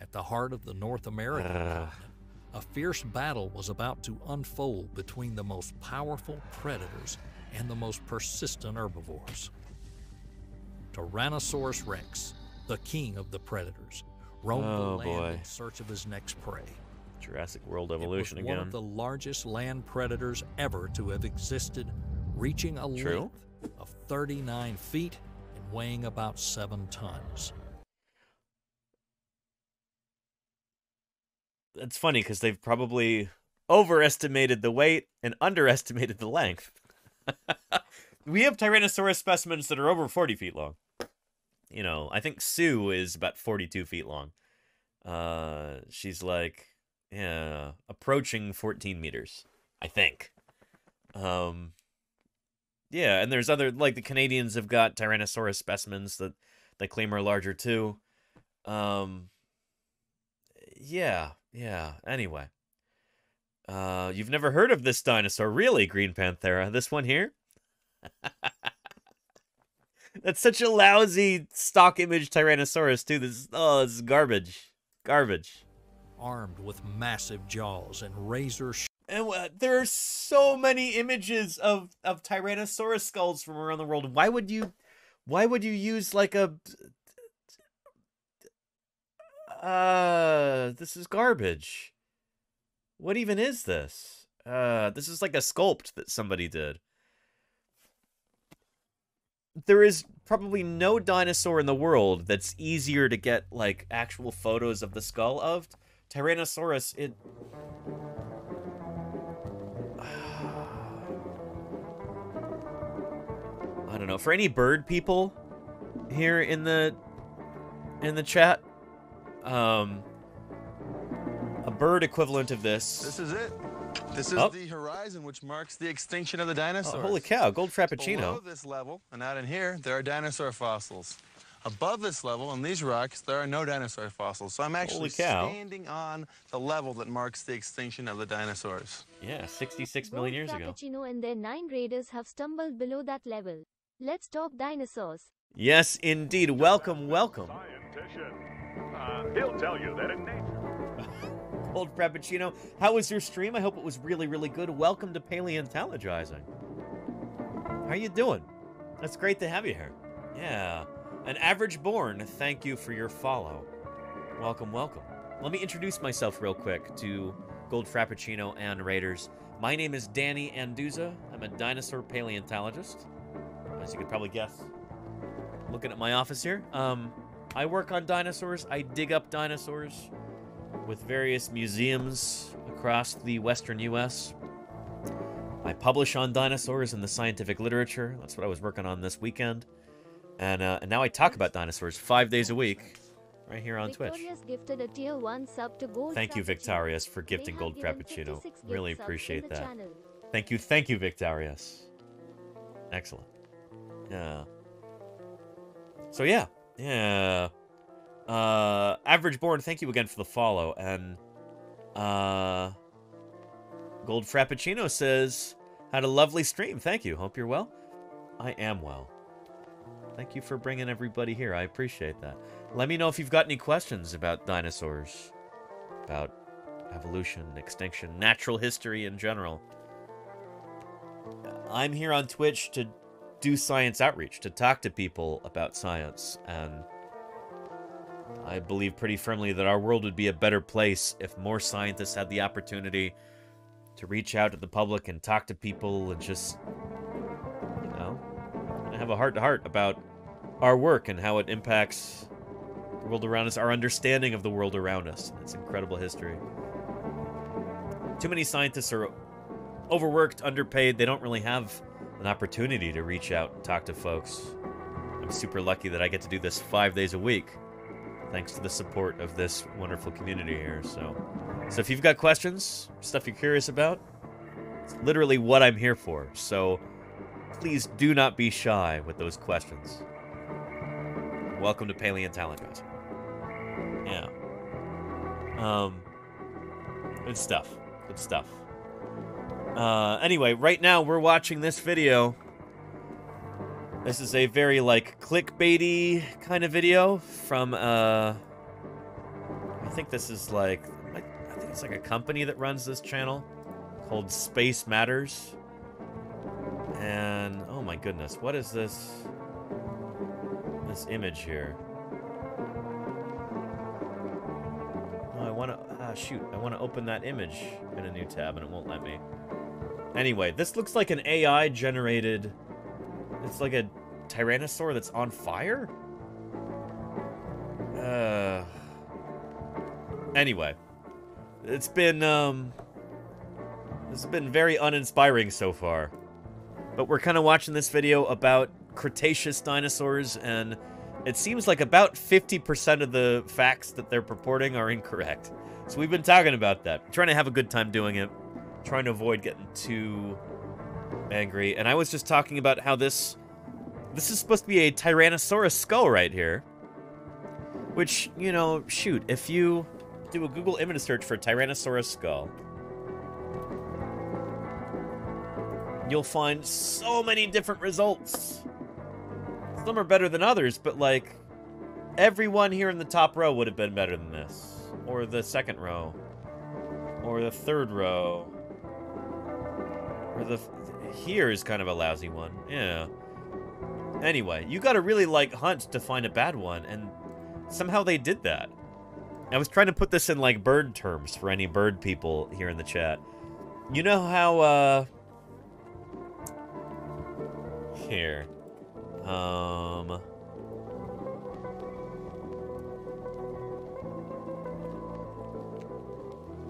At the heart of the North American Uh. continent, a fierce battle was about to unfold between the most powerful predators and the most persistent herbivores. Tyrannosaurus rex, the king of the predators, roamed Oh, the land boy. in search of his next prey. Jurassic World evolution It was evolution one of the largest land predators ever to have existed, reaching a True. length of 39 feet and weighing about 7 tons. It's funny because they've probably overestimated the weight and underestimated the length. we have Tyrannosaurus specimens that are over 40 feet long. You know, I think Sue is about 42 feet long. Uh, she's like, yeah, approaching 14 meters, I think. Um, yeah, and there's other, like the Canadians have got Tyrannosaurus specimens that they claim are larger too. Um, yeah, yeah. Anyway. Uh, you've never heard of this dinosaur, really, Green Panthera? This one here? That's such a lousy stock image Tyrannosaurus, too. This is, oh, this is garbage. Garbage. Armed with massive jaws and razor And uh, there are so many images of, of Tyrannosaurus skulls from around the world. Why would you, why would you use like a, uh, this is garbage. What even is this? Uh, this is like a sculpt that somebody did. There is probably no dinosaur in the world that's easier to get like actual photos of the skull of. Tyrannosaurus, it I don't know. For any bird people here in the in the chat, um a bird equivalent of this. This is it. This is Oh. the horizon which marks the extinction of the dinosaurs. Oh, holy cow, gold Below frappuccino. this level, and out in here, there are dinosaur fossils. Above this level, on these rocks, there are no dinosaur fossils. So I'm actually standing on the level that marks the extinction of the dinosaurs. Yeah, 66 million years ago. Frappuccino and their nine raiders have stumbled below that level. Let's talk dinosaurs. Yes, indeed. Welcome, welcome. Uh, he'll tell you that in nature. Gold Frappuccino. How was your stream? I hope it was really, really good. Welcome to Paleontologizing. How are you doing? That's great to have you here. Yeah. An average born, thank you for your follow. Welcome, welcome. Let me introduce myself real quick to Gold Frappuccino and Raiders. My name is Danny Anduza. I'm a dinosaur paleontologist. As you could probably guess, looking at my office here. Um, I work on dinosaurs. I dig up dinosaurs with various museums across the western U.S. I publish on dinosaurs in the scientific literature. That's what I was working on this weekend. And, uh, and now I talk about dinosaurs five days a week right here on Twitch. Gifted a tier 1 sub to Gold Thank you. Victorious, for gifting Gold Frappuccino. Really appreciate that. channel. Thank you, thank you, Victorious. Excellent. Yeah. So yeah, yeah. Uh, Average Born, thank you again for the follow. And uh, Gold Frappuccino says, had a lovely stream. Thank you. Hope you're well. I am well. Thank you for bringing everybody here. I appreciate that. Let me know if you've got any questions about dinosaurs, about evolution, extinction, natural history in general. I'm here on Twitch to do science outreach, to talk to people about science, and I believe pretty firmly that our world would be a better place if more scientists had the opportunity to reach out to the public and talk to people and just, you know, have a heart to heart about our work and how it impacts the world around us, our understanding of the world around us. It's incredible history. Too many scientists are overworked, underpaid. They don't really have an opportunity to reach out and talk to folks. I'm super lucky that I get to do this five days a week, thanks to the support of this wonderful community here. So, so if you've got questions, stuff you're curious about, it's literally what I'm here for. So, please do not be shy with those questions. Welcome to Paleo Talent, guys. Yeah. Um. Good stuff. Good stuff. Uh, anyway, right now we're watching this video. This is a very, like, clickbaity kind of video from, uh... I think this is, like... I think it's, like, a company that runs this channel called Space Matters. And, oh my goodness, what is this... This image here? Oh, I want to... Ah, shoot. I want to open that image in a new tab, and it won't let me. Anyway, this looks like an AI-generated... It's like a Tyrannosaur that's on fire? Uh... Anyway. It's been, um... This has been very uninspiring so far. But we're kind of watching this video about Cretaceous dinosaurs, and it seems like about 50% of the facts that they're purporting are incorrect. So we've been talking about that. trying to have a good time doing it. Trying to avoid getting too angry. And I was just talking about how this... This is supposed to be a Tyrannosaurus skull right here. Which, you know, shoot, if you do a Google image search for Tyrannosaurus skull, you'll find so many different results. Some are better than others, but like, everyone here in the top row would have been better than this. Or the second row. Or the third row. Or the... Here is kind of a lousy one. Yeah. Anyway, you gotta really like hunt to find a bad one, and somehow they did that. I was trying to put this in like bird terms for any bird people here in the chat. You know how, uh... Here. Um...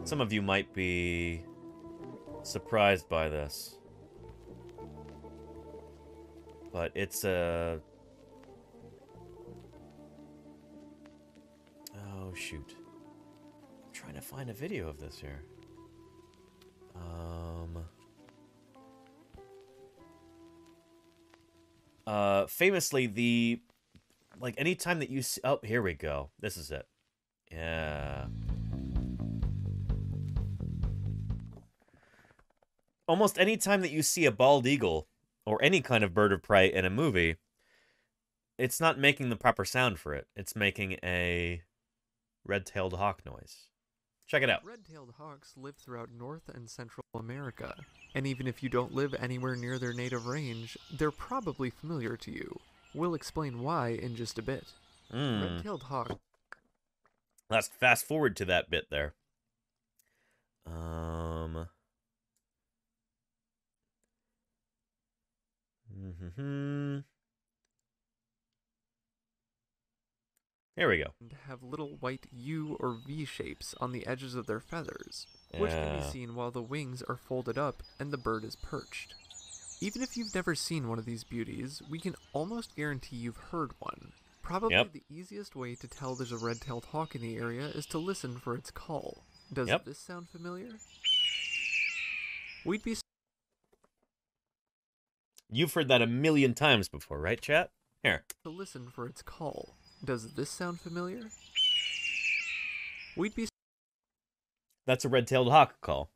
Some of you might be surprised by this. But it's a... Oh, shoot. I'm trying to find a video of this here. Um... Uh, famously, the... Like, anytime that you see... Oh, here we go. This is it. Yeah. Almost any time that you see a bald eagle or any kind of bird of prey in a movie, it's not making the proper sound for it. It's making a red-tailed hawk noise. Check it out. Red-tailed hawks live throughout North and Central America, and even if you don't live anywhere near their native range, they're probably familiar to you. We'll explain why in just a bit. Mm. Red-tailed hawk. Let's fast forward to that bit there. Um. Mm-hmm. Here we go. Have little white U or V shapes on the edges of their feathers, which can be seen while the wings are folded up and the bird is perched. Even if you've never seen one of these beauties, we can almost guarantee you've heard one. Probably Yep. the easiest way to tell there's a red-tailed hawk in the area is to listen for its call. Does Yep. this sound familiar? We'd be You've heard that a million times before, right, chat? Here. to listen for its call. Does this sound familiar? We'd be That's a red-tailed hawk call.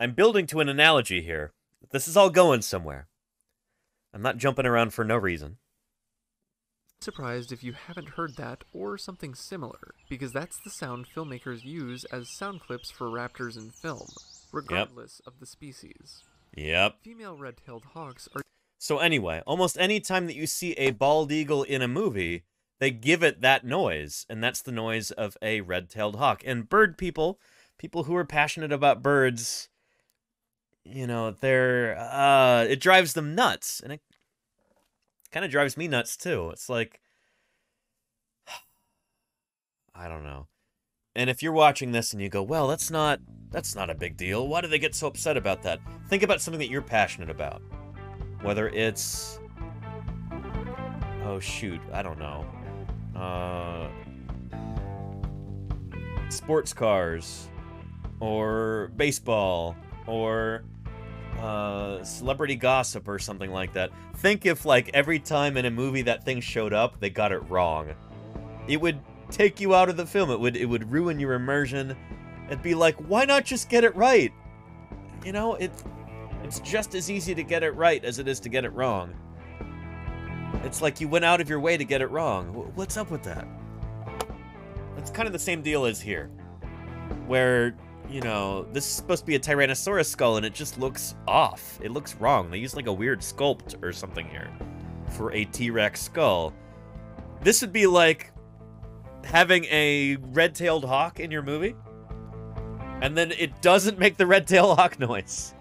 I'm building to an analogy here. This is all going somewhere. I'm not jumping around for no reason. surprised if you haven't heard that or something similar, because that's the sound filmmakers use as sound clips for raptors in film, regardless of the species. Yep. Female red-tailed hawks are... So anyway, almost any time that you see a bald eagle in a movie, they give it that noise, and that's the noise of a red-tailed hawk. And bird people, people who are passionate about birds, you know, they're uh it drives them nuts, and it kind of drives me nuts too. It's like I don't know. And if you're watching this and you go, well, that's not that's not a big deal. Why do they get so upset about that? Think about something that you're passionate about. Whether it's oh shoot, I don't know. Uh sports cars or baseball or uh, celebrity gossip or something like that. Think if like every time in a movie that thing showed up, they got it wrong. It would take you out of the film. It would it would ruin your immersion. It'd be like, why not just get it right? You know, it it's just as easy to get it right as it is to get it wrong. It's like you went out of your way to get it wrong. What's up with that? It's kind of the same deal as here, where you know this is supposed to be a Tyrannosaurus skull and it just looks off. It looks wrong. They used like a weird sculpt or something here for a T-Rex skull. This would be like having a red-tailed hawk in your movie, and then it doesn't make the red-tailed hawk noise.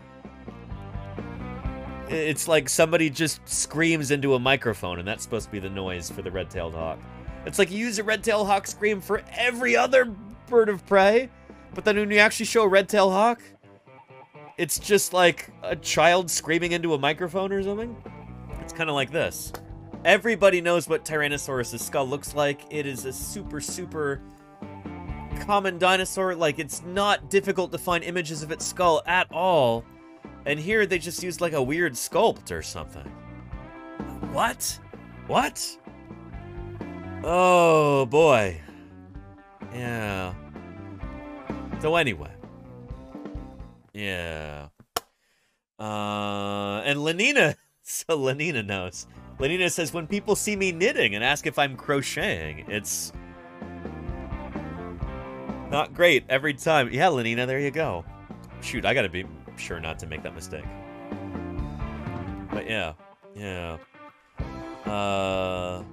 It's like somebody just screams into a microphone, and that's supposed to be the noise for the red-tailed hawk. It's like you use a red-tailed hawk scream for every other bird of prey, but then when you actually show a red-tailed hawk, it's just like a child screaming into a microphone or something. It's kind of like this. Everybody knows what Tyrannosaurus' skull looks like. It is a super, super common dinosaur. Like, it's not difficult to find images of its skull at all. And here they just used like a weird sculpt or something. What? What? Oh boy. Yeah. So anyway. Yeah. Uh and Lenina so Lenina knows. Lenina says when people see me knitting and ask if I'm crocheting, it's not great every time. Yeah, Lenina, there you go. Shoot, I gotta be sure not to make that mistake. But yeah, yeah. Uh,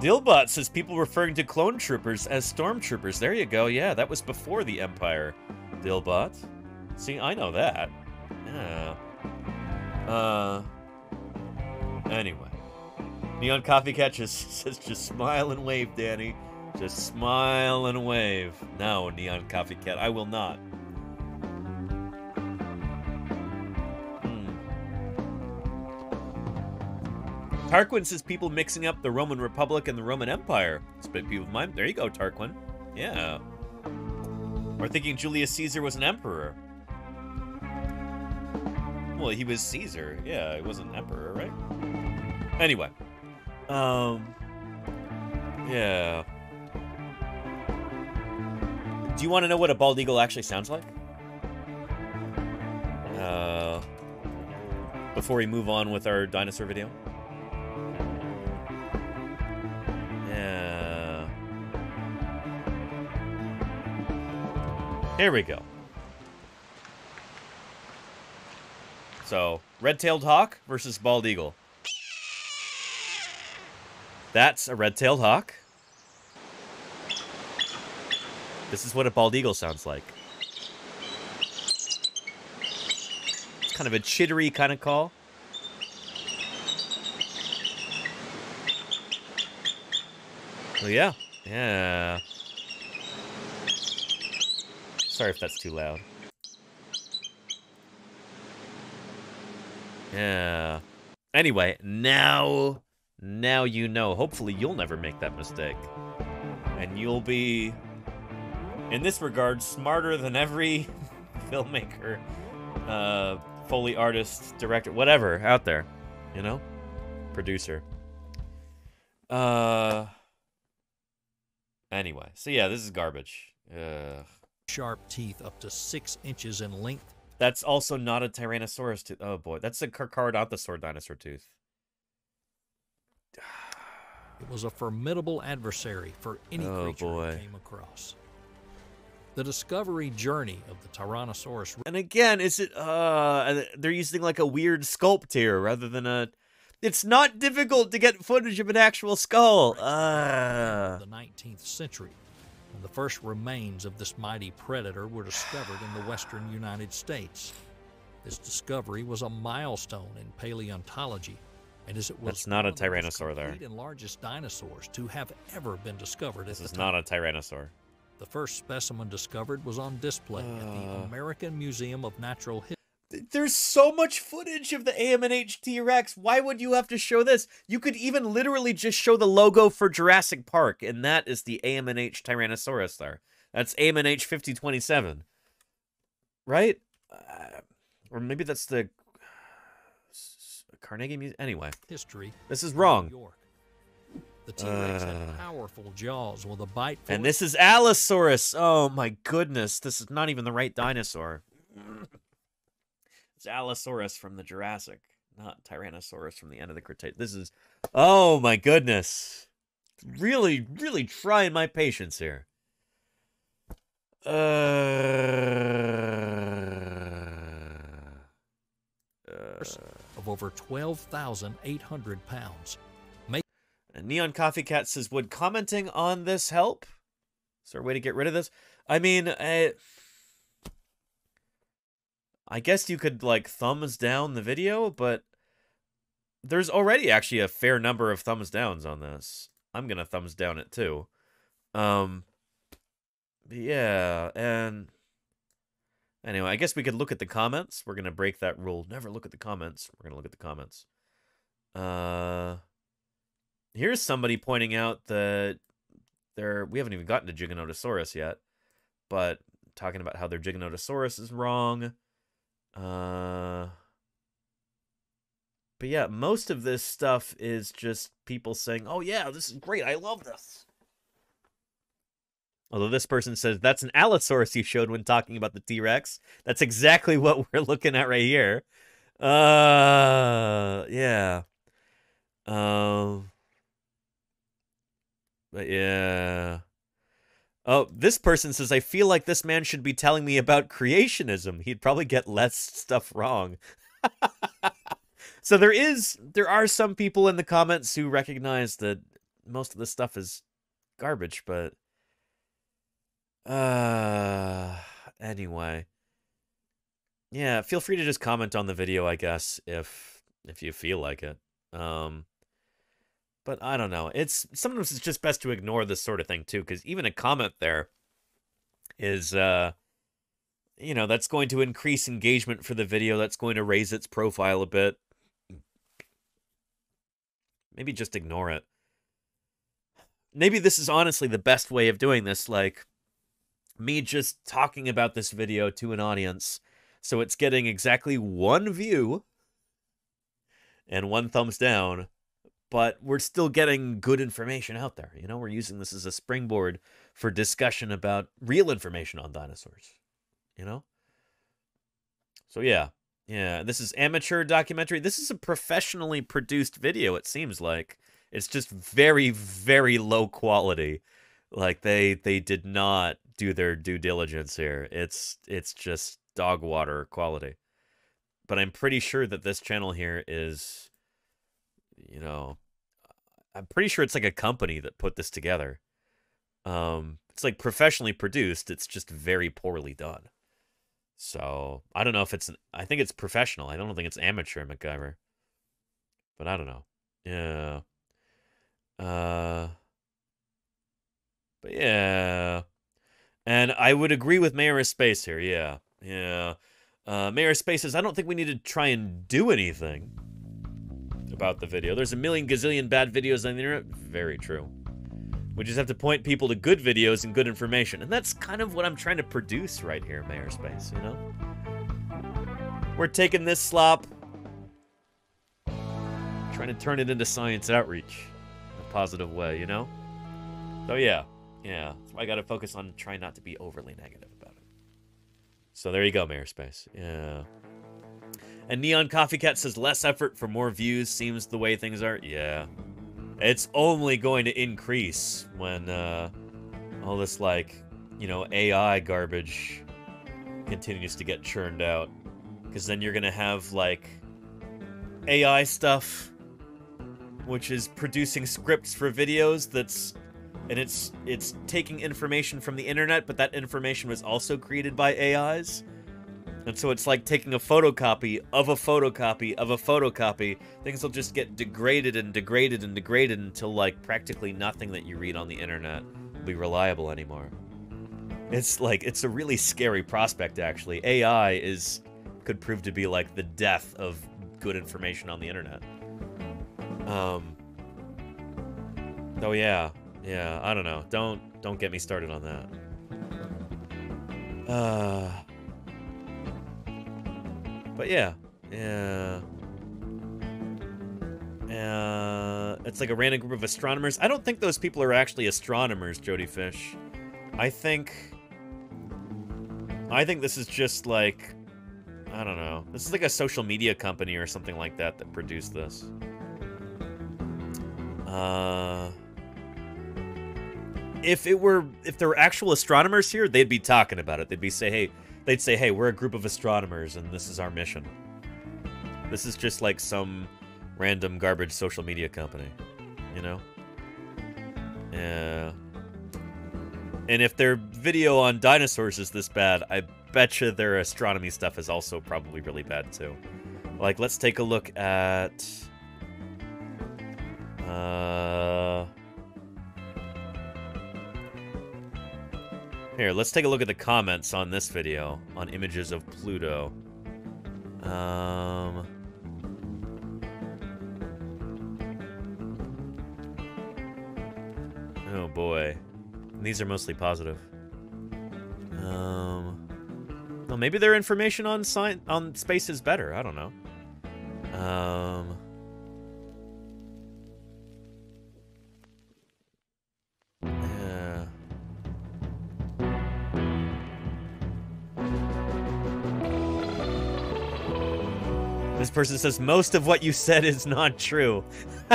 Dilbot says people referring to clone troopers as stormtroopers. There you go. Yeah, that was before the Empire. Dilbot. See, I know that. Yeah. Uh. Anyway. Neon Coffee Catches says just smile and wave, Danny. Just smile and wave. No, Neon Coffee Cat, I will not. Hmm. Tarquin says people mixing up the Roman Republic and the Roman Empire. Spit people of mine. There you go, Tarquin. Yeah. Or thinking Julius Caesar was an emperor. Well, he was Caesar. Yeah, he was an emperor, right? Anyway. Um. Yeah. Do you want to know what a bald eagle actually sounds like? Uh. Before we move on with our dinosaur video? Yeah. Here we go. So, red-tailed hawk versus bald eagle. That's a red-tailed hawk. This is what a bald eagle sounds like. It's kind of a chittery kind of call. So yeah, yeah. Sorry if that's too loud. Yeah. Anyway, now, now you know. Hopefully you'll never make that mistake. And you'll be, in this regard, smarter than every filmmaker, uh, Foley artist, director, whatever, out there. You know? Producer. Uh... Anyway, so yeah, this is garbage. Ugh. Sharp teeth up to six inches in length. That's also not a Tyrannosaurus tooth. Oh boy, that's a Carcharodontosaur dinosaur tooth. It was a formidable adversary for any Oh, creature boy. it came across. The discovery journey of the Tyrannosaurus And again, is it uh they're using like a weird sculpt here rather than a it's not difficult to get footage of an actual skull. Uh the 19th century, when the first remains of this mighty predator were discovered in the western United States. This discovery was a milestone in paleontology and as it was That's not a one of the most tyrannosaur there. and largest dinosaurs to have ever been discovered This at is the not a tyrannosaur. The first specimen discovered was on display at Uh. the American Museum of Natural History. There's so much footage of the AMNH T-Rex. Why would you have to show this? You could even literally just show the logo for Jurassic Park, and that is the AMNH Tyrannosaurus there. That's AMNH 5027. Right? Uh, or maybe that's the Carnegie Museum. Anyway, History. this is wrong. York. The T-Rex Uh. had powerful jaws with a bite. And this is Allosaurus. Oh my goodness, this is not even the right dinosaur. It's Allosaurus from the Jurassic, not Tyrannosaurus from the end of the Cretaceous. This is, oh my goodness, really, really trying my patience here. Uh, of over 12,800 pounds. Make Neon Coffee Cat says, "Would commenting on this help? Is there a way to get rid of this? I mean, I, I guess you could like thumbs down the video, but there's already actually a fair number of thumbs downs on this. I'm gonna thumbs down it too. Um, yeah, and anyway, I guess we could look at the comments. We're gonna break that rule. Never look at the comments. We're gonna look at the comments. Uh. Here's somebody pointing out that there we haven't even gotten to Giganotosaurus yet, but talking about how their Giganotosaurus is wrong. Uh But yeah, most of this stuff is just people saying, "Oh yeah, this is great. I love this." Although this person says that's an Allosaurus you showed when talking about the T-Rex. That's exactly what we're looking at right here. Uh yeah. Um but yeah. Oh, this person says, I feel like this man should be telling me about creationism. He'd probably get less stuff wrong. so there is, there are some people in the comments who recognize that most of this stuff is garbage, but. Uh, anyway. Yeah, feel free to just comment on the video, I guess, if if you feel like it. Um, but I don't know. It's sometimes it's just best to ignore this sort of thing too, because even a comment there is, uh, you know, that's going to increase engagement for the video. That's going to raise its profile a bit. Maybe just ignore it. Maybe this is honestly the best way of doing this. Like me just talking about this video to an audience, so it's getting exactly one view and one thumbs down but we're still getting good information out there. You know, we're using this as a springboard for discussion about real information on dinosaurs. You know? So yeah. Yeah, this is amateur documentary. This is a professionally produced video it seems like. It's just very very low quality. Like they they did not do their due diligence here. It's it's just dog water quality. But I'm pretty sure that this channel here is you know i'm pretty sure it's like a company that put this together. Um it's like professionally produced it's just very poorly done. So i don't know if it's an, i think it's professional i don't think it's amateur macgyver. But i don't know. Yeah. Uh. But yeah. And i would agree with mayor of space here yeah. Yeah. Uh mayor of space says i don't think we need to try and do anything about the video. There's a million gazillion bad videos on the internet. Very true. We just have to point people to good videos and good information. And that's kind of what I'm trying to produce right here, Mayor Space, you know? We're taking this slop, trying to turn it into science outreach in a positive way, you know? So yeah, yeah. I gotta focus on trying not to be overly negative about it. So there you go, Mayor Space. Yeah. And Neon Coffee Cat says less effort for more views seems the way things are. Yeah. It's only going to increase when uh, all this, like, you know, AI garbage continues to get churned out. Because then you're going to have, like, AI stuff, which is producing scripts for videos that's. And it's it's taking information from the internet, but that information was also created by AIs And so it's like taking a photocopy of a photocopy of a photocopy. Things will just get degraded and degraded and degraded until like practically nothing that you read on the internet will be reliable anymore. It's like it's a really scary prospect actually. AI is could prove to be like the death of good information on the internet. Um Oh yeah. Yeah, I don't know. Don't don't get me started on that. Uh But yeah. Yeah. Uh, it's like a random group of astronomers. I don't think those people are actually astronomers, Jody Fish. I think I think this is just like I don't know. This is like a social media company or something like that that produced this. Uh if it were if there were actual astronomers here, they'd be talking about it. They'd be say, "Hey, they'd say, "Hey, we're a group of astronomers and this is our mission." This is just like some random garbage social media company, you know? Yeah. And if their video on dinosaurs is this bad, I betcha their astronomy stuff is also probably really bad too. Like, let's take a look at. Uh. Here, let's take a look at the comments on this video on images of Pluto. Um. Oh boy. These are mostly positive. Um. Well, maybe their information on science on space is better. I don't know. Um. This person says most of what you said is not true.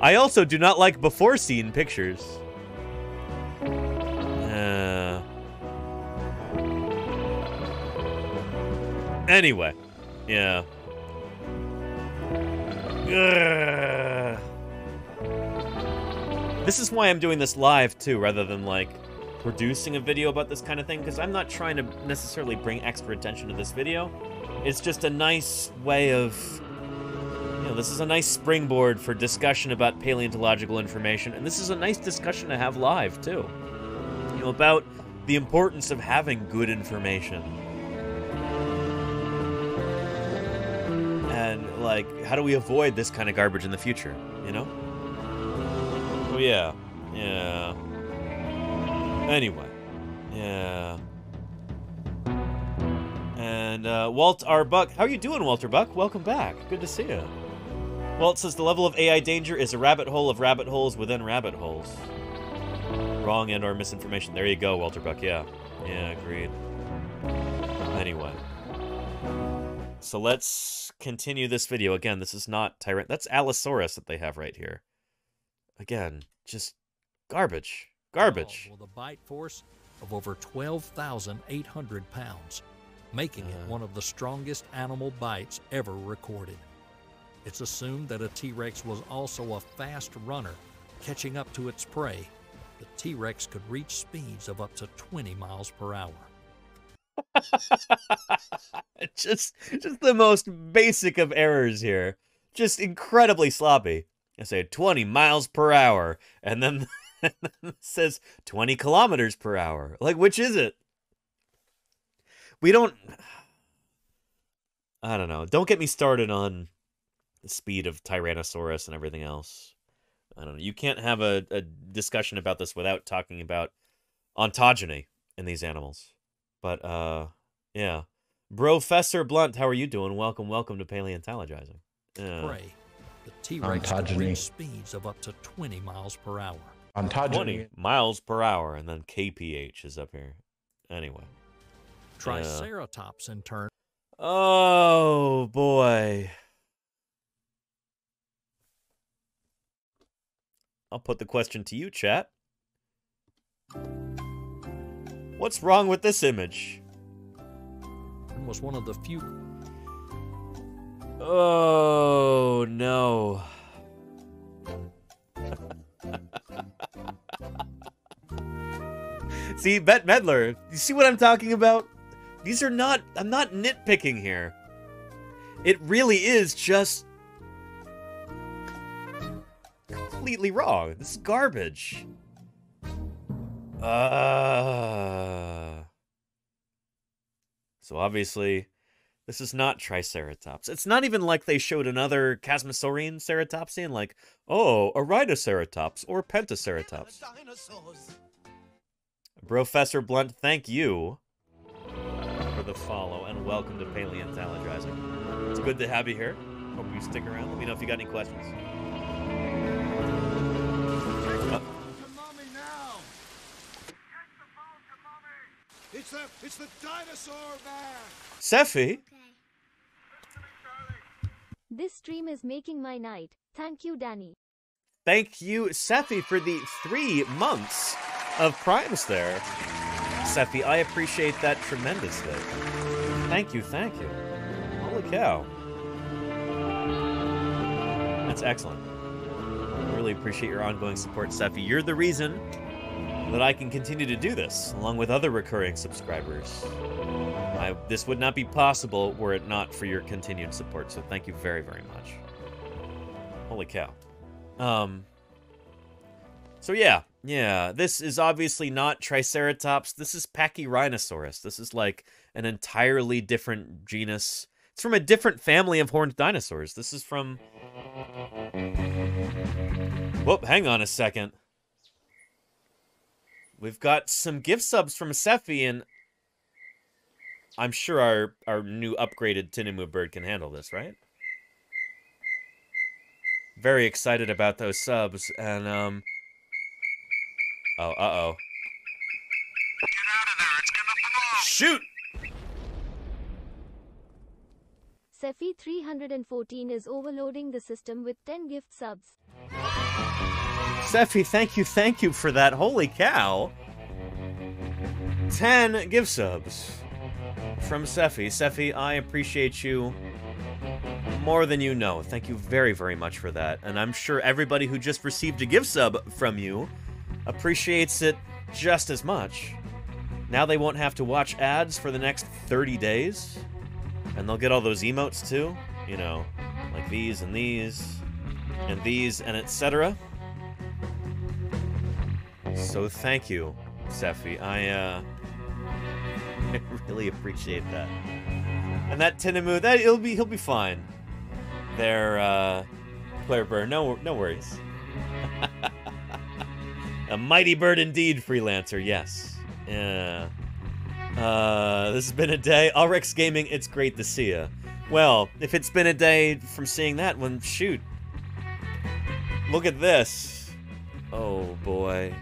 I also do not like before scene pictures. Uh, anyway, yeah. Ugh. This is why I'm doing this live too, rather than like producing a video about this kind of thing, because I'm not trying to necessarily bring extra attention to this video. It's just a nice way of you know, this is a nice springboard for discussion about paleontological information, and this is a nice discussion to have live, too. You know, about the importance of having good information. And, like, how do we avoid this kind of garbage in the future, you know? Oh, yeah. Yeah. Anyway. Yeah. And uh, Walt R. Buck, how are you doing, Walter Buck? Welcome back. Good to see you. Walt says the level of AI danger is a rabbit hole of rabbit holes within rabbit holes. Wrong and or misinformation. There you go, Walter Buck. Yeah. Yeah, agreed. Anyway. So let's continue this video. Again, this is not Tyrant. That's Allosaurus that they have right here. Again, just garbage. Garbage. With a bite force of over 12,800 pounds, making Uh-huh. it one of the strongest animal bites ever recorded. It's assumed that a T Rex was also a fast runner, catching up to its prey. The T Rex could reach speeds of up to 20 miles per hour. just just the most basic of errors here. Just incredibly sloppy. I say 20 miles per hour, and then it says 20 kilometers per hour. Like, which is it? We don't. I don't know. Don't get me started on the speed of Tyrannosaurus and everything else. I don't know. You can't have a, a discussion about this without talking about ontogeny in these animals. But uh yeah. Professor Blunt, how are you doing? Welcome, welcome to paleontologizing. Yeah. Prey. The T Rex could reach speeds of up to 20 miles per hour. Ontogeny. 20 miles per hour, and then KPH is up here. Anyway. Triceratops, in turn, Oh boy. I'll put the question to you, chat. What's wrong with this image? was one of the few Oh no. see, Bet Medler, you see what I'm talking about? These are not. I'm not nitpicking here. It really is just completely wrong. This is garbage. Uh. So obviously, this is not Triceratops. It's not even like they showed another Chasmosaurian ceratopsian, like, oh, a Rhinoceratops or Pentaceratops. Professor Blunt, thank you the follow and welcome to Paleontologizing. It's good to have you here. Hope you stick around. Let me know if you got any questions. Uh, It's the it's the dinosaur man. Sephi, This stream is making my night. Thank you, Danny. thank you, Sephi, for the three months of primes there. Sephi, I appreciate that tremendously. Thank you, thank you. Holy cow. That's excellent. I Really appreciate your ongoing support, Sephi. You're the reason that I can continue to do this, along with other recurring subscribers. I, this would not be possible were it not for your continued support, so thank you very, very much. Holy cow. Um. So yeah, yeah. This is obviously not Triceratops. This is Pachyrhinosaurus. This is like an entirely different genus. It's from a different family of horned dinosaurs. This is from. Whoop! Hang on a second. We've got some gift subs from Sephi, and I'm sure our our new upgraded Tinamou bird can handle this, right? Very excited about those subs, and um. Oh, uh oh. Get out of there, it's gonna blow! Shoot! Sephi 314 is overloading the system with 10 gift subs. Sephi, thank you, thank you for that. Holy cow. 10 gift subs from Sephi. Sephi, I appreciate you more than you know. Thank you very, very much for that. And I'm sure everybody who just received a gift sub from you appreciates it just as much. Now they won't have to watch ads for the next 30 days. And they'll get all those emotes too. You know, like these and these and these and etc. So thank you, Sephi. I uh I really appreciate that. And that Tinamou, that he'll be he'll be fine. There, uh Claire Burr, no no worries. A mighty bird indeed, freelancer, yes. Yeah. Uh this has been a day. Ulrix Gaming, it's great to see you. Well, if it's been a day from seeing that one, shoot. Look at this. Oh boy.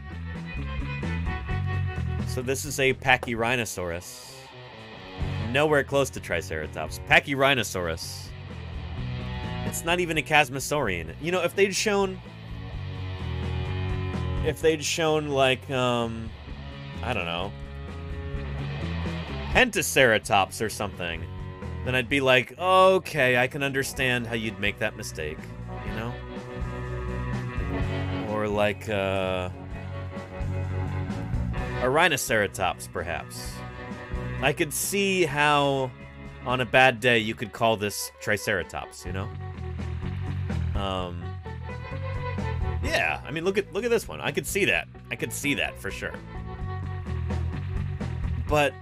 So this is a Pachyrhinosaurus. Nowhere close to Triceratops. Pachyrhinosaurus. It's not even a Chasmosaurian. You know, if they'd shown... If they'd shown, like, um... I don't know. Pentaceratops or something, then I'd be like, okay, I can understand how you'd make that mistake, you know? Or like, uh... A Rhinoceratops, perhaps. I could see how, on a bad day, you could call this Triceratops, you know? Um... Yeah, I mean, look at look at this one. I could see that. I could see that for sure. But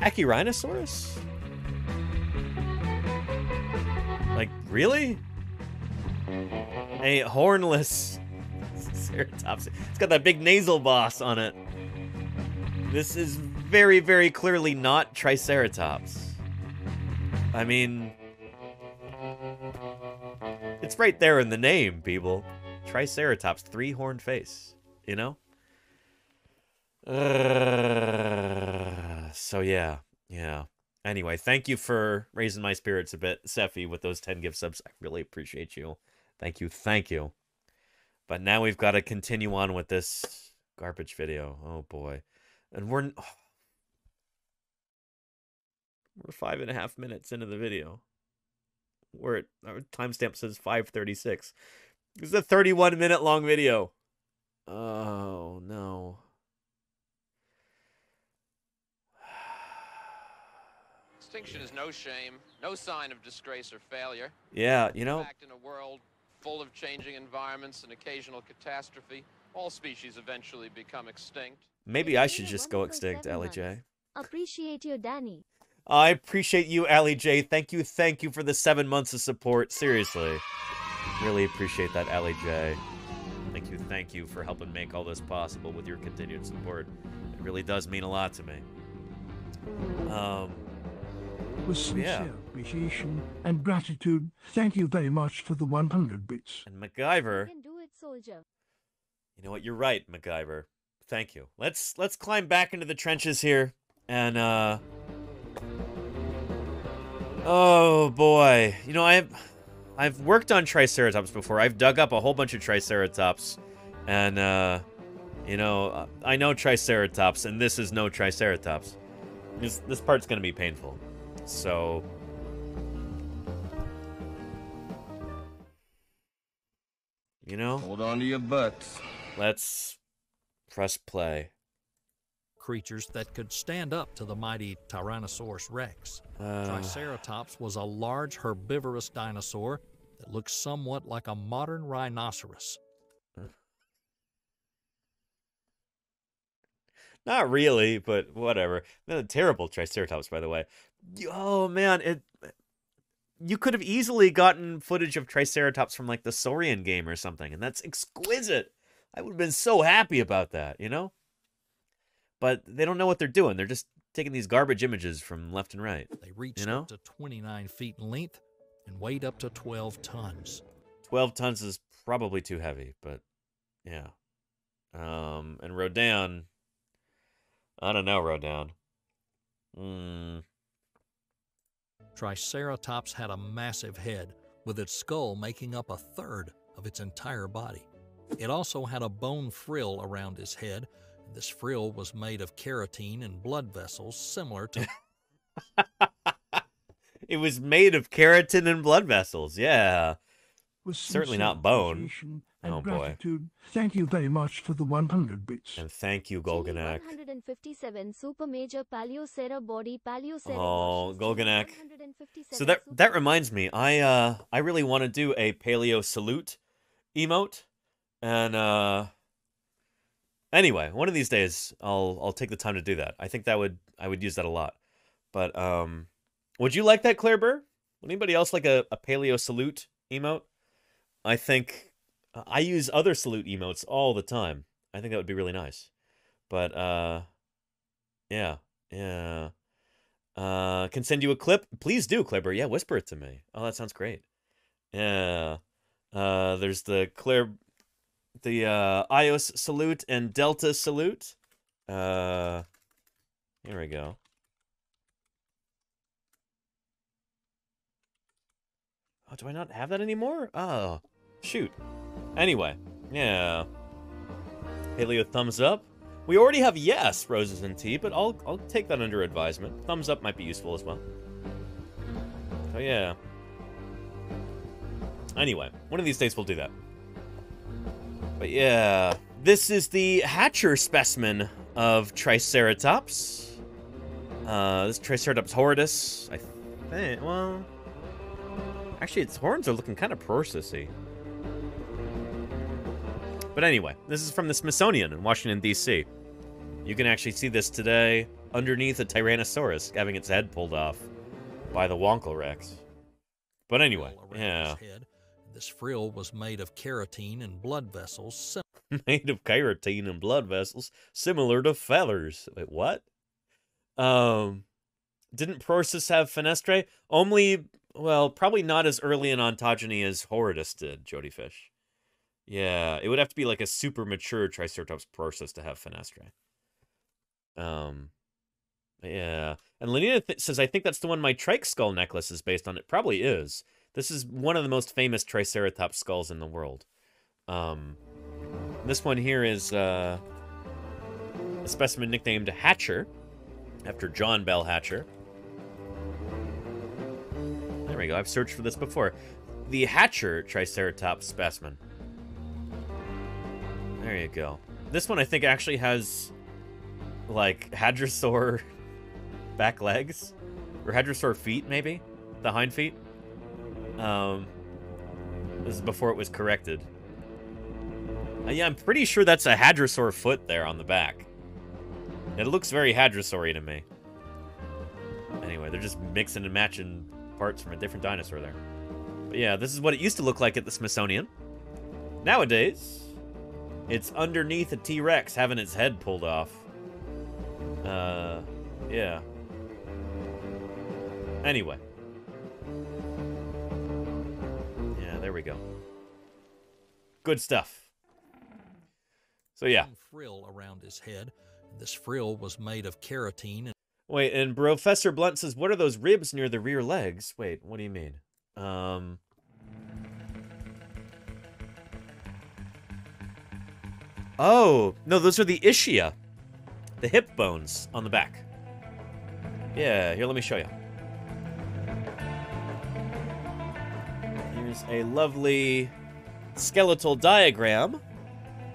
Pachyrhinosaurus? Like, really? A hornless Ceratops. It's got that big nasal boss on it. This is very, very clearly not Triceratops. I mean, it's right there in the name, people. Triceratops, three-horned face, you know? Uh, so yeah, yeah. Anyway, thank you for raising my spirits a bit, Sephi, with those 10 gift subs. I really appreciate you. Thank you, thank you. But now we've got to continue on with this garbage video. Oh boy. And we're oh, we're five and a half minutes into the video. We're at our timestamp says 536. This is a 31 minute long video. Oh no. Extinction is no shame, no sign of disgrace or failure. Yeah, you know, In fact, in a world full of changing environments and occasional catastrophe, all species eventually become extinct. maybe I should just go extinct, Allie J. Appreciate you, Danny. I appreciate you, Allie J. Thank you, thank you for the seven months of support. Seriously. Really appreciate that, Allie J. Thank you, thank you for helping make all this possible with your continued support. It really does mean a lot to me. Um, With sincere yeah. appreciation and gratitude, thank you very much for the 100 bits. and MacGyver. You can do it, soldier. You know what? You're right, MacGyver. Thank you. Let's let's climb back into the trenches here, and uh. Oh boy, you know I've I've worked on Triceratops before. I've dug up a whole bunch of Triceratops, and uh, you know I know Triceratops, and this is no Triceratops. This this part's gonna be painful, so. You know? Hold on to your butts. Let's press play. Creatures that could stand up to the mighty Tyrannosaurus rex. Uh. Triceratops was a large herbivorous dinosaur that looked somewhat like a modern rhinoceros. Not really, but whatever. A terrible Triceratops, by the way. Oh man, it. You could have easily gotten footage of Triceratops from like the Saurian game or something, and that's exquisite. I would have been so happy about that, you know. But they don't know what they're doing. They're just taking these garbage images from left and right. They reached You know? up to 29 feet in length and weighed up to 12 tons. Twelve tons is probably too heavy, but yeah. Um, and Rodan. I don't know, Rodan. Hmm. Triceratops had a massive head, with its skull making up a third of its entire body. It also had a bone frill around its head, this frill was made of keratin and blood vessels similar to It was made of keratin and blood vessels. Yeah. With Certainly not bone. appreciation And Oh boy. thank you very much for the 100 bits. And thank you, Golganak. 157 super major paleocera body paleocera Oh, Golganak. 157 So that that reminds me, I uh I really want to do a paleo salute emote. And uh anyway, one of these days I'll I'll take the time to do that. I think that would I would use that a lot. But um would you like that, Claire Burr? Would anybody else like a, a paleo salute emote? I think I use other salute emotes all the time. I think that would be really nice. But uh yeah, yeah. Uh can send you a clip. Please do, Claire Burr. Yeah, whisper it to me. Oh, that sounds great. Yeah. Uh there's the Claire the uh iOS salute and Delta salute. Uh here we go. Oh, do I not have that anymore? Oh, shoot. Anyway, yeah. Paleo thumbs up. We already have yes, roses and tea, but I'll I'll take that under advisement. Thumbs up might be useful as well. Oh yeah. Anyway, one of these days we'll do that. But yeah, this is the Hatcher specimen of Triceratops. Uh, this Triceratops horridus. I think. Well, actually, its horns are looking kind of processy. But anyway, this is from the Smithsonian in Washington D.C. You can actually see this today underneath a Tyrannosaurus having its head pulled off by the Wankel Rex. But anyway, yeah. head. This frill was made of keratin and blood vessels made of keratin and blood vessels similar to feathers. Wait, what? Um, didn't Prorsus have fenestrae? Only, well, probably not as early in ontogeny as Horridus did, Jody Fish. Yeah, it would have to be like a super mature Triceratops prorsus to have fenestrae. Um, yeah. And Lenina says, I think that's the one my trike skull necklace is based on. It probably is. This is one of the most famous Triceratops skulls in the world. Um, this one here is uh, a specimen nicknamed Hatcher, after John Bell Hatcher. There we go. I've searched for this before. The Hatcher Triceratops specimen. There you go. This one I think actually has like hadrosaur back legs or hadrosaur feet, maybe the hind feet. Um, this is before it was corrected. Uh, yeah, I'm pretty sure that's a hadrosaur foot there on the back. It looks very hadrosaury to me. Anyway, they're just mixing and matching parts from a different dinosaur there. But yeah, this is what it used to look like at the Smithsonian. Nowadays, it's underneath a T-Rex having its head pulled off. Uh, yeah. Anyway. There we go. Good stuff. So yeah. Frill around his head. This frill was made of keratin and Wait, and Professor Blunt says, what are those ribs near the rear legs? Wait, what do you mean? Um... Oh, no, those are the ischia. The hip bones on the back. Yeah, here, let me show you. Here's a lovely skeletal diagram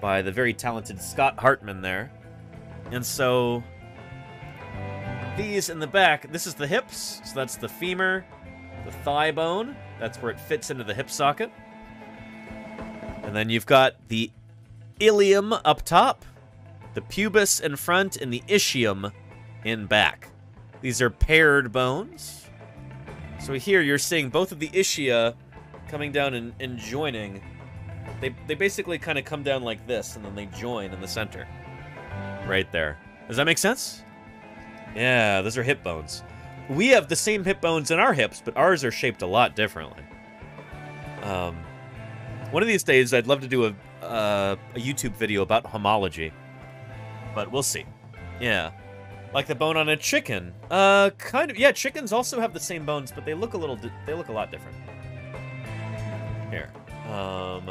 by the very talented Scott Hartman there. And so, these in the back, this is the hips, so that's the femur, the thigh bone, that's where it fits into the hip socket. And then you've got the ilium up top, the pubis in front, and the ischium in back. These are paired bones. So here you're seeing both of the ischia coming down and, and joining. They, they basically kind of come down like this, and then they join in the center. Right there. Does that make sense? Yeah, those are hip bones. We have the same hip bones in our hips, but ours are shaped a lot differently. Um, one of these days, I'd love to do a, uh, a YouTube video about homology. But we'll see. Yeah. Like the bone on a chicken. Uh, kind of. Yeah, chickens also have the same bones, but they look a little. They look a lot different. Here. Um.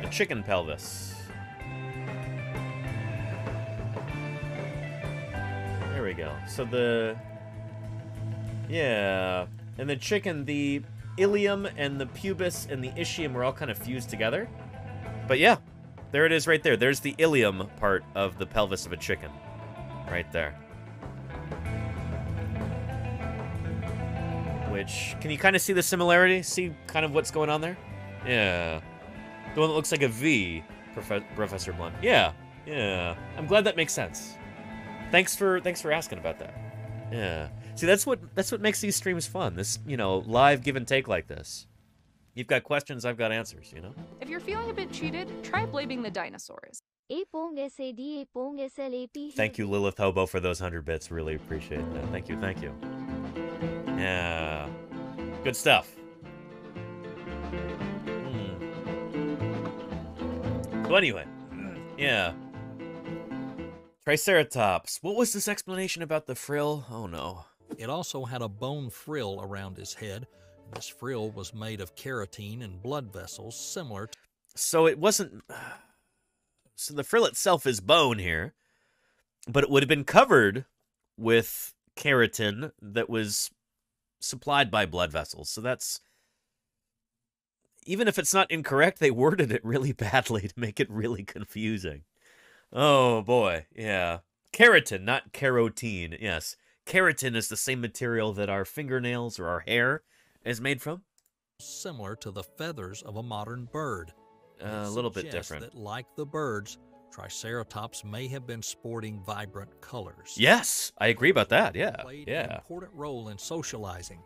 A chicken pelvis. There we go. So the. Yeah. And the chicken, the ilium and the pubis and the ischium were all kind of fused together. But yeah, there it is right there. There's the ilium part of the pelvis of a chicken. Right there. Which, can you kind of see the similarity? See kind of what's going on there? Yeah. The one that looks like a V, Prof Professor Blunt. Yeah, yeah. I'm glad that makes sense. Thanks for thanks for asking about that. Yeah. See, that's what that's what makes these streams fun. This, you know, live give and take like this. You've got questions, I've got answers, you know? If you're feeling a bit cheated, try blaming the dinosaurs. Thank you, Lilith Hobo, for those 100 bits. Really appreciate that. Thank you, thank you. Yeah. Good stuff. Hmm. So anyway, yeah. Triceratops. What was this explanation about the frill? Oh no. It also had a bone frill around his head. This frill was made of keratin and blood vessels similar to. So it wasn't. So the frill itself is bone here, but it would have been covered with keratin that was supplied by blood vessels. So that's. Even if it's not incorrect, they worded it really badly to make it really confusing. Oh boy, yeah. Keratin, not carotene. Yes. Keratin is the same material that our fingernails or our hair is made from. Similar to the feathers of a modern bird. Uh, a little bit different. That, like the birds, Triceratops may have been sporting vibrant colors. Yes, I agree about that. Yeah, Played an important role in socializing,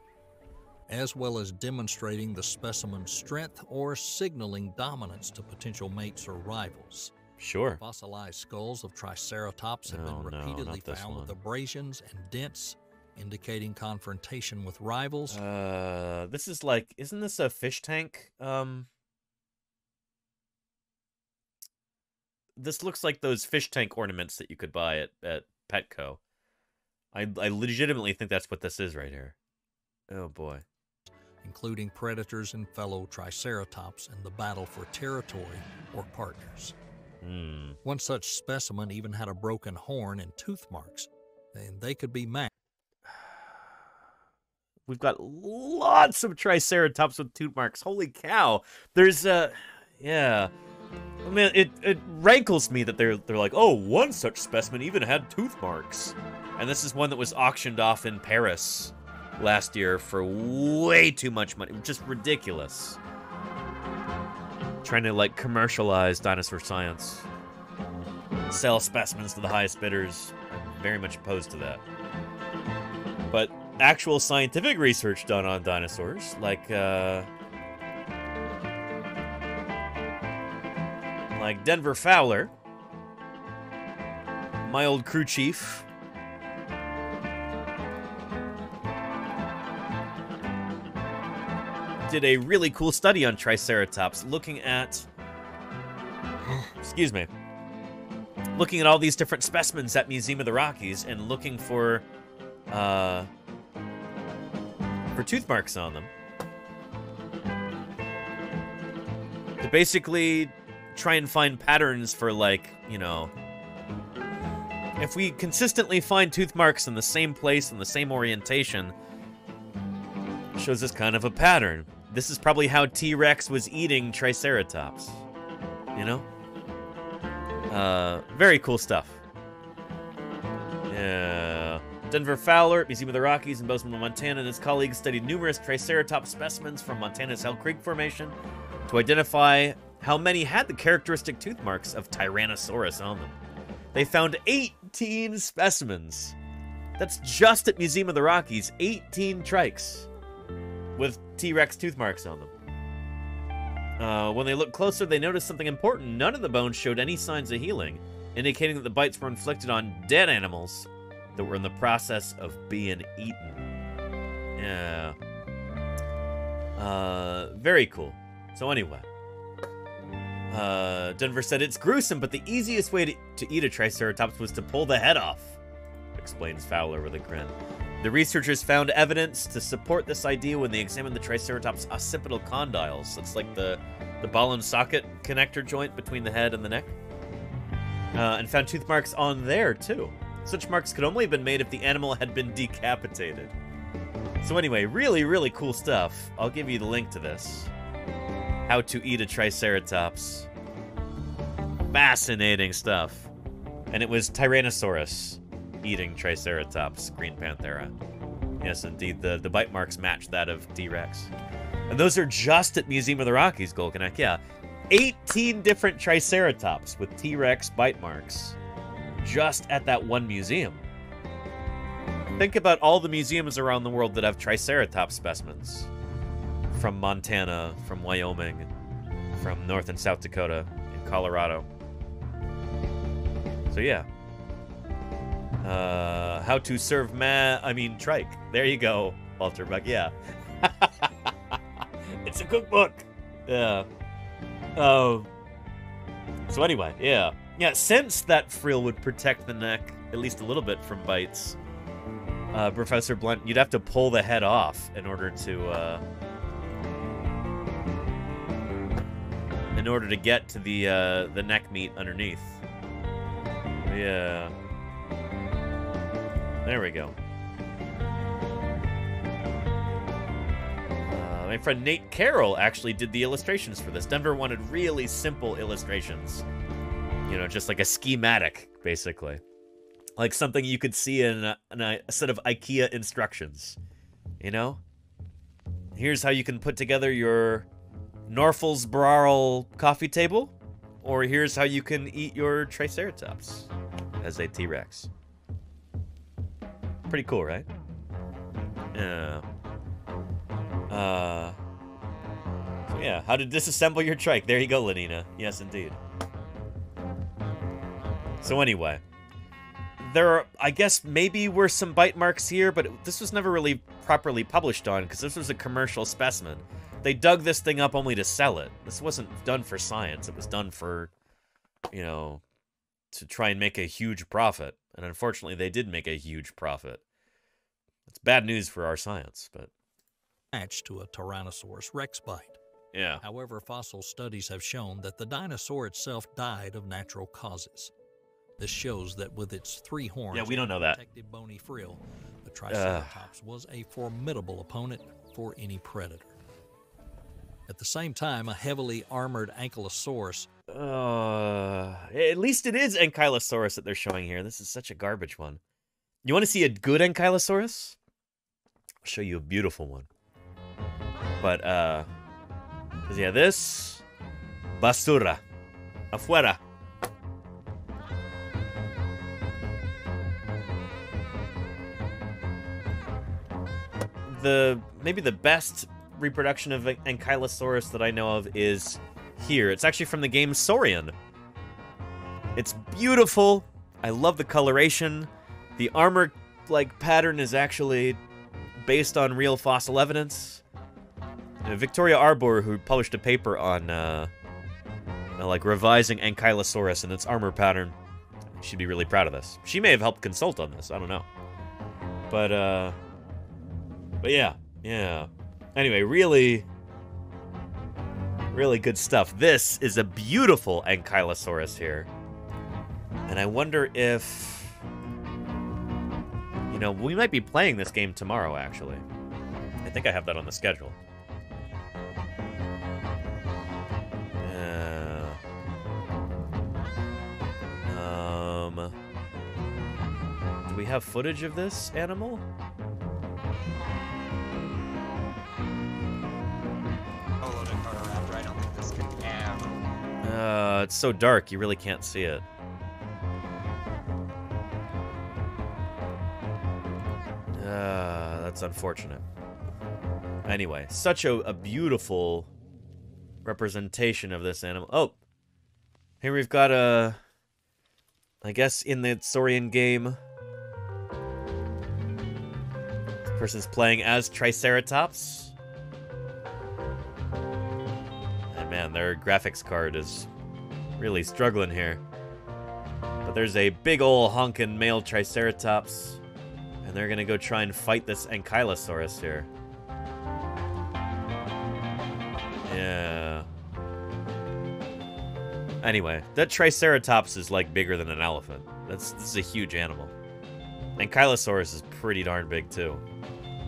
as well as demonstrating the specimen's strength or signaling dominance to potential mates or rivals. Sure. Fossilized skulls of Triceratops have Oh, been repeatedly this found with abrasions and dents, indicating confrontation with rivals. Uh, this is like, isn't this a fish tank? Um, this looks like those fish tank ornaments that you could buy at at Petco. I I legitimately think that's what this is right here. Oh boy. including predators and fellow Triceratops in the battle for territory or partners. Hmm. One such specimen even had a broken horn and tooth marks, and they could be matched. We've got lots of Triceratops with tooth marks. Holy cow! There's uh, yeah. I mean, it, it rankles me that they're they're like, oh, one such specimen even had tooth marks, and this is one that was auctioned off in Paris last year for way too much money, just ridiculous. Trying to like commercialize dinosaur science, sell specimens to the highest bidders. I'm very much opposed to that. But actual scientific research done on dinosaurs, like uh, like Denver Fowler, my old crew chief. Did a really cool study on Triceratops looking at. Excuse me. Looking at all these different specimens at Museum of the Rockies and looking for. Uh, for tooth marks on them. To basically try and find patterns for like, you know, if we consistently find tooth marks in the same place in the same orientation, shows us kind of a pattern. This is probably how T-Rex was eating Triceratops. You know? Uh, very cool stuff. Yeah. Denver Fowler Museum of the Rockies in Bozeman, Montana, and his colleagues studied numerous Triceratops specimens from Montana's Hell Creek Formation to identify how many had the characteristic tooth marks of Tyrannosaurus on them. They found 18 specimens. That's just at Museum of the Rockies, 18 trikes with T-Rex tooth marks on them. Uh, when they looked closer, they noticed something important. None of the bones showed any signs of healing, indicating that the bites were inflicted on dead animals that were in the process of being eaten. Yeah. Uh, very cool. So anyway, uh, Denver said it's gruesome, but the easiest way to, to eat a Triceratops was to pull the head off, explains Fowler with a grin. The researchers found evidence to support this idea when they examined the Triceratops occipital condyles. That's like the, the ball and socket connector joint between the head and the neck. Uh, and found tooth marks on there, too. Such marks could only have been made if the animal had been decapitated. So anyway, really, really cool stuff. I'll give you the link to this. How to eat a Triceratops. Fascinating stuff. And it was Tyrannosaurus eating Triceratops, Green Panthera. Yes, indeed, the, the bite marks match that of T-Rex. And those are just at Museum of the Rockies, Golkanek, yeah. 18 different Triceratops with T-Rex bite marks just at that one museum. Think about all the museums around the world that have Triceratops specimens. From Montana, from Wyoming, from North and South Dakota, in Colorado. So yeah. Uh, how to serve ma... I mean, trike. There you go, Walter Buck. Yeah. it's a cookbook. Yeah. Oh. So anyway, yeah. Yeah, since that frill would protect the neck at least a little bit from bites, uh, Professor Blunt, you'd have to pull the head off in order to, uh, in order to get to the, uh, the neck meat underneath. Yeah. There we go. Uh, my friend Nate Carroll actually did the illustrations for this. Denver wanted really simple illustrations. You know, just like a schematic, basically. Like something you could see in a, in a set of IKEA instructions. You know? Here's how you can put together your Norfelsbral coffee table. Or here's how you can eat your Triceratops as a T-Rex. Pretty cool, right? Yeah. Uh. So yeah, how to disassemble your trike. There you go, Lenina. Yes, indeed. So anyway, there are, I guess maybe were some bite marks here, but this was never really properly published on because this was a commercial specimen. They dug this thing up only to sell it. This wasn't done for science. It was done for, you know, to try and make a huge profit. And unfortunately, they did make a huge profit. It's bad news for our science, but match to a Tyrannosaurus rex bite. Yeah. However, fossil studies have shown that the dinosaur itself died of natural causes. This shows that with its three horns Yeah, we don't know that. protective bony frill, the Triceratops was a formidable opponent for any predator. At the same time, a heavily armored Ankylosaurus Uh, at least it is Ankylosaurus that they're showing here. This is such a garbage one. You want to see a good Ankylosaurus? I'll show you a beautiful one. But, uh, yeah, this, basura, afuera. The, maybe the best reproduction of Ankylosaurus that I know of is here. It's actually from the game Saurian. It's beautiful. I love the coloration. The armor like pattern is actually based on real fossil evidence. Victoria Arbour, who published a paper on uh, uh, like revising Ankylosaurus and its armor pattern, she'd be really proud of this. She may have helped consult on this. I don't know. But uh, but yeah, yeah. Anyway, really, really good stuff. This is a beautiful Ankylosaurus here. And I wonder if... You know, we might be playing this game tomorrow, actually. I think I have that on the schedule. Uh, um... Do we have footage of this animal? Uh, it's so dark, you really can't see it. Uh, that's unfortunate. Anyway, such a, a beautiful representation of this animal. Oh, here we've got a, I guess in the Saurian game, this person's playing as Triceratops. Man, their graphics card is really struggling here. But there's a big ol' honkin' male Triceratops. And they're gonna go try and fight this Ankylosaurus here. Yeah. Anyway, that Triceratops is like bigger than an elephant. That's this is a huge animal. Ankylosaurus is pretty darn big too.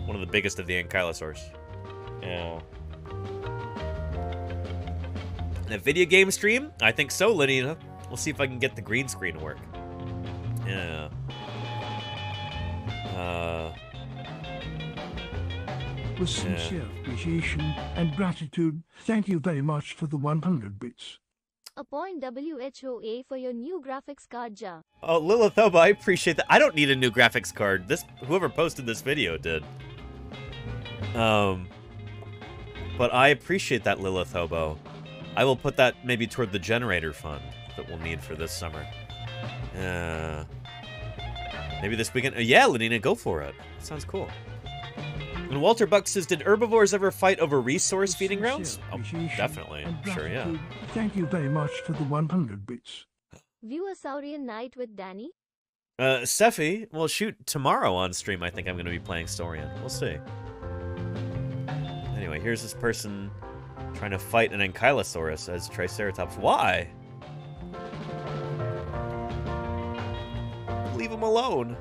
One of the biggest of the Ankylosaurs. Yeah. A video game stream? I think so, Lydia. We'll see if I can get the green screen to work. Yeah. Uh, With sincere appreciation and gratitude, thank you very much for the 100 bits. A point WHOA for your new graphics card jar. oh, Lilithoba, I appreciate that. I don't need a new graphics card. This whoever posted this video did. Um, but I appreciate that, Lilith Hobo. I will put that maybe toward the generator fund that we'll need for this summer. Uh, maybe this weekend. Uh, yeah, Lenina, go for it. Sounds cool. And Walter Buck says, did herbivores ever fight over resource feeding grounds? Oh, definitely. And Sure, yeah. Thank you very much for the 100 bits. View a Saurian night with Danny. Uh, Sephi, well, shoot, tomorrow on stream, I think I'm going to be playing Saurian. We'll see. Anyway, here's this person trying to fight an Ankylosaurus as Triceratops. Why? Leave him alone.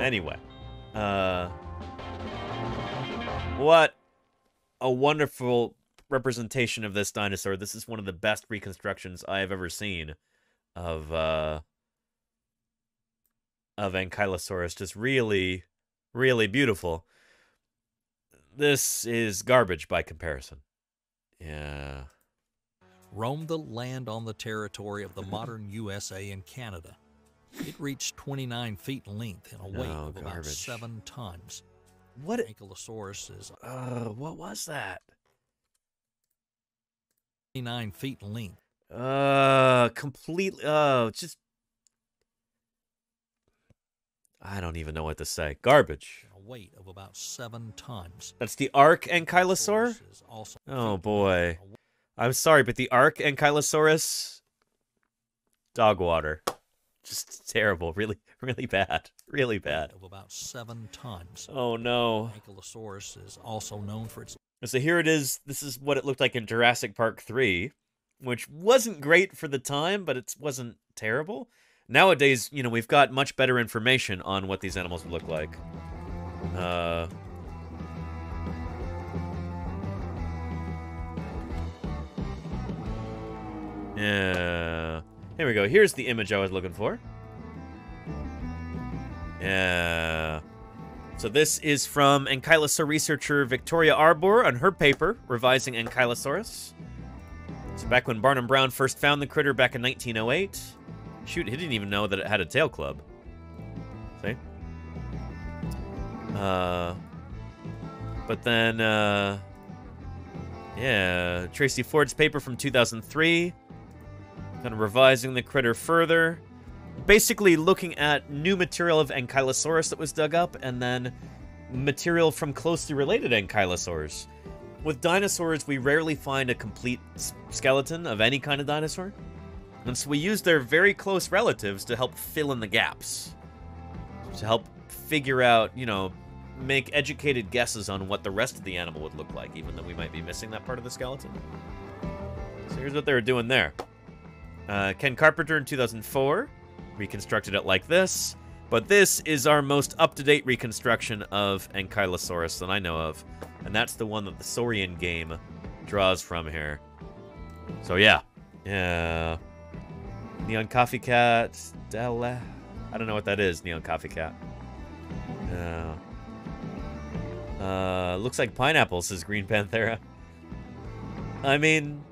Anyway, uh, what a wonderful representation of this dinosaur. This is one of the best reconstructions I have ever seen of uh of Ankylosaurus. Just really, really beautiful. This is garbage by comparison. Yeah. roamed the land on the territory of the modern USA and Canada. It reached 29 feet in length and a weight No, of about seven tons. What? Ankylosaurus is Uh, what was that? 29 feet in length. Uh, completely. Oh, just. I don't even know what to say. Garbage. Weight of about seven tons. That's the ARK Ankylosaur? Oh boy. I'm sorry, but the ARK Ankylosaurus. Dog water. Just terrible. Really, really bad. Really bad. of about seven tons. Oh no. Ankylosaurus is also known for its So here it is. This is what it looked like in Jurassic Park 3, which wasn't great for the time, but it wasn't terrible. Nowadays, you know, we've got much better information on what these animals look like. Uh, yeah. Here we go. Here's the image I was looking for. Yeah. So this is from Ankylosaur researcher Victoria Arbour on her paper, Revising Ankylosaurus. So back when Barnum Brown first found the critter back in 1908. Shoot, he didn't even know that it had a tail club. Uh, but then, uh, yeah, Tracy Ford's paper from 2003, kind of revising the critter further. Basically looking at new material of Ankylosaurus that was dug up, and then material from closely related Ankylosaurs. With dinosaurs, we rarely find a complete skeleton of any kind of dinosaur. And so we use their very close relatives to help fill in the gaps. To help figure out, you know, make educated guesses on what the rest of the animal would look like, even though we might be missing that part of the skeleton. So here's what they were doing there. Uh, Ken Carpenter in 2004 reconstructed it like this, but this is our most up-to-date reconstruction of Ankylosaurus that I know of, and that's the one that the Saurian game draws from here. So yeah, yeah. Neon Coffee Cat, Stella. I don't know what that is, Neon Coffee Cat. Yeah. Uh, looks like pineapple, says Green Panthera. I mean,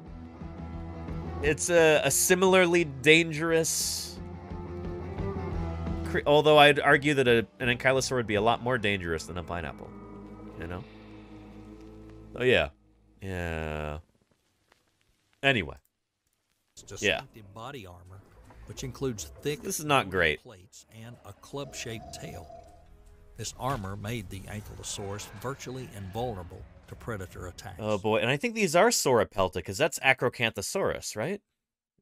it's a, a similarly dangerous. Although I'd argue that a, an ankylosaur would be a lot more dangerous than a pineapple. You know? Oh, yeah. Yeah. Anyway. Yeah. body armor, which includes thick. This is not great. Plates and a club-shaped tail. This armor made the Ankylosaurus virtually invulnerable to predator attacks. Oh boy, and I think these are Sauropelta because that's Acrocanthosaurus, right?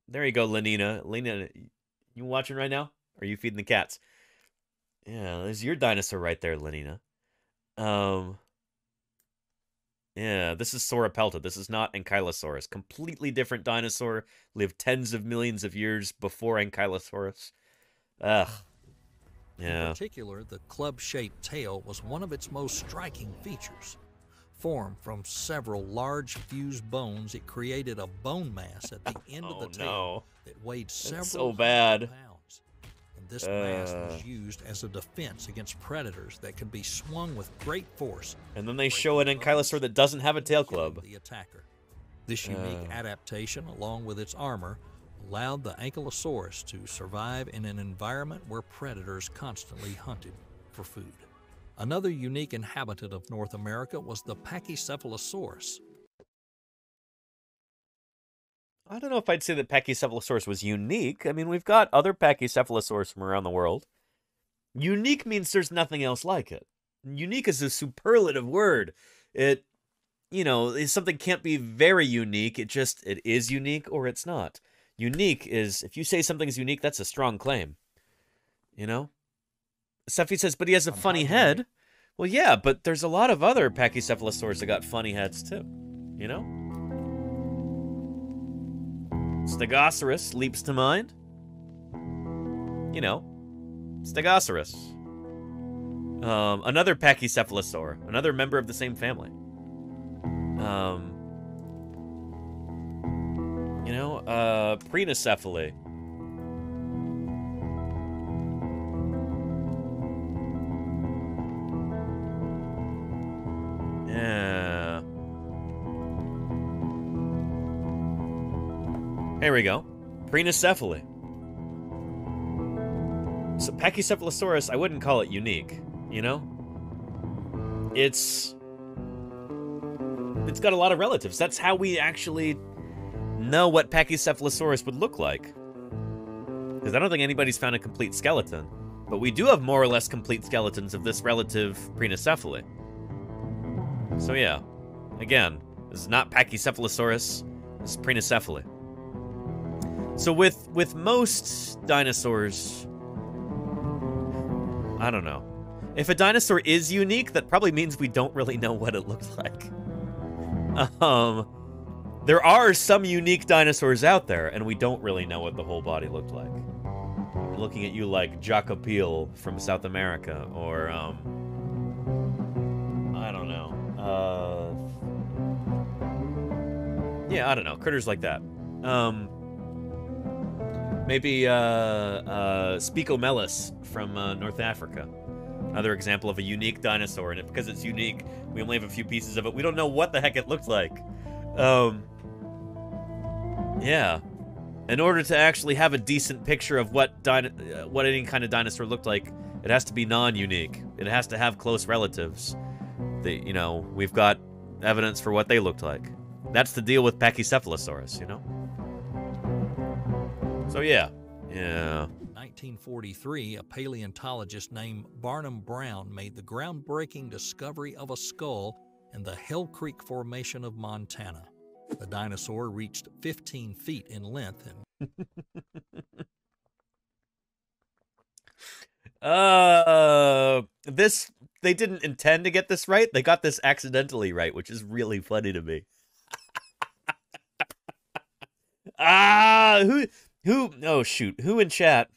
There you go, Lenina. Lenina, you watching right now? Are you feeding the cats? Yeah, there's your dinosaur right there, Lenina. Um, yeah, this is Sauropelta. This is not Ankylosaurus. Completely different dinosaur. Lived tens of millions of years before Ankylosaurus. Ugh. Yeah. In particular, the club-shaped tail was one of its most striking features. Formed from several large fused bones, it created a bone mass at the end oh, of the tail no. that weighed several so bad. pounds. And this mass Uh. was used as a defense against predators that could be swung with great force. And then they show an Ankylosaur that doesn't have a tail club. The attacker. This unique Uh. adaptation, along with its armor, allowed the Ankylosaurus to survive in an environment where predators constantly hunted for food. Another unique inhabitant of North America was the Pachycephalosaurus. I don't know if I'd say that Pachycephalosaurus was unique. I mean, we've got other Pachycephalosaurus from around the world. Unique means there's nothing else like it. Unique is a superlative word. It, you know, something can't be very unique. It just it is unique or it's not. Unique is if you say something's unique, that's a strong claim. You know. Steffi says, but he has a funny head. Well, yeah, but there's a lot of other Pachycephalosaurs that got funny heads too. You know. Stegosaurus leaps to mind. You know, Stegosaurus. Um, another Pachycephalosaur, another member of the same family. Um, you know, uh, Prenocephale. Yeah. Here we go. Prenocephale. So Pachycephalosaurus, I wouldn't call it unique, you know? It's it's got a lot of relatives. That's how we actually know what Pachycephalosaurus would look like. Because I don't think anybody's found a complete skeleton. But we do have more or less complete skeletons of this relative Prenocephale. So yeah, again, this is not Pachycephalosaurus, this is Prenocephale. So with with most dinosaurs, I don't know. If a dinosaur is unique, that probably means we don't really know what it looked like. Um, there are some unique dinosaurs out there, and we don't really know what the whole body looked like. I'm looking at you like Jakapil from South America, or um, I don't know. Uh, yeah, I don't know. Critters like that. Um, Maybe uh, uh, Spicomellus from uh, North Africa. Another example of a unique dinosaur, and because it's unique, we only have a few pieces of it. We don't know what the heck it looked like. Um, yeah. In order to actually have a decent picture of what uh, what any kind of dinosaur looked like, it has to be non-unique. It has to have close relatives. They, you know, we've got evidence for what they looked like. That's the deal with Pachycephalosaurus, you know. So yeah, yeah. 1943, a paleontologist named Barnum Brown made the groundbreaking discovery of a skull in the Hell Creek Formation of Montana. The dinosaur reached 15 feet in length and Uh, this they didn't intend to get this right. They got this accidentally right, which is really funny to me. ah, who who oh shoot, who in chat?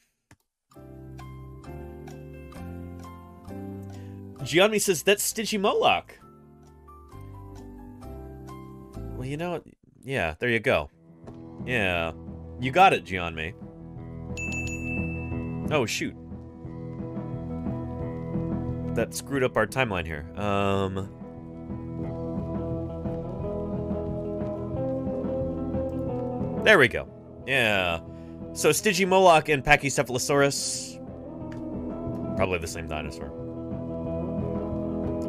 Gianni says that's Stygimoloch. Well, you know? Yeah, there you go. Yeah. You got it, Gianmi. Oh, shoot. That screwed up our timeline here. Um... There we go. Yeah. So Stygimoloch and Pachycephalosaurus... Probably the same dinosaur.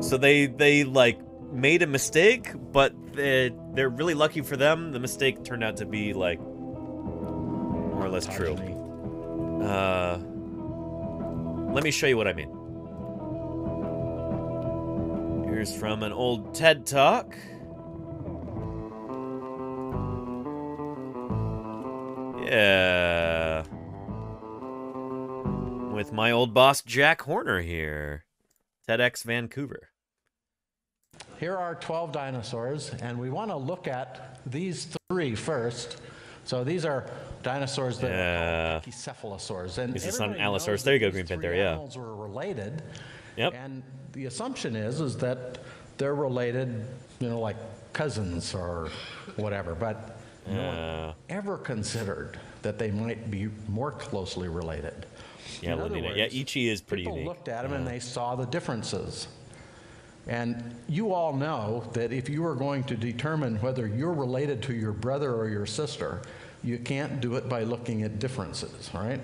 So they, they like, made a mistake, but they, they're really lucky for them. The mistake turned out to be, like, more or less true. Uh, let me show you what I mean. Here's from an old TED Talk. Yeah. With my old boss, Jack Horner here. TEDx Vancouver. Here are 12 dinosaurs, and we want to look at these three first. So these are dinosaurs that Yeah. are Pachycephalosaurs. And This is some knows There you go, Green Panther, yeah. animals were related. Yep. And the assumption is is that they're related, you know, like cousins or whatever. But no one ever considered that they might be more closely related. Yeah, Lenina. Yeah, Ichi is pretty people unique. looked at them and they saw the differences. And you all know that if you are going to determine whether you're related to your brother or your sister, you can't do it by looking at differences, right?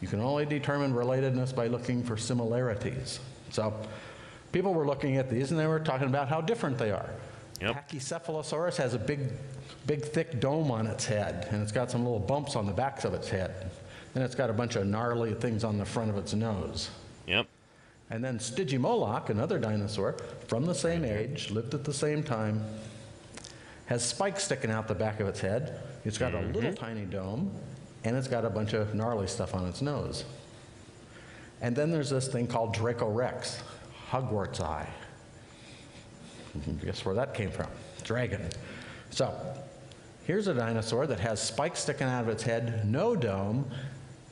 You can only determine relatedness by looking for similarities. So people were looking at these and they were talking about how different they are. Pachycephalosaurus has a big, big, thick dome on its head, and it's got some little bumps on the backs of its head. And it's got a bunch of gnarly things on the front of its nose. Yep. And then Stygimoloch, another dinosaur from the same age, lived at the same time, has spikes sticking out the back of its head. It's got a mm-hmm. little tiny dome, and it's got a bunch of gnarly stuff on its nose. And then there's this thing called Dracorex, hogwartsia. Guess where that came from? Dragon. So, here's a dinosaur that has spikes sticking out of its head, no dome,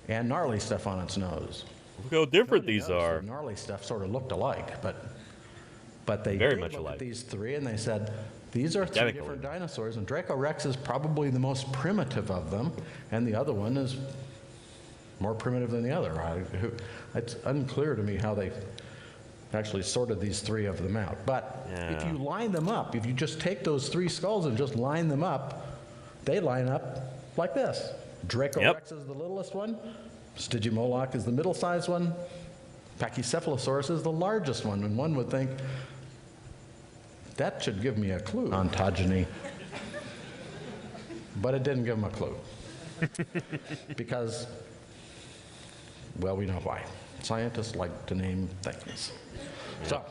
and gnarly stuff on its nose. Look how different these are. The gnarly stuff sort of looked alike, but but they Very much alike. At these three, and they said these are three Identical. different dinosaurs, and Dracorex is probably the most primitive of them, and the other one is more primitive than the other. I, it's unclear to me how they actually sorted these three of them out. But if you line them up, if you just take those three skulls and just line them up, they line up like this. Dracorex is the littlest one, Stygimoloch is the middle-sized one, Pachycephalosaurus is the largest one, and one would think that should give me a clue. Ontogeny. but it didn't give him a clue. because, well, we know why. Scientists like to name things. So,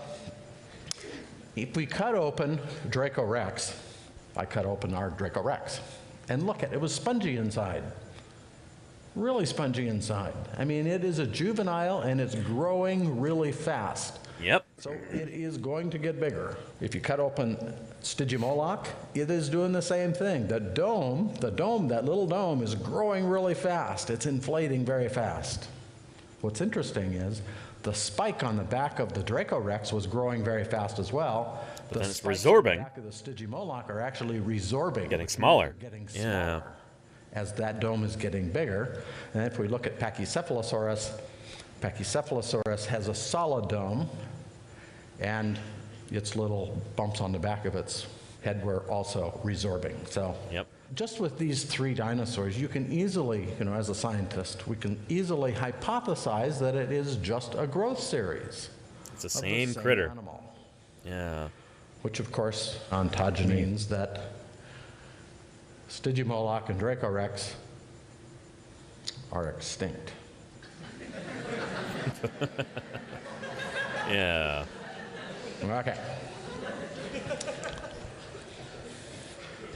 if we cut open Dracorex, I cut open our Dracorex, and look at it, it was spongy inside. Really spongy inside. I mean, it is a juvenile and it's growing really fast. Yep. So it is going to get bigger. If you cut open Stygimoloch, it is doing the same thing. The dome, the dome, that little dome is growing really fast. It's inflating very fast. What's interesting is the spike on the back of the Dracorex was growing very fast as well. But the then it's on the back of the Stygimoloch are actually resorbing. Getting which means smaller. Yeah. As that dome is getting bigger. And if we look at Pachycephalosaurus, Pachycephalosaurus has a solid dome, and its little bumps on the back of its head were also resorbing. So, yep. just with these three dinosaurs, you can easily, you know, as a scientist, we can easily hypothesize that it is just a growth series. It's the same, same critter. animal. Yeah. Which, of course, ontogeny means that Stygimoloch and Dracorex are extinct. Yeah. Okay.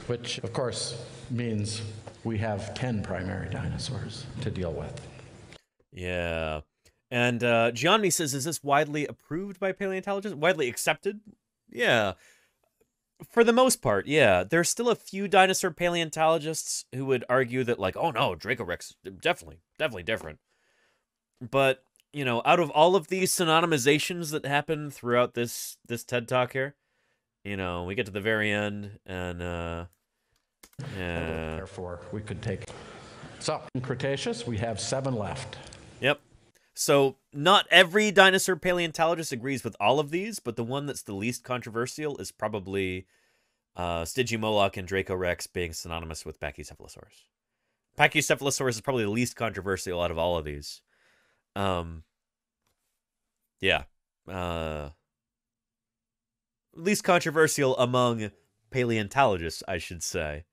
Which, of course, means we have 10 primary dinosaurs to deal with. Yeah. And uh, Gianni says, is this widely approved by paleontologists? Widely accepted? Yeah. For the most part, yeah. There's still a few dinosaur paleontologists who would argue that, like, oh no, Dracorex, definitely, definitely different. But, you know, out of all of these synonymizations that happen throughout this this TED Talk here, you know, we get to the very end and, uh, yeah. Therefore, we could take. So, in Cretaceous, we have seven left. Yep. So not every dinosaur paleontologist agrees with all of these, but the one that's the least controversial is probably uh, Stygimoloch and Dracorex being synonymous with Pachycephalosaurus. Pachycephalosaurus is probably the least controversial out of all of these. Um, yeah. Uh, least controversial among paleontologists, I should say.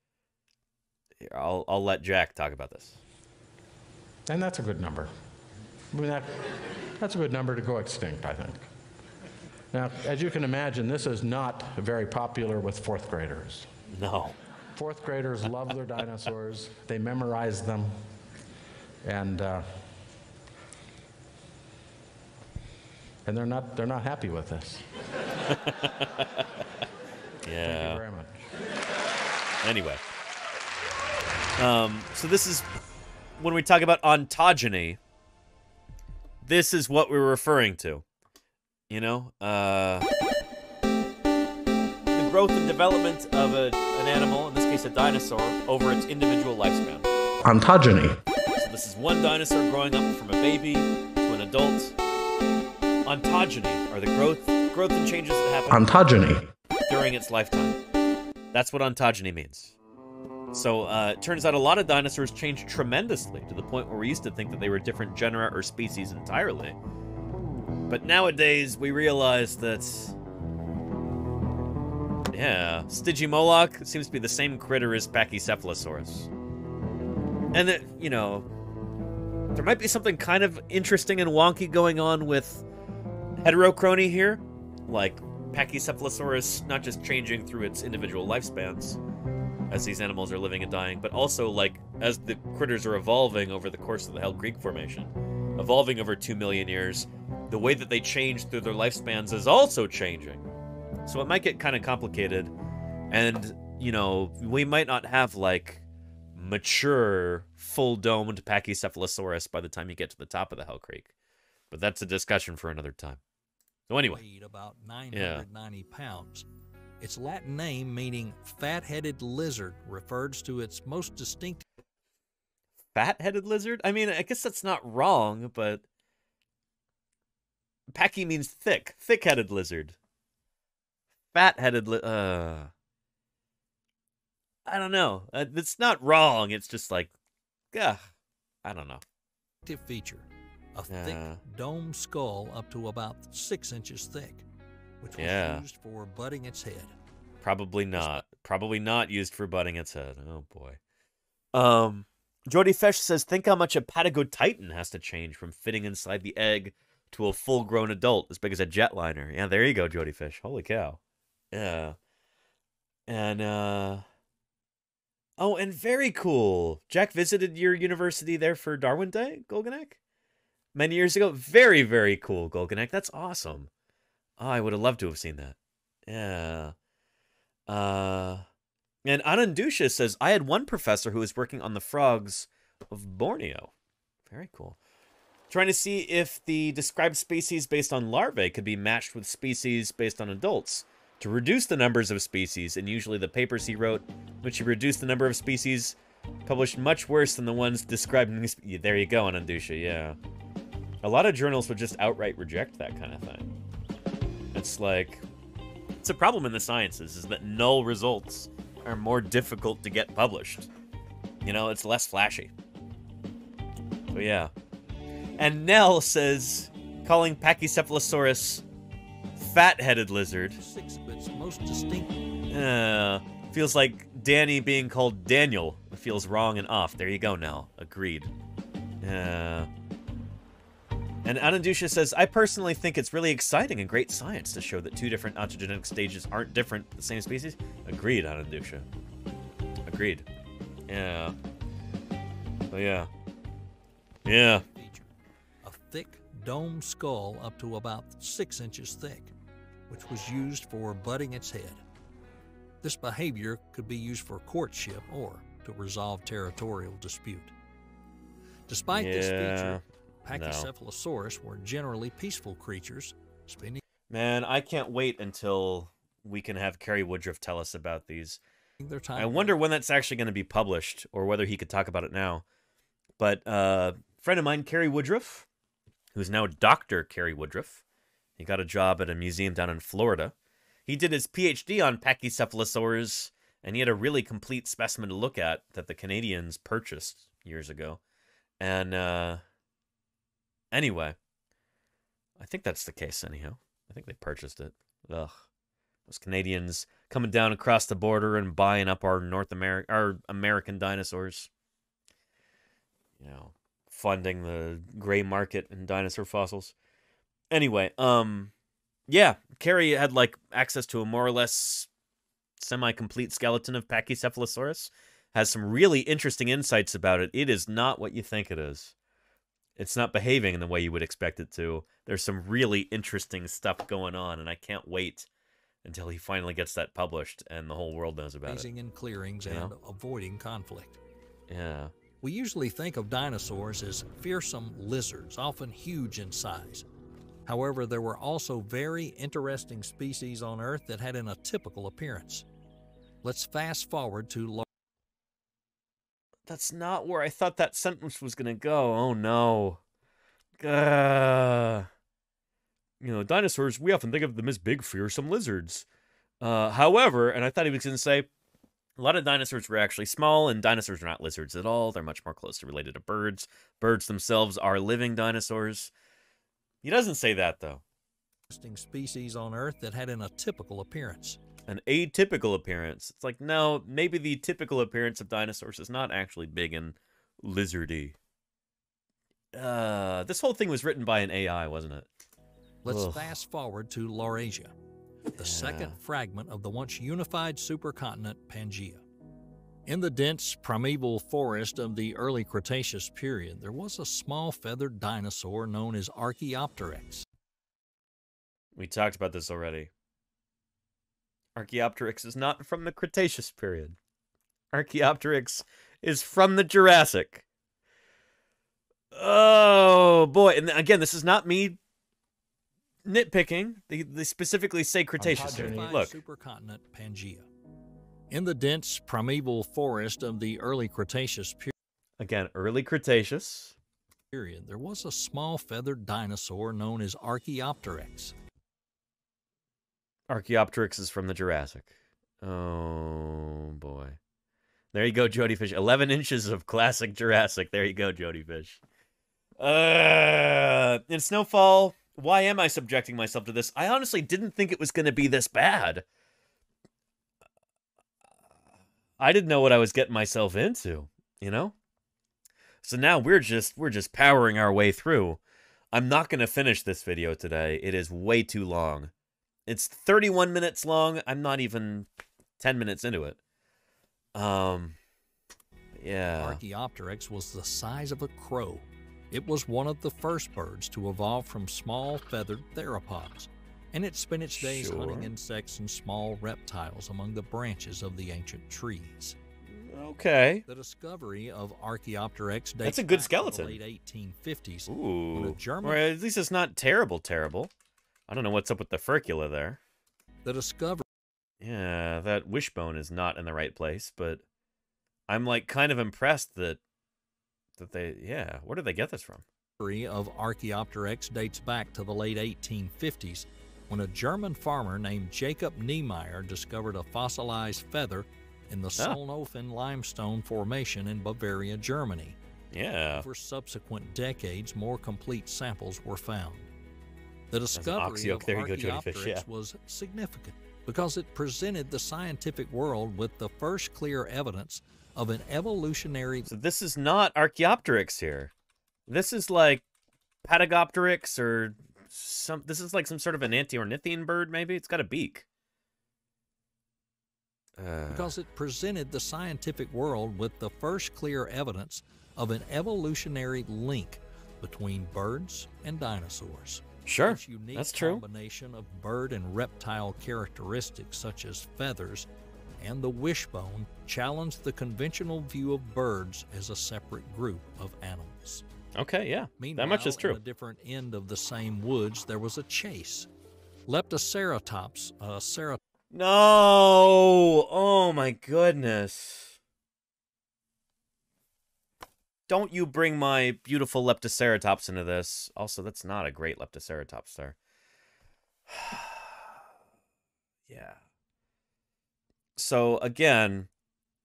I'll I'll let Jack talk about this. And that's a good number. I mean, that, that's a good number to go extinct, I think. Now, as you can imagine, this is not very popular with fourth graders. No. Fourth graders love their dinosaurs, they memorize them, and, uh, and they're, not, they're not happy with this. Yeah. Thank you very much. Anyway. Um, so this is when we talk about ontogeny, this is what we're referring to. You know? Uh the growth and development of a, an animal, in this case a dinosaur, over its individual lifespan. Ontogeny. So this is one dinosaur growing up from a baby to an adult. Ontogeny are the growth growth and changes that happen Ontogeny. during its lifetime. That's what ontogeny means. So uh, it turns out a lot of dinosaurs changed tremendously to the point where we used to think that they were different genera or species entirely. But nowadays we realize that, yeah, Stygimoloch seems to be the same critter as Pachycephalosaurus, and that you know there might be something kind of interesting and wonky going on with heterochrony here, like Pachycephalosaurus not just changing through its individual lifespans as these animals are living and dying, but also like as the critters are evolving over the course of the Hell Creek Formation, evolving over two million years, the way that they change through their lifespans is also changing. So it might get kind of complicated, and you know we might not have like mature, full domed Pachycephalosaurus by the time you get to the top of the Hell Creek, but that's a discussion for another time. So anyway, about 990 pounds. Its Latin name, meaning fat-headed lizard, refers to its most distinct fat-headed lizard. I mean, I guess that's not wrong, but Pachy means thick, thick-headed lizard. Fat-headed li- uh I don't know. Uh, It's not wrong. It's just like, yeah, I don't know. feature, a Yeah. thick dome skull up to about six inches thick, which was Yeah. used for butting its head. Probably not. Probably not used for butting its head. Oh boy. Um, Jody Fesh says, think how much a Patagotitan has to change from fitting inside the egg to a full-grown adult as big as a jetliner. Yeah, there you go, Jody Fish. Holy cow. Yeah. And uh Oh, and very cool. Jack visited your university there for Darwin Day, Golganek? Many years ago. Very, very cool, Golganek. That's awesome. Oh, I would have loved to have seen that. Yeah. Uh, and Anandusha says, I had one professor who was working on the frogs of Borneo. Very cool. Trying to see if the described species based on larvae could be matched with species based on adults to reduce the numbers of species. And usually the papers he wrote, which he reduced the number of species published much worse than the ones described There you go, Anandusha, yeah. A lot of journals would just outright reject that kind of thing. It's like, it's a problem in the sciences is that null results are more difficult to get published. You know, it's less flashy. So yeah. And Nell says, calling Pachycephalosaurus fat-headed lizard. Six most distinct Uh, feels like Danny being called Daniel. Feels wrong and off. There you go, Nell. Agreed. Uh, and Anandusha says, I personally think it's really exciting and great science to show that two different ontogenetic stages aren't different, the same species. Agreed, Anandusha. Agreed. Yeah. Oh, yeah. Yeah. a thick dome skull up to about six inches thick, which was used for butting its head. This behavior could be used for courtship or to resolve territorial dispute. Despite this Yeah, feature, no. Pachycephalosaurus were generally peaceful creatures, spending Man, I can't wait until we can have Cary Woodruff tell us about these. their time. I wonder when that's actually going to be published, or whether he could talk about it now. But uh, a friend of mine, Cary Woodruff, who's now Dr. Cary Woodruff, he got a job at a museum down in Florida. He did his PhD on Pachycephalosaurs, and he had a really complete specimen to look at that the Canadians purchased years ago. And uh, anyway, I think that's the case, anyhow. I think they purchased it. Ugh. Those Canadians coming down across the border and buying up our North America, our American dinosaurs. You know, funding the gray market in dinosaur fossils. Anyway, um, yeah, Cary had like access to a more or less semi-complete skeleton of Pachycephalosaurus. Has some really interesting insights about it. It is not what you think it is. It's not behaving in the way you would expect it to. There's some really interesting stuff going on, and I can't wait until he finally gets that published and the whole world knows about it. grazing in clearings You and know? avoiding conflict. Yeah. We usually think of dinosaurs as fearsome lizards, often huge in size. However, there were also very interesting species on Earth that had an atypical appearance. Let's fast forward to That's not where I thought that sentence was gonna go. Oh no. Uh, you know, dinosaurs, we often think of them as big, fearsome lizards. Uh, however, and I thought he was gonna say a lot of dinosaurs were actually small, and dinosaurs are not lizards at all. They're much more closely related to birds. Birds themselves are living dinosaurs. He doesn't say that though. species on Earth that had an atypical appearance. An atypical appearance. It's like, no, maybe the typical appearance of dinosaurs is not actually big and lizardy. Uh, this whole thing was written by an AI, wasn't it? Let's Ugh. fast forward to Laurasia, the second fragment of the once unified supercontinent Pangaea. In the dense primeval forest of the early Cretaceous period, there was a small feathered dinosaur known as Archaeopteryx. We talked about this already. Archaeopteryx is not from the Cretaceous period. Archaeopteryx is from the Jurassic. Oh boy! And again, this is not me nitpicking. They, they specifically say Cretaceous here. Look, supercontinent Pangaea. In the dense primeval forest of the early Cretaceous period, again, early Cretaceous. period, there was a small feathered dinosaur known as Archaeopteryx. Archaeopteryx is from the Jurassic. Oh boy. There you go, Jody Fish. 11 inches of classic Jurassic. There you go, Jody Fish. Uh, in Snowfall, why am I subjecting myself to this? I honestly didn't think it was going to be this bad. I didn't know what I was getting myself into, you know? So now we're just we're just powering our way through. I'm not going to finish this video today. It is way too long. It's 31 minutes long. I'm not even 10 minutes into it. Um yeah. Archaeopteryx was the size of a crow. It was one of the first birds to evolve from small feathered theropods, and it spent its days hunting insects and small reptiles among the branches of the ancient trees. Okay. The discovery of Archaeopteryx dates That's a good back skeleton. To the late 1850s. when a Ooh. German Or at least it's not terrible terrible. I don't know what's up with the furcula there. the discovery Yeah, that wishbone is not in the right place, but I'm like kind of impressed that that they yeah. Where did they get this from? Of Archaeopteryx dates back to the late 1850s when a German farmer named Jacob Niemeyer discovered a fossilized feather in the Solnhofen limestone formation in Bavaria, Germany. Yeah. Over subsequent decades, more complete samples were found. The discovery of Archaeopteryx yeah. was significant because it presented the scientific world with the first clear evidence of an evolutionary. So this is not Archaeopteryx here. This is like Patagopteryx or some. This is like some sort of an antiornithian bird. Maybe it's got a beak. Uh, because it presented the scientific world with the first clear evidence of an evolutionary link between birds and dinosaurs. Sure, This unique that's true. combination of bird and reptile characteristics such as feathers and the wishbone challenged the conventional view of birds as a separate group of animals. okay, yeah, Meanwhile, that much is in true. a different end of the same woods, there was a chase. Leptoceratops, a cerat- No! Oh my goodness. Don't you bring my beautiful Leptoceratops into this. Also, that's not a great Leptoceratops there. yeah. So, again,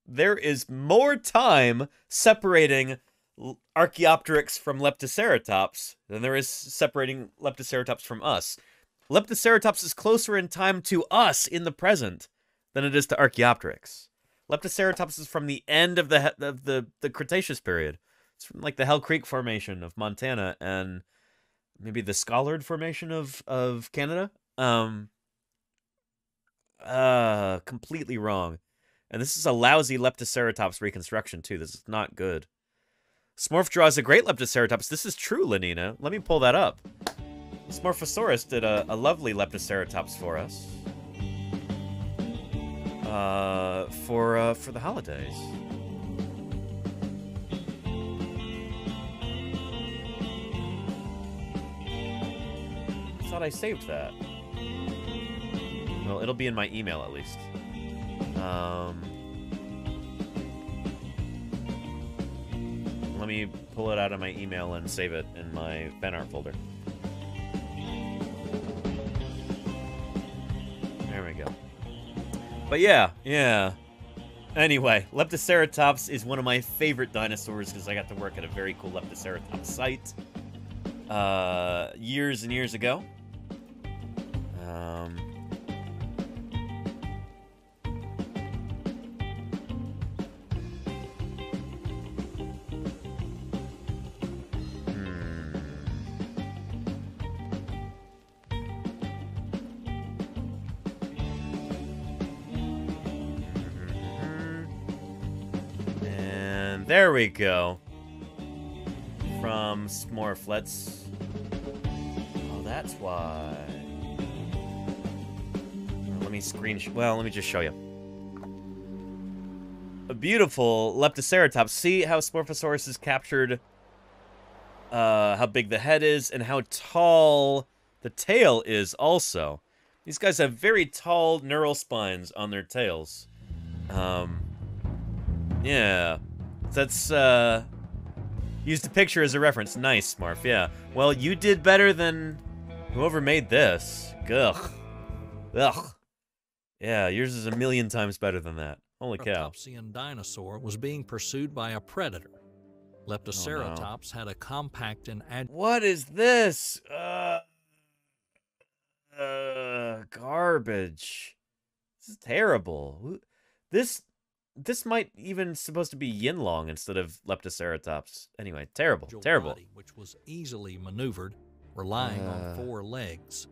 there is more time separating Archaeopteryx from Leptoceratops than there is separating Leptoceratops from us. Leptoceratops is closer in time to us in the present than it is to Archaeopteryx. Leptoceratops is from the end of the of the the Cretaceous period. It's from like the Hell Creek Formation of Montana and maybe the Scollard Formation of of Canada. Um. Uh, completely wrong. And this is a lousy Leptoceratops reconstruction too. This is not good. Smorf draws a great Leptoceratops. This is true, Lenina. Let me pull that up. Smorphosaurus did a, a lovely Leptoceratops for us. Uh, for uh, for the holidays. Thought I saved that. Well, it'll be in my email at least. Um, let me pull it out of my email and save it in my fan art folder. There we go. But yeah, yeah. Anyway, Leptoceratops is one of my favorite dinosaurs because I got to work at a very cool Leptoceratops site uh, years and years ago. We go. From Smorf, let's... Oh, that's why. Let me screen... Well, let me just show you. A beautiful Leptoceratops. See how Smorphosaurus is captured uh, how big the head is and how tall the tail is also. These guys have very tall neural spines on their tails. Um, yeah. That's, uh... Used a picture as a reference. Nice, Smurf, yeah. Well, you did better than whoever made this. Ugh. Ugh. Yeah, yours is a million times better than that. Holy cow. Ceratopsian dinosaur was being pursued by a predator. Leptoceratops had a compact and agile. What is this? Uh, uh, garbage. This is terrible. This this might even supposed to be Yinlong instead of Leptoceratops. Anyway, terrible, terrible. body, which was easily maneuvered, relying Uh. on four legs.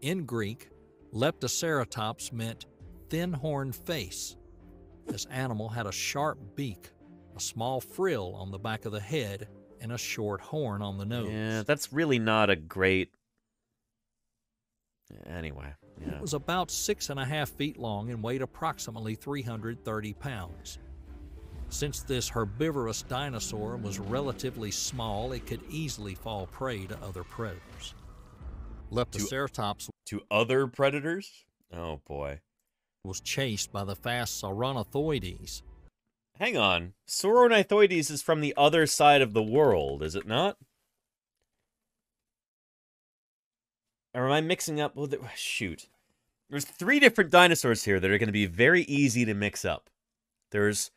In Greek, Leptoceratops meant thin horned face. This animal had a sharp beak, a small frill on the back of the head, and a short horn on the nose. Yeah, that's really not a great. Anyway, yeah. It was about six and a half feet long and weighed approximately 330 pounds. Since this herbivorous dinosaur was relatively small, it could easily fall prey to other predators. Leptoceratops to other predators? Oh boy. was chased by the fast Saurornithoides. Hang on. Saurornithoides is from the other side of the world, is it not? Or am I mixing up? Well, shoot. There's three different dinosaurs here that are going to be very easy to mix up. There's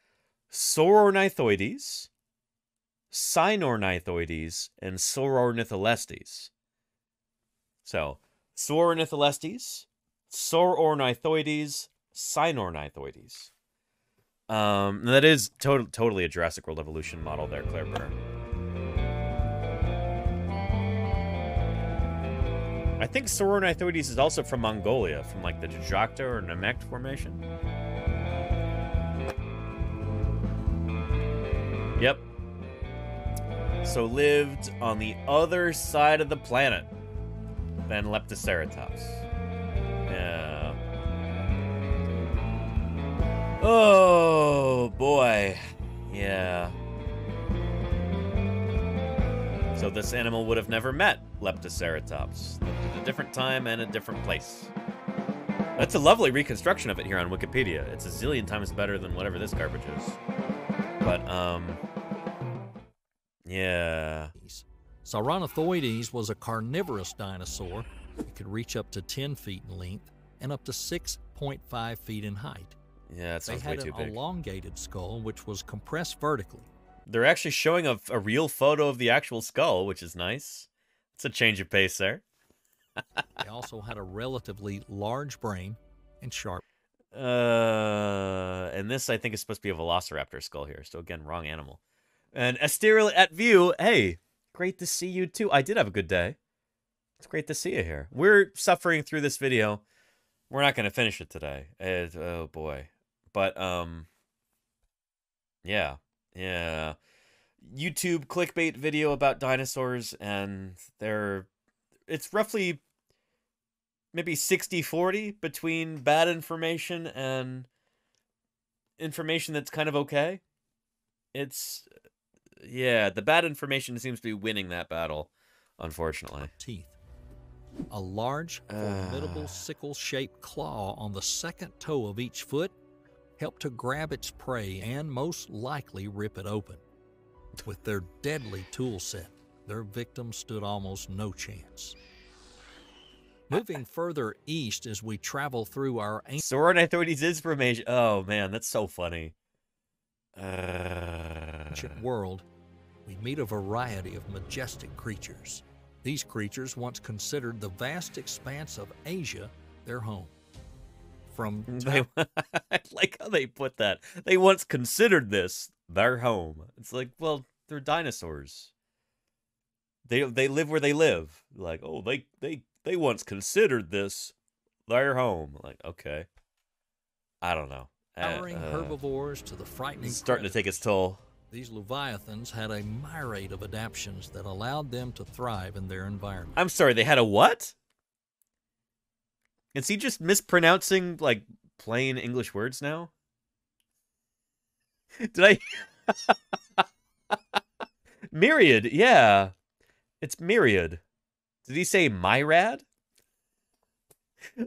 Saurornithoides, Sinornithoides, and Saurornitholestes. So, Saurornitholestes, Saurornithoides, Sinornithoides. Um, that is to- totally a Jurassic World evolution model there, Claire Burr. I think Saurornithoides is also from Mongolia, from like the Djadokhta or Nemegt formation. Yep. So lived on the other side of the planet than Leptoceratops. Yeah. Oh boy. Yeah. So this animal would have never met Leptoceratops. Lived at a different time and a different place. That's a lovely reconstruction of it here on Wikipedia. It's a zillion times better than whatever this garbage is. But, um... Yeah. Saurornithoides was a carnivorous dinosaur. It could reach up to 10 feet in length and up to 6.5 feet in height. Yeah, that They sounds way had an elongated skull, which was compressed vertically. They're actually showing a, a real photo of the actual skull, which is nice. It's a change of pace there. They also had a relatively large brain and sharp. Uh, and this I think is supposed to be a Velociraptor skull here. So again, wrong animal. And Asterial at view. Hey, great to see you too. I did have a good day. It's great to see you here. We're suffering through this video. We're not going to finish it today. It- oh boy. But um, yeah, yeah. YouTube clickbait video about dinosaurs, and they're it's roughly maybe 60 40 between bad information and information that's kind of okay. It's yeah, the bad information seems to be winning that battle, unfortunately. Teeth. A large, formidable ah. sickle-shaped claw on the second toe of each foot helped to grab its prey and most likely rip it open. With their deadly tool set, their victims stood almost no chance. Moving further east as we travel through our ancient Saurornithoides is from Asia. Oh man, that's so funny. Uh, ancient world, we meet a variety of majestic creatures. These creatures once considered the vast expanse of Asia their home. From they, I like how they put that. They once considered this their home. It's like, well, they're dinosaurs. They they live where they live. Like, oh, they they they once considered this their home. Like, okay. I don't know. Uh, towering uh, herbivores to the frightening it's starting to take its toll. These leviathans had a myriad of adaptations that allowed them to thrive in their environment. I'm sorry, they had a what? Is he just mispronouncing like plain English words now? Did I? myriad, yeah, it's myriad. Did he say myrad?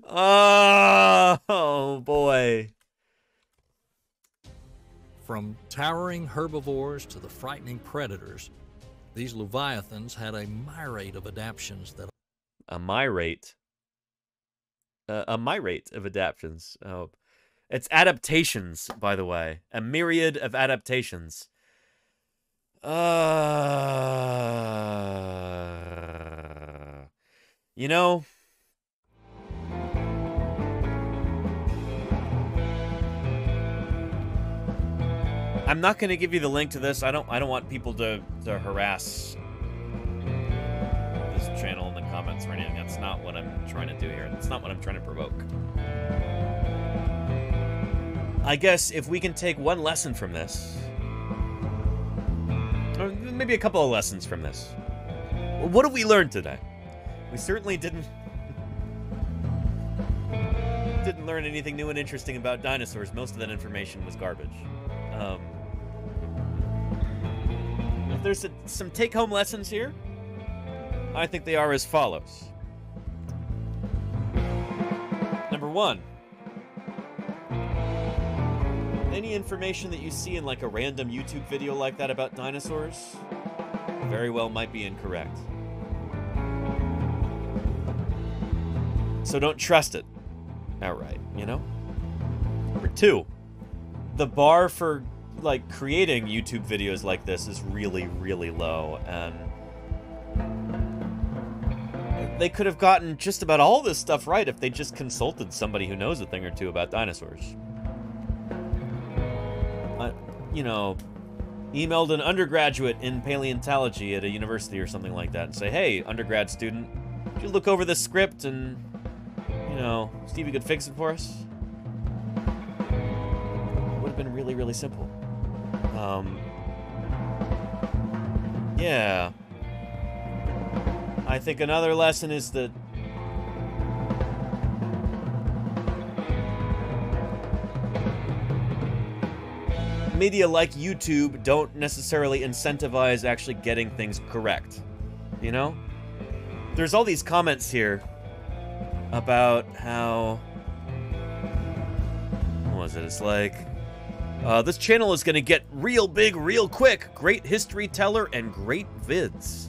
Oh, boy. From towering herbivores to the frightening predators, these leviathans had a myriad of adaptations that A myrate. Uh, a myrate of adaptations. Oh, it's adaptations, by the way. A myriad of adaptations. Uh, you know, I'm not going to give you the link to this. I don't. I don't want people to to harass this channel comments or anything. That's not what I'm trying to do here. That's not what I'm trying to provoke. I guess if we can take one lesson from this, or maybe a couple of lessons from this, what have we learned today? We certainly didn't didn't learn anything new and interesting about dinosaurs. Most of that information was garbage. Um, if there's a, some take-home lessons here, I think they are as follows. Number one, any information that you see in like a random YouTube video like that about dinosaurs very well might be incorrect. So don't trust it outright, you know? Number two, the bar for like creating YouTube videos like this is really, really low, and they could have gotten just about all this stuff right if they just consulted somebody who knows a thing or two about dinosaurs. You know, emailed an undergraduate in paleontology at a university or something like that and say, hey, undergrad student, could you look over this script and, you know, you could fix it for us? It Would have been really, really simple. Um, yeah. I think another lesson is that media like YouTube don't necessarily incentivize actually getting things correct. You know? There's all these comments here about how. What was it? It's like. Uh, this channel is going to get real big real quick. Great history teller and great vids.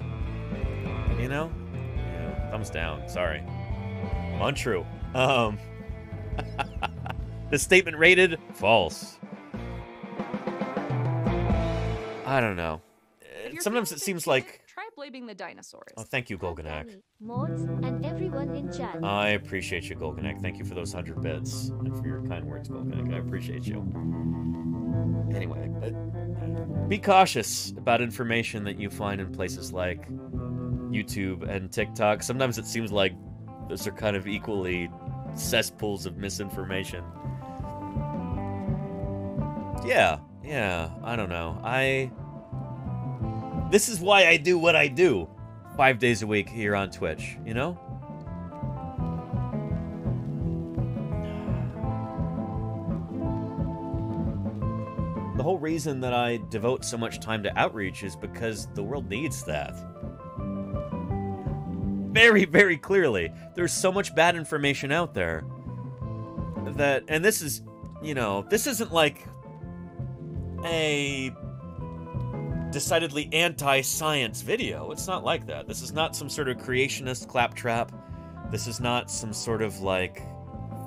You know? Yeah, thumbs down. Sorry. Untrue. Um. this statement rated false. I don't know. Sometimes it seems like. Try blaming the dinosaurs. Oh, thank you, Golganak. Mods, and everyone in chat. I appreciate you, Golganek. Thank you for those hundred bits and for your kind words, Golganek. I appreciate you. Anyway, uh, be cautious about information that you find in places like YouTube and TikTok. Sometimes it seems like those are kind of equally cesspools of misinformation. Yeah, yeah, I don't know. I. This is why I do what I do five days a week here on Twitch, you know? The whole reason that I devote so much time to outreach is because the world needs that. Very, very clearly. There's so much bad information out there that, and this is, you know, this isn't like a decidedly anti-science video. It's not like that. This is not some sort of creationist claptrap. This is not some sort of like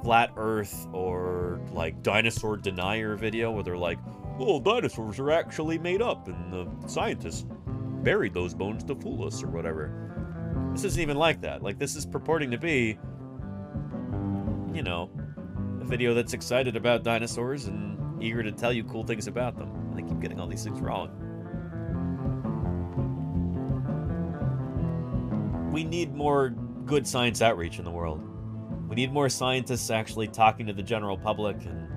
flat earth or like dinosaur denier video where they're like, well, dinosaurs are actually made up and the scientists buried those bones to fool us or whatever. This isn't even like that. Like, this is purporting to be, you know, a video that's excited about dinosaurs and eager to tell you cool things about them. And they keep getting all these things wrong. We need more good science outreach in the world. We need more scientists actually talking to the general public and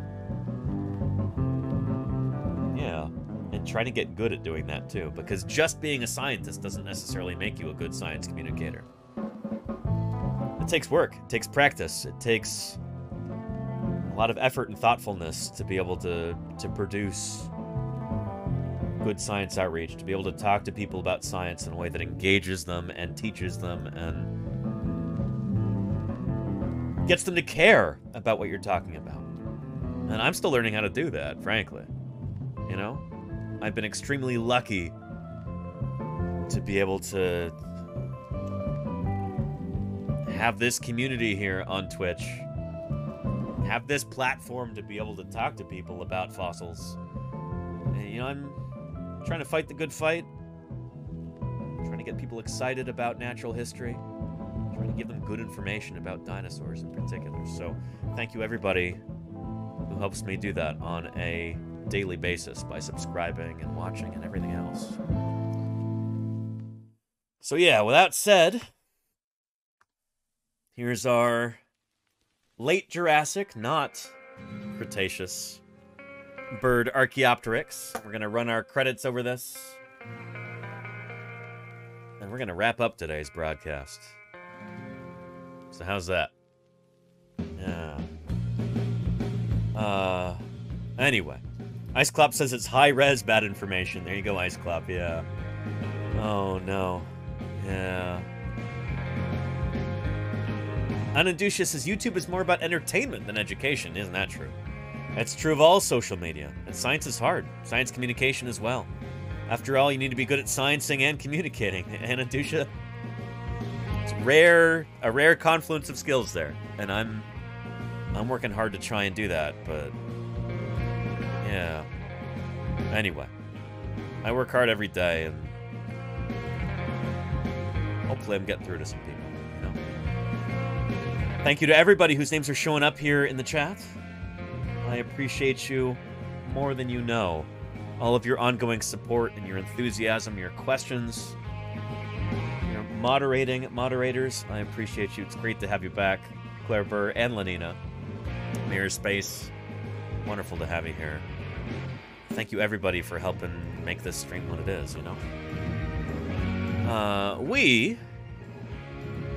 yeah, trying to get good at doing that too because just being a scientist doesn't necessarily make you a good science communicator. It takes work, it takes practice, it takes a lot of effort and thoughtfulness to be able to to produce good science outreach, to be able to talk to people about science in a way that engages them and teaches them and gets them to care about what you're talking about. And I'm still learning how to do that, frankly. You know? I've been extremely lucky to be able to have this community here on Twitch, have this platform to be able to talk to people about fossils. And, you know, I'm trying to fight the good fight, trying to get people excited about natural history, trying to give them good information about dinosaurs in particular. So, thank you everybody who helps me do that on a daily basis by subscribing and watching and everything else. So, yeah, with that said, here's our late Jurassic, not Cretaceous, bird Archaeopteryx. We're going to run our credits over this. And we're going to wrap up today's broadcast. So, how's that? Yeah. Uh, anyway. Ice Clop says it's high res bad information. There you go, Ice Clop. Yeah. Oh no. Yeah. Ananducia says YouTube is more about entertainment than education. Isn't that true? It's true of all social media. And science is hard. Science communication as well. After all, you need to be good at sciencing and communicating. Anna Dusha, it's rare, a rare confluence of skills there. And I'm, I'm working hard to try and do that, but yeah. Anyway, I work hard every day, and hopefully I'm getting through to some people. You know. Thank you to everybody whose names are showing up here in the chat. I appreciate you more than you know. All of your ongoing support and your enthusiasm, your questions, your moderating moderators. I appreciate you. It's great to have you back, Claire Burr and Lenina. Mirror Space, wonderful to have you here. Thank you everybody for helping make this stream what it is, you know? Uh, we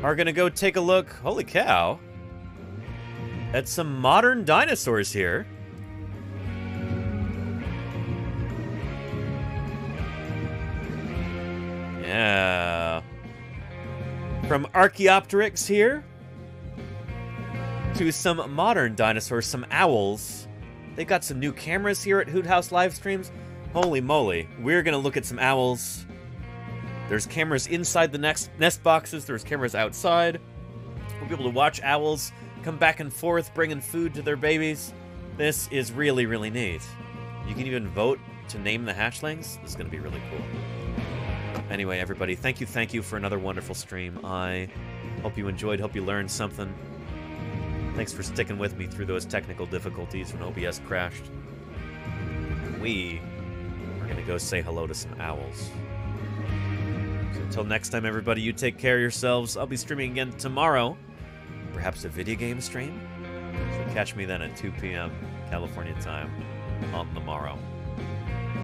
are gonna go take a look, holy cow, at some modern dinosaurs here. Yeah. From Archaeopteryx here to some modern dinosaurs, some owls. They got some new cameras here at Hoot House live streams. Holy moly. We're to look at some owls. There's cameras inside the next nest boxes. There's cameras outside. We'll be able to watch owls come back and forth, bringing food to their babies. This is really, really neat. You can even vote to name the hatchlings. This is to be really cool. Anyway, everybody, thank you, thank you for another wonderful stream. I hope you enjoyed, hope you learned something. Thanks for sticking with me through those technical difficulties when OBS crashed. We are going to go say hello to some owls. So until next time, everybody, you take care of yourselves. I'll be streaming again tomorrow. Perhaps a video game stream? So catch me then at 2 p.m. California time on the morrow.